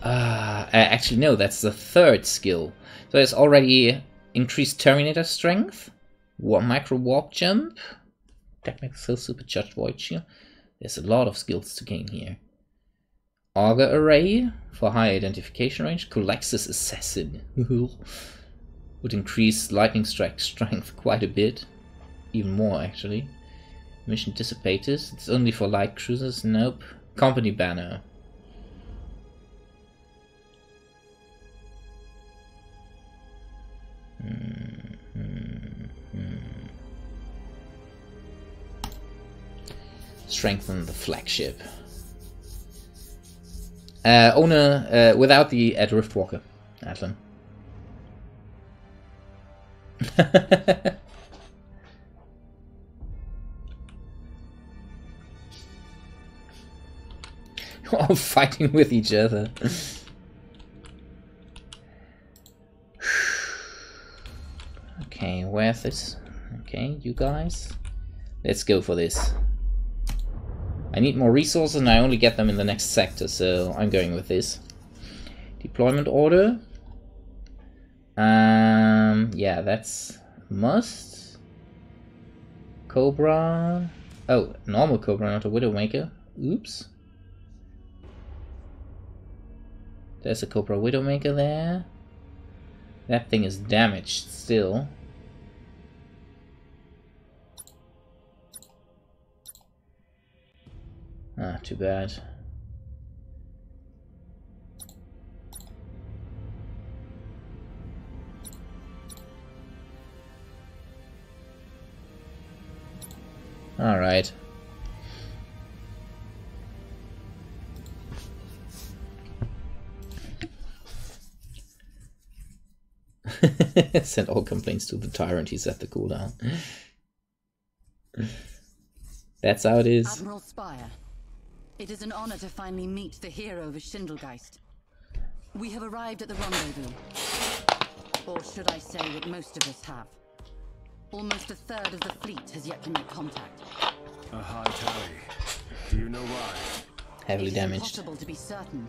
S1: Uh, actually no, that's the third skill. So it's already increased Terminator strength, micro warp jump, technical skill, supercharged void shield. There's a lot of skills to gain here. Auger Array for high identification range. Culexus Assassin would increase lightning strike strength quite a bit, even more actually. Mission Dissipators. It's only for light cruisers. Nope. Company banner. Mm -hmm. Strengthen the flagship. Uh, owner uh, without the Ed Riftwalker, Atlan. all fighting with each other. okay, where's it. Okay, you guys. Let's go for this. I need more resources and I only get them in the next sector, so I'm going with this. Deployment order. Um, yeah, that's must. Cobra. Oh, normal Cobra, not a Widowmaker. Oops. There's a Cobra Widowmaker there. That thing is damaged still. Ah, too bad. Alright. Send all complaints to the tyrant, he set the cooldown. That's how it is.
S12: Admiral Spire, it is an honor to finally meet the hero of Schindelgeist. We have arrived at the rendezvous. Or should I say that most of us have. Almost a third of the fleet has yet to make contact.
S4: A high tally. Do you know why?
S1: Heavily
S12: It is
S1: damaged.
S12: impossible to be certain.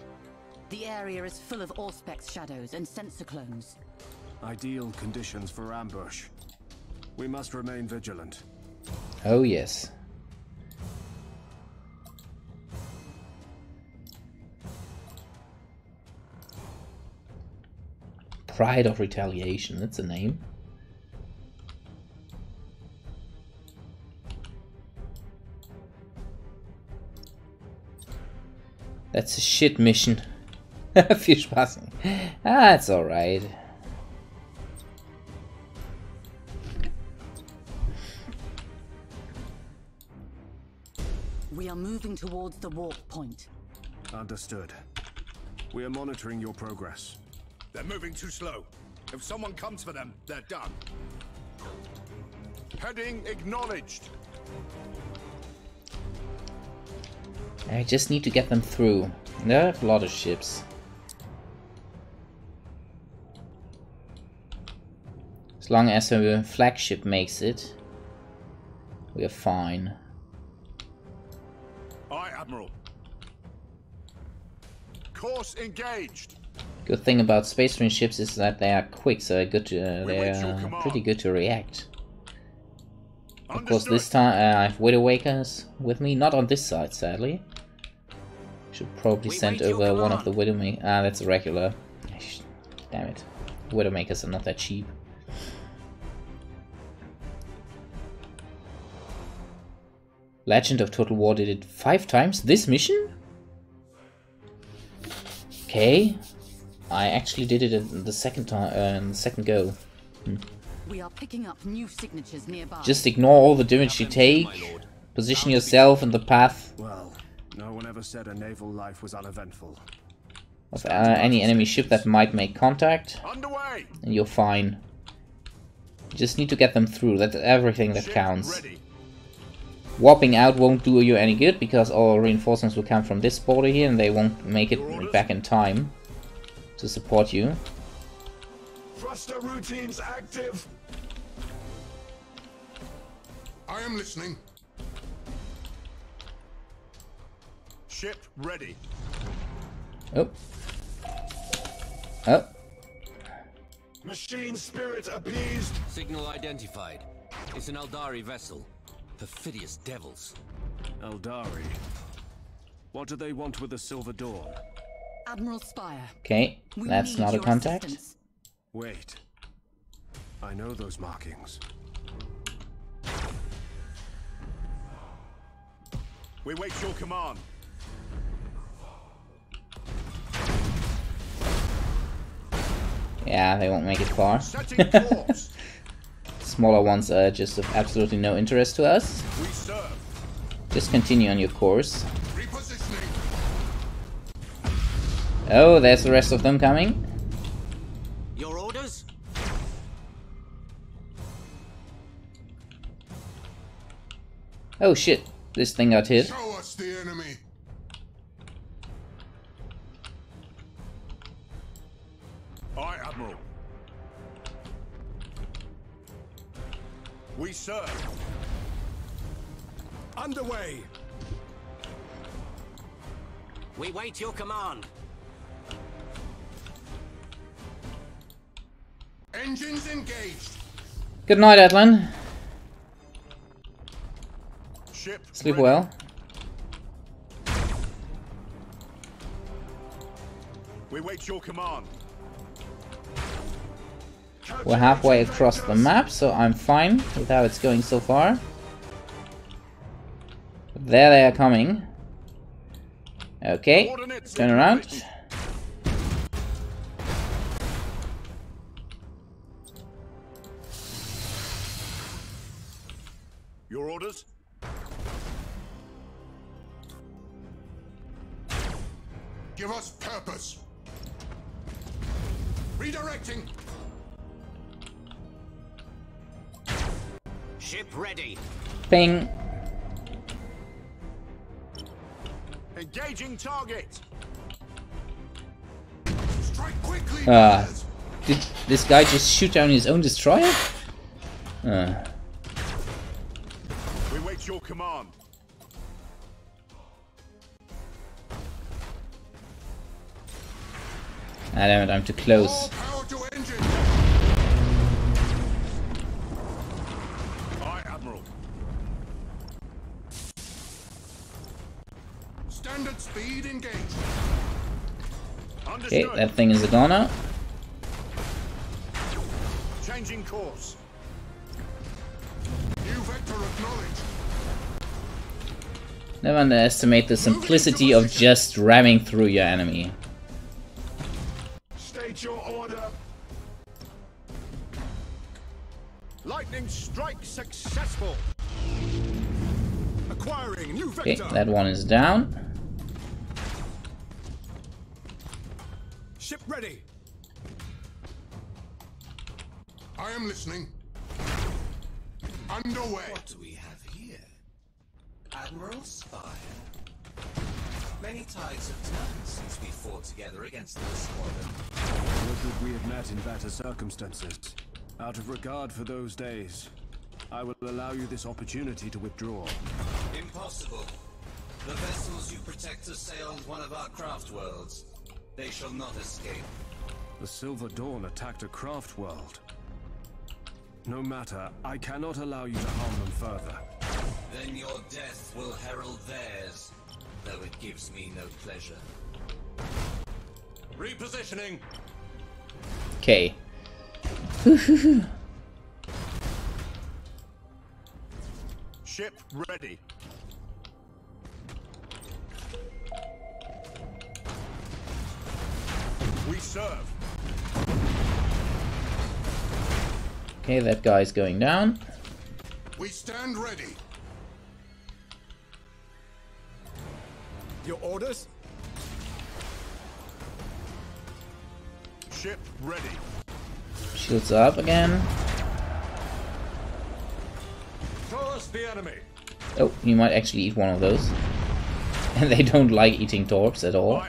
S12: The area is full of Auspex shadows and sensor clones.
S4: Ideal conditions for ambush. We must remain vigilant.
S1: Oh yes. Pride of Retaliation, that's a name. That's a shit mission. Viel Spaß. Ah, it's alright.
S12: Are moving towards the warp point.
S4: Understood. We are monitoring your progress.
S3: They're moving too slow. If someone comes for them, they're done.
S13: Heading acknowledged.
S1: I just need to get them through. There are a lot of ships. As long as a flagship makes it, we are fine.
S3: Admiral.
S13: Course engaged.
S1: Good thing about space marine ships is that they are quick, so they're good to, uh,
S13: your
S1: they're
S13: command.
S1: pretty good to react. Of course, this time uh, I have Widow Widowmakers with me, not on this side, sadly. Should probably
S10: We
S1: send over one of the. Widowmakers. Ah, that's a regular. Damn it. Widowmakers are not that cheap. Legend of Total War did it five times this mission? Okay. I actually did it in the second time, uh, in the second go.
S12: We are picking up new signatures nearby.
S1: Just ignore all the damage you take. Position yourself in the path
S4: Well, no one ever said a naval life was uneventful.
S1: of uh, any enemy ship that might make contact,
S13: Underway.
S1: and you're fine. You just need to get them through. That's everything that counts.
S13: Ready.
S1: Warping out won't do you any good because all reinforcements will come from this border here, and they won't make it back in time to support you.
S7: Thruster routines active.
S3: I am listening.
S13: Ship ready.
S1: Oh. Oh.
S7: Machine spirit appeased.
S2: Signal identified. It's an Aeldari vessel. Perfidious devils.
S4: Aeldari. What do they want with the Silver Dawn?
S12: Admiral Spire.
S1: Okay, that's not a contact.
S12: assistance.
S4: Wait. I know those markings.
S13: We wait your command.
S1: Yeah, they won't make it far.
S13: Setting course.
S1: Smaller ones are just of absolutely no interest to us. Just continue on your course. Oh, there's the rest of them coming.
S10: Your orders?
S1: Oh shit, this thing got hit.
S3: Show us the enemy.
S7: We serve.
S4: Underway!
S10: We wait your command.
S3: Engines engaged.
S1: Good night, Atlan.
S7: Ship.
S1: Sleep
S7: ready.
S1: well.
S7: We wait your command.
S1: We're halfway across the map, so I'm fine with how it's going so far. There they are coming. Okay, turn around. Ping.
S7: Engaging target.
S3: Strike quickly.
S1: Ah.
S3: brothers.
S1: Did this guy just shoot down his own destroyer? Uh,
S7: We wait your command.
S1: I don't know, I'm too
S3: All
S1: close. Okay, that thing is a goner.
S7: Changing course.
S3: New vector acknowledged.
S1: Never underestimate the simplicity of just ramming through your enemy.
S3: State your order.
S7: Lightning strike successful.
S4: Acquiring new vector.
S1: Okay, that one is down.
S3: Am listening. Underway.
S14: What do we have here? Admiral Spire. Many tides have turned since we fought together against the squadron.
S4: Would that we had met in better circumstances. Out of regard for those days, I will allow you this opportunity to withdraw.
S14: Impossible. The vessels you protect have sailed one of our craft worlds. They shall not escape.
S4: The Silver Dawn attacked a craft world. No matter, I cannot allow you to harm them further.
S14: Then your death will herald theirs, though it gives me no pleasure.
S2: Repositioning.
S1: Okay.
S7: Ship ready. We serve.
S1: Okay, that guy's going down.
S3: We stand ready.
S4: Your orders?
S7: Ship ready.
S1: Shields up again.
S2: Toss the enemy.
S1: Oh, you might actually eat one of those. And they don't like eating torps at all.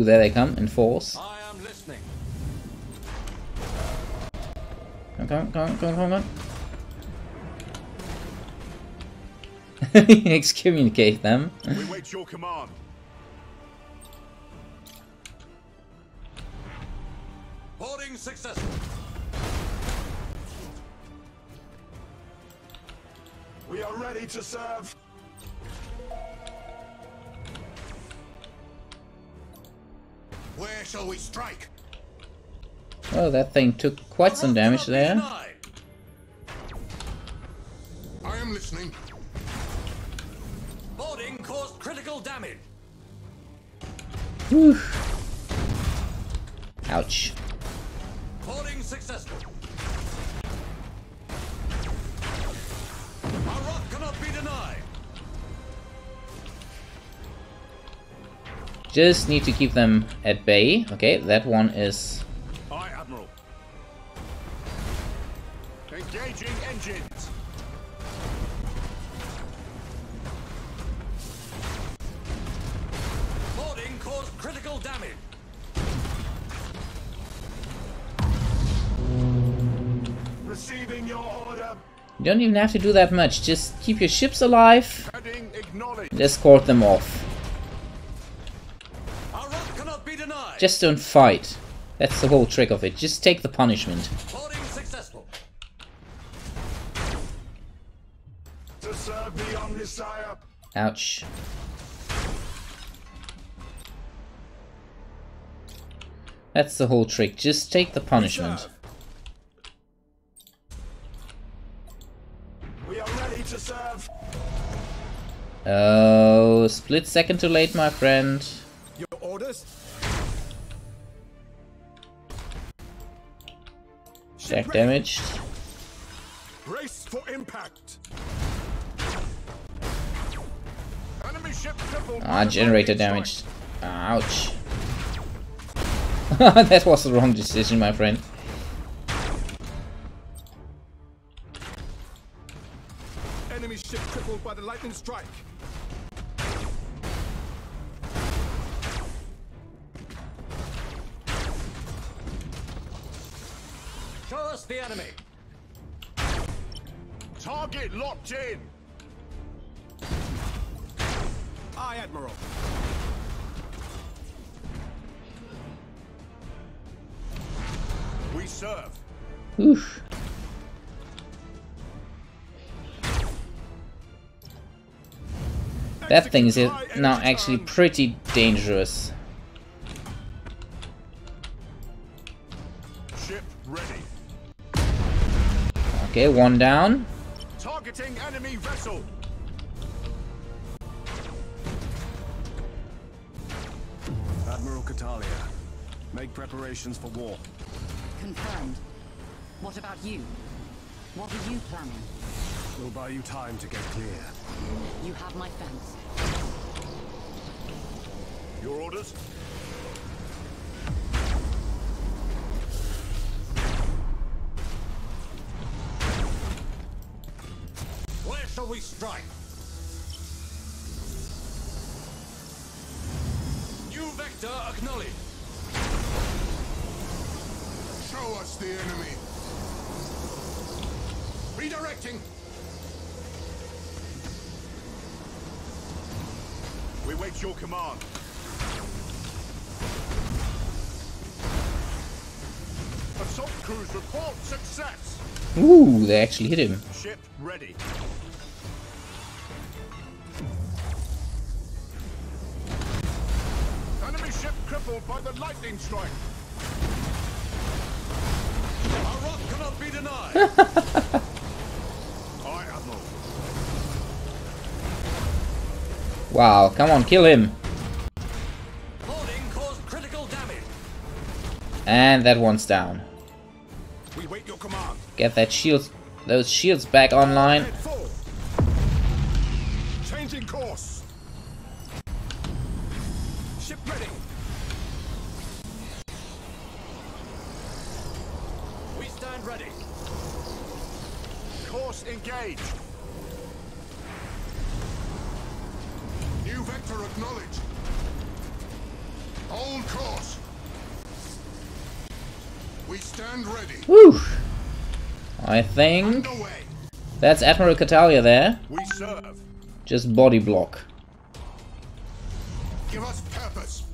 S1: Oh, there they come in force.
S2: I am listening.
S1: Come, come, come, come, come, come. Excommunicate them.
S7: We wait your command.
S2: Boarding successful.
S3: We are ready to serve. Where shall we strike?
S1: Oh, that thing took quite some damage there.
S3: I am listening.
S2: Boarding caused critical damage.
S1: Whew. Ouch.
S2: Boarding successful. Our rock cannot be denied.
S1: Just need to keep them at bay. Okay, that one is...
S4: Aye, Admiral. Engaging engines.
S2: Boarding caused critical damage.
S7: Receiving your order.
S1: You don't even have to do that much. Just keep your ships alive escort them off. Just don't fight. That's the whole trick of it. Just take the punishment.
S2: Boarding successful.
S7: To serve the Omnissiah.
S1: Ouch. That's the whole trick. Just take the punishment.
S7: We are ready to serve.
S1: Oh, split second too late, my friend.
S15: Your orders?
S1: Jack damaged.
S4: Brace for impact. Enemy ship.
S1: Ah, generator damaged. Ouch. that was the wrong decision, my friend. That thing is now actually pretty dangerous. Okay, one down.
S4: Targeting enemy vessel.
S15: Admiral Catalia, make preparations for war.
S12: Confirmed. What about you? What are you planning?
S15: We'll buy you time to get clear.
S12: You have my fence.
S4: Your orders?
S2: Where shall we strike? New vector acknowledged.
S7: Show us the enemy.
S4: Redirecting. We wait your command. Crews report success.
S1: Ooh, they actually hit him.
S4: Ship ready. Enemy ship crippled by the lightning strike.
S2: Our rock cannot be denied.
S1: Wow, come on, kill him.
S2: Boarding caused critical damage.
S1: And that one's down. Get that shield, those shields back online. Think that's Admiral Catalia there.
S4: We serve.
S1: Just body block.
S7: Give us purpose.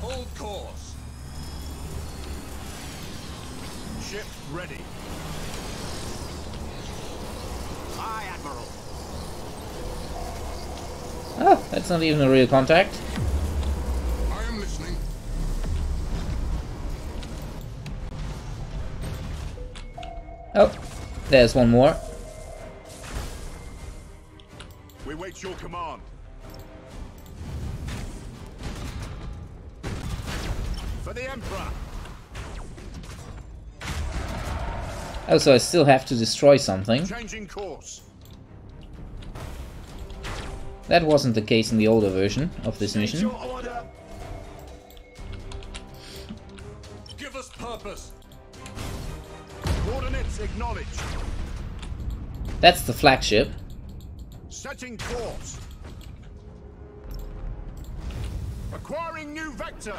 S2: Hold course.
S4: Ship ready.
S10: Aye, Admiral.
S1: Oh, that's not even a real contact. There's one more.
S4: We wait your command. For the Emperor.
S1: Oh, also, I still have to destroy something.
S4: Changing course.
S1: That wasn't the case in the older version of this mission. That's the flagship.
S7: Setting course. Acquiring new vector.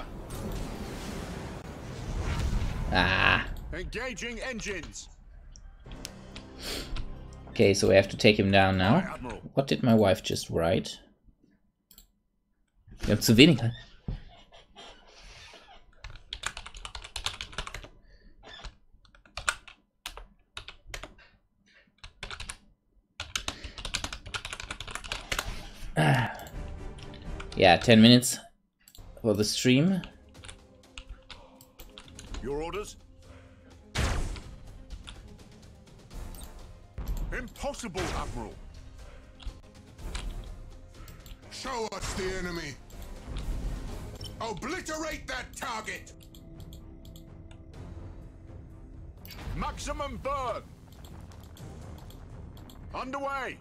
S1: Ah.
S7: Engaging engines.
S1: Okay, so we have to take him down now. What did my wife just write? Wir haben zu wenig. Yeah, 10 minutes for the stream.
S7: Your orders? Impossible, Admiral.
S3: Show us the enemy. Obliterate that target.
S7: Maximum burn. Underway.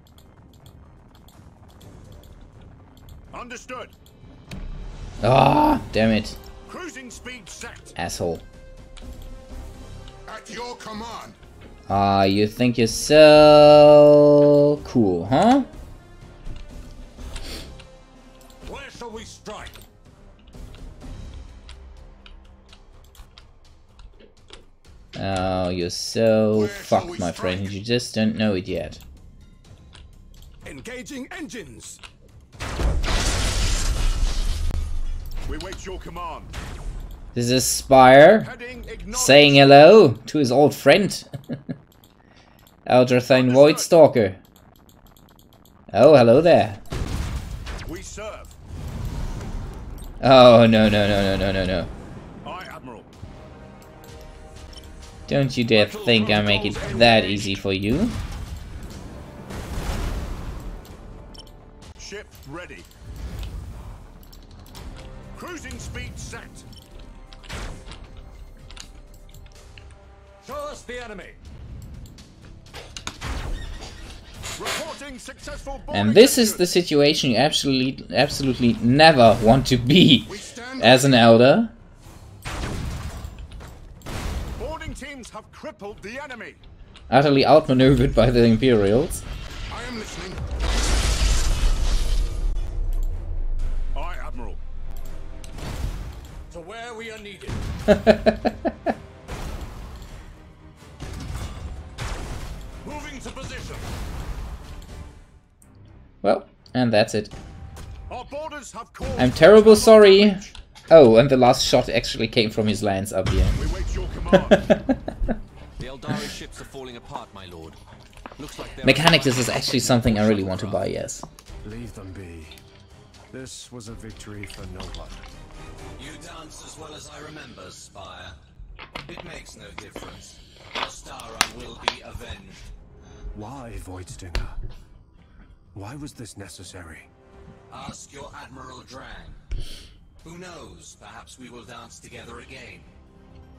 S7: Understood.
S1: Ah, damn it,
S7: Cruising speed set.
S1: asshole.
S3: At your command.
S1: Ah, you think you're so cool, huh?
S2: Where shall we strike?
S1: Oh, you're so
S3: Where
S1: fucked, my friend. You just don't know it yet.
S5: Engaging engines.
S7: We wait your command.
S1: This is Spire saying hello to his old friend, Eldrathine Voidstalker. Oh, hello there.
S7: We serve.
S1: Oh, no, no, no, no, no, no, no. Don't you dare think I make it that easy for you.
S7: Ship ready.
S2: Show us the enemy.
S1: And this is the situation you absolutely, absolutely never want to be as an elder.
S7: Boarding teams have crippled the enemy.
S1: Utterly outmaneuvered by the Imperials.
S3: I am listening.
S7: Aye, Admiral.
S2: To where we are needed.
S1: well, and that's it.
S7: Our borders have.
S1: I'm terrible sorry. Oh, and the last shot actually came from his lance up here.
S7: We wait your.
S10: The Aeldari ships are falling apart, my lord. Looks like they're
S1: Mechanic, this is actually something I really want to buy, yes.
S4: Leave them be. This was a victory for no one.
S14: You dance as well as I remember, Spire. It makes no difference. Ostara will be avenged.
S4: Why, Voidstinger? Why was this necessary?
S14: Ask your Admiral Drang. Who knows? Perhaps we will dance together again.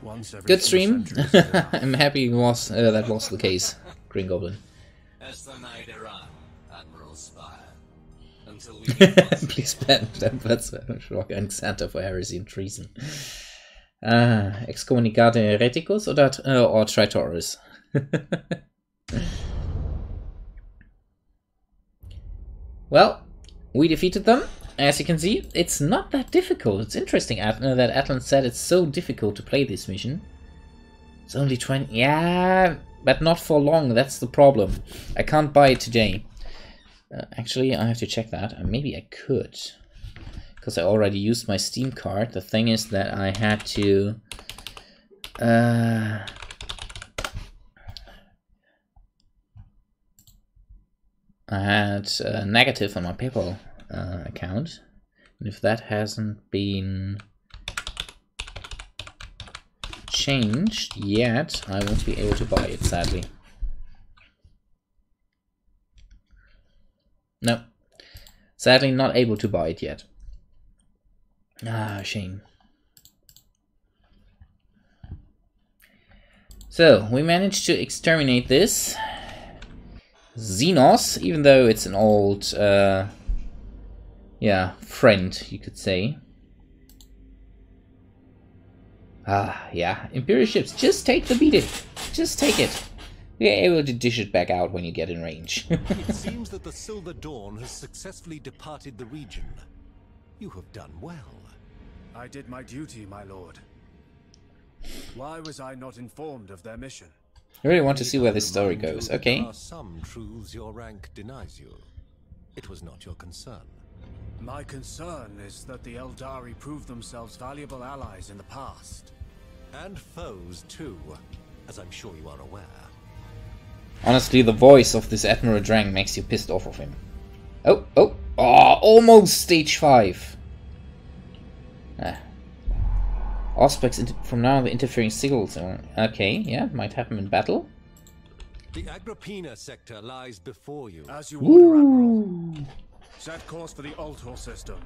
S4: Once every
S1: Good stream.
S4: centuries is enough.
S1: I'm happy was, uh, that was the case, Green Goblin.
S14: As the night Iran, Admiral Spire. Until we meet once
S1: Please
S14: again.
S1: ban that's Rock and Santa for heresy and treason. Ah, Excommunicate Hereticus oder uh, or Traitors? Well, we defeated them. As you can see, it's not that difficult. It's interesting At- uh, that Atlan said it's so difficult to play this mission. It's only 20. Yeah, but not for long. That's the problem. I can't buy it today. Uh, actually, I have to check that. Uh, maybe I could. Because I already used my Steam card. The thing is that I had to... Uh, I had a negative on my PayPal uh, account. And if that hasn't been changed yet, I won't be able to buy it, sadly. No. Sadly not able to buy it yet. Ah, shame. So, we managed to exterminate this. Xenos, even though it's an old uh, yeah, friend, you could say. Ah, yeah, Imperial ships, just take the beating. Just take it. You're able to dish it back out when you get in range.
S2: it seems that the Silver Dawn has successfully departed the region. You have done well.
S4: I did my duty, my lord. Why was I not informed of their mission?
S1: I really want to see where this story goes. Okay.
S2: There are some truths your rank denies you. It was not your concern.
S4: My concern is that the Aeldari proved themselves valuable allies in the past.
S2: And foes, too, as I'm sure you are aware.
S1: Honestly, the voice of this Admiral Drang makes you pissed off of him. Oh, oh, oh, almost stage 5. Ah. Auspex from now on the interfering signals. Okay, yeah, might happen in battle.
S2: The Agrippina sector lies before you.
S4: As you order, Admiral. Set course for the Altor system.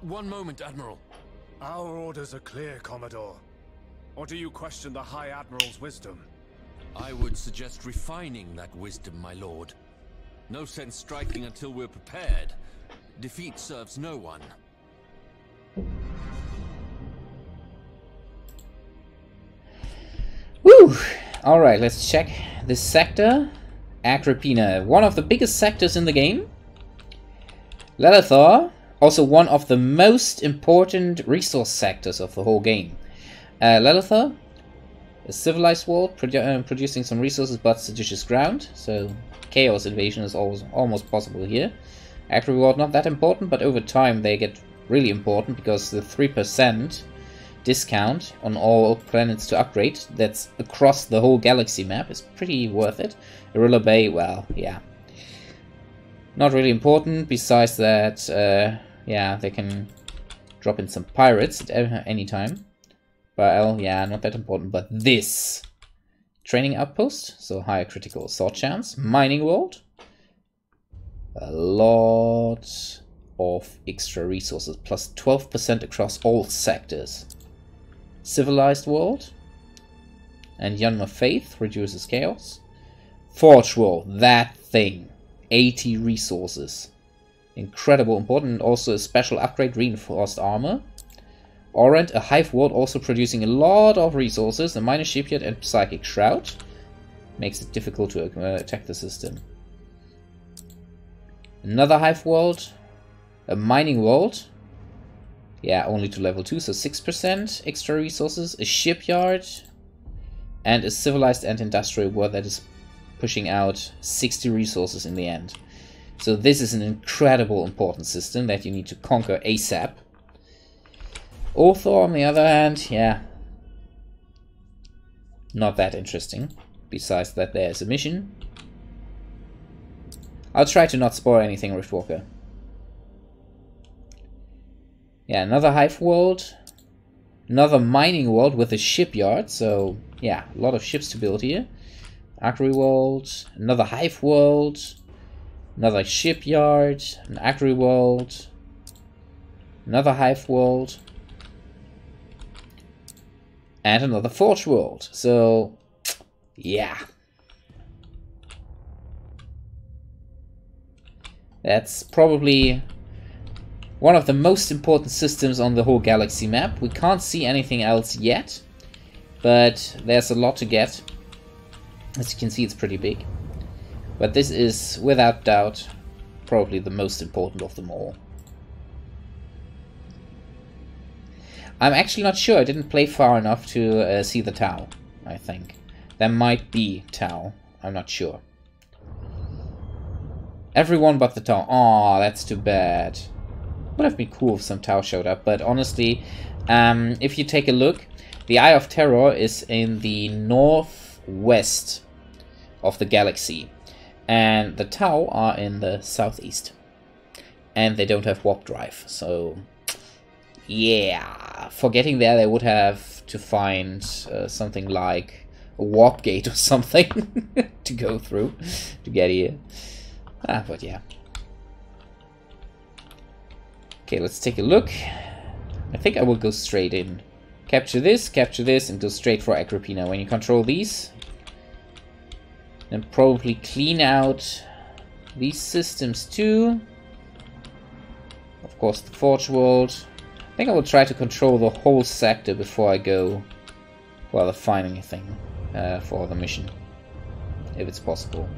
S7: One moment, Admiral.
S4: Our orders are clear, Commodore. Or do you question the High Admiral's wisdom?
S7: I would suggest refining that wisdom, my lord. No sense striking until we're prepared. Defeat serves no one.
S1: Woo! Alright, let's check this sector. Agrippina, one of the biggest sectors in the game. Lelithor, also one of the most important resource sectors of the whole game. Uh, a civilized world, produ uh, producing some resources but seditious ground, so chaos invasion is always almost possible here. Agri world not that important, but over time they get really important because the 3% discount on all planets to upgrade that's across the whole galaxy map is pretty worth it. Arilla Bay, well, yeah. Not really important, besides that, uh, yeah, they can drop in some pirates at any time. Well, yeah, not that important, but this. Training outpost, so higher critical assault chance. Mining world. A lot of extra resources, plus 12% across all sectors. Civilized world. And Yanma Faith reduces chaos. Forge world, that thing. 80 resources. Incredible important. Also a special upgrade, reinforced armor. Orant, a hive world also producing a lot of resources. A minor shipyard and psychic shroud. Makes it difficult to uh, attack the system. Another hive world. A mining world. Yeah, only to level 2, so 6% extra resources. A shipyard. And a civilized and industrial world that is pushing out 60 resources in the end. So this is an incredible important system that you need to conquer ASAP. Ulthor, on the other hand, yeah, not that interesting. Besides that there's a mission. I'll try to not spoil anything, Riftwalker. Yeah, another hive world. Another mining world with a shipyard, so yeah, a lot of ships to build here. Agri world, another hive world, another shipyard, an agri world, another hive world, and another forge world. So, yeah. That's probably one of the most important systems on the whole galaxy map. We can't see anything else yet, but there's a lot to get. As you can see, it's pretty big. But this is, without doubt, probably the most important of them all. I'm actually not sure. I didn't play far enough to uh, see the Tau, I think. There might be Tau. I'm not sure. Everyone but the Tau. Aw, that's too bad. Would have been cool if some Tau showed up, but honestly, um, if you take a look, the Eye of Terror is in the northwest of the galaxy, and the Tau are in the southeast. And they don't have warp drive, so yeah, for getting there they would have to find uh, something like a warp gate or something to go through to get here. Ah, but yeah. Okay, let's take a look. I think I will go straight in. Capture this, capture this, and go straight for Agrippina. When you control these, then probably clean out these systems too. Of course, the Forge World. I think I will try to control the whole sector before I go for the final thing uh, for the mission, if it's possible.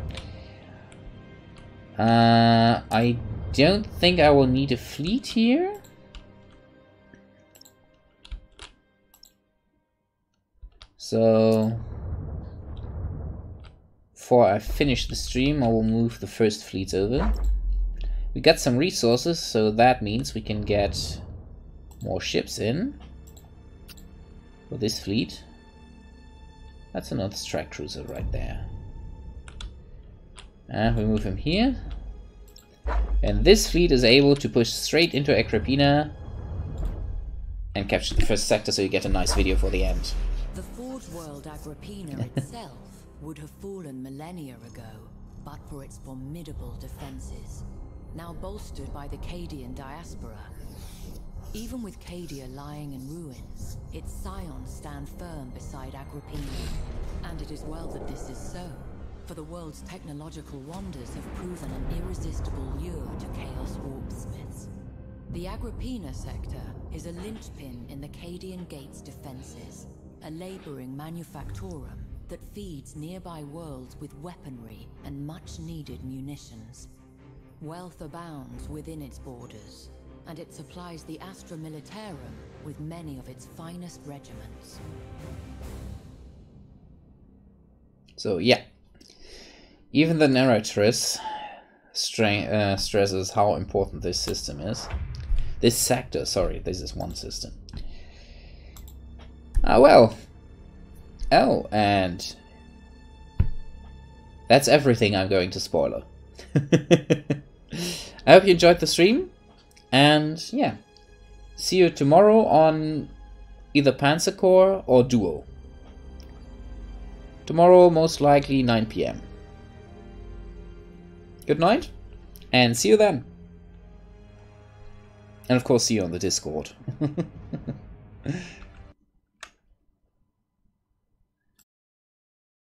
S1: Uh, I don't think I will need a fleet here. So, before I finish the stream, I will move the first fleet over. We got some resources, so that means we can get more ships in for this fleet. That's another strike cruiser right there. And we move him here. And this fleet is able to push straight into Agrippina and capture the first sector so you get a nice video for the end.
S6: The Forge World Agrippina itself would have fallen millennia ago, but for its formidable defenses, now bolstered by the Cadian diaspora. Even with Cadia lying in ruins, its scions stand firm beside Agrippina. And it is well that this is so, for the world's technological wonders have proven an irresistible lure to Chaos warpsmiths. The Agrippina sector is a linchpin in the Cadian Gate's defenses, a laboring manufactorum that feeds nearby worlds with weaponry and much-needed munitions. Wealth abounds within its borders, and it supplies the Astra Militarum with many of its finest regiments.
S1: So yeah, even the narratress uh, stresses how important this system is. This sector, sorry, this is one system. Ah, well. Oh, and that's everything I'm going to spoiler. I hope you enjoyed the stream, and yeah, see you tomorrow on either Panzer Corps or Duo. Tomorrow, most likely 9 pm. Good night, and see you then. And of course, see you on the Discord.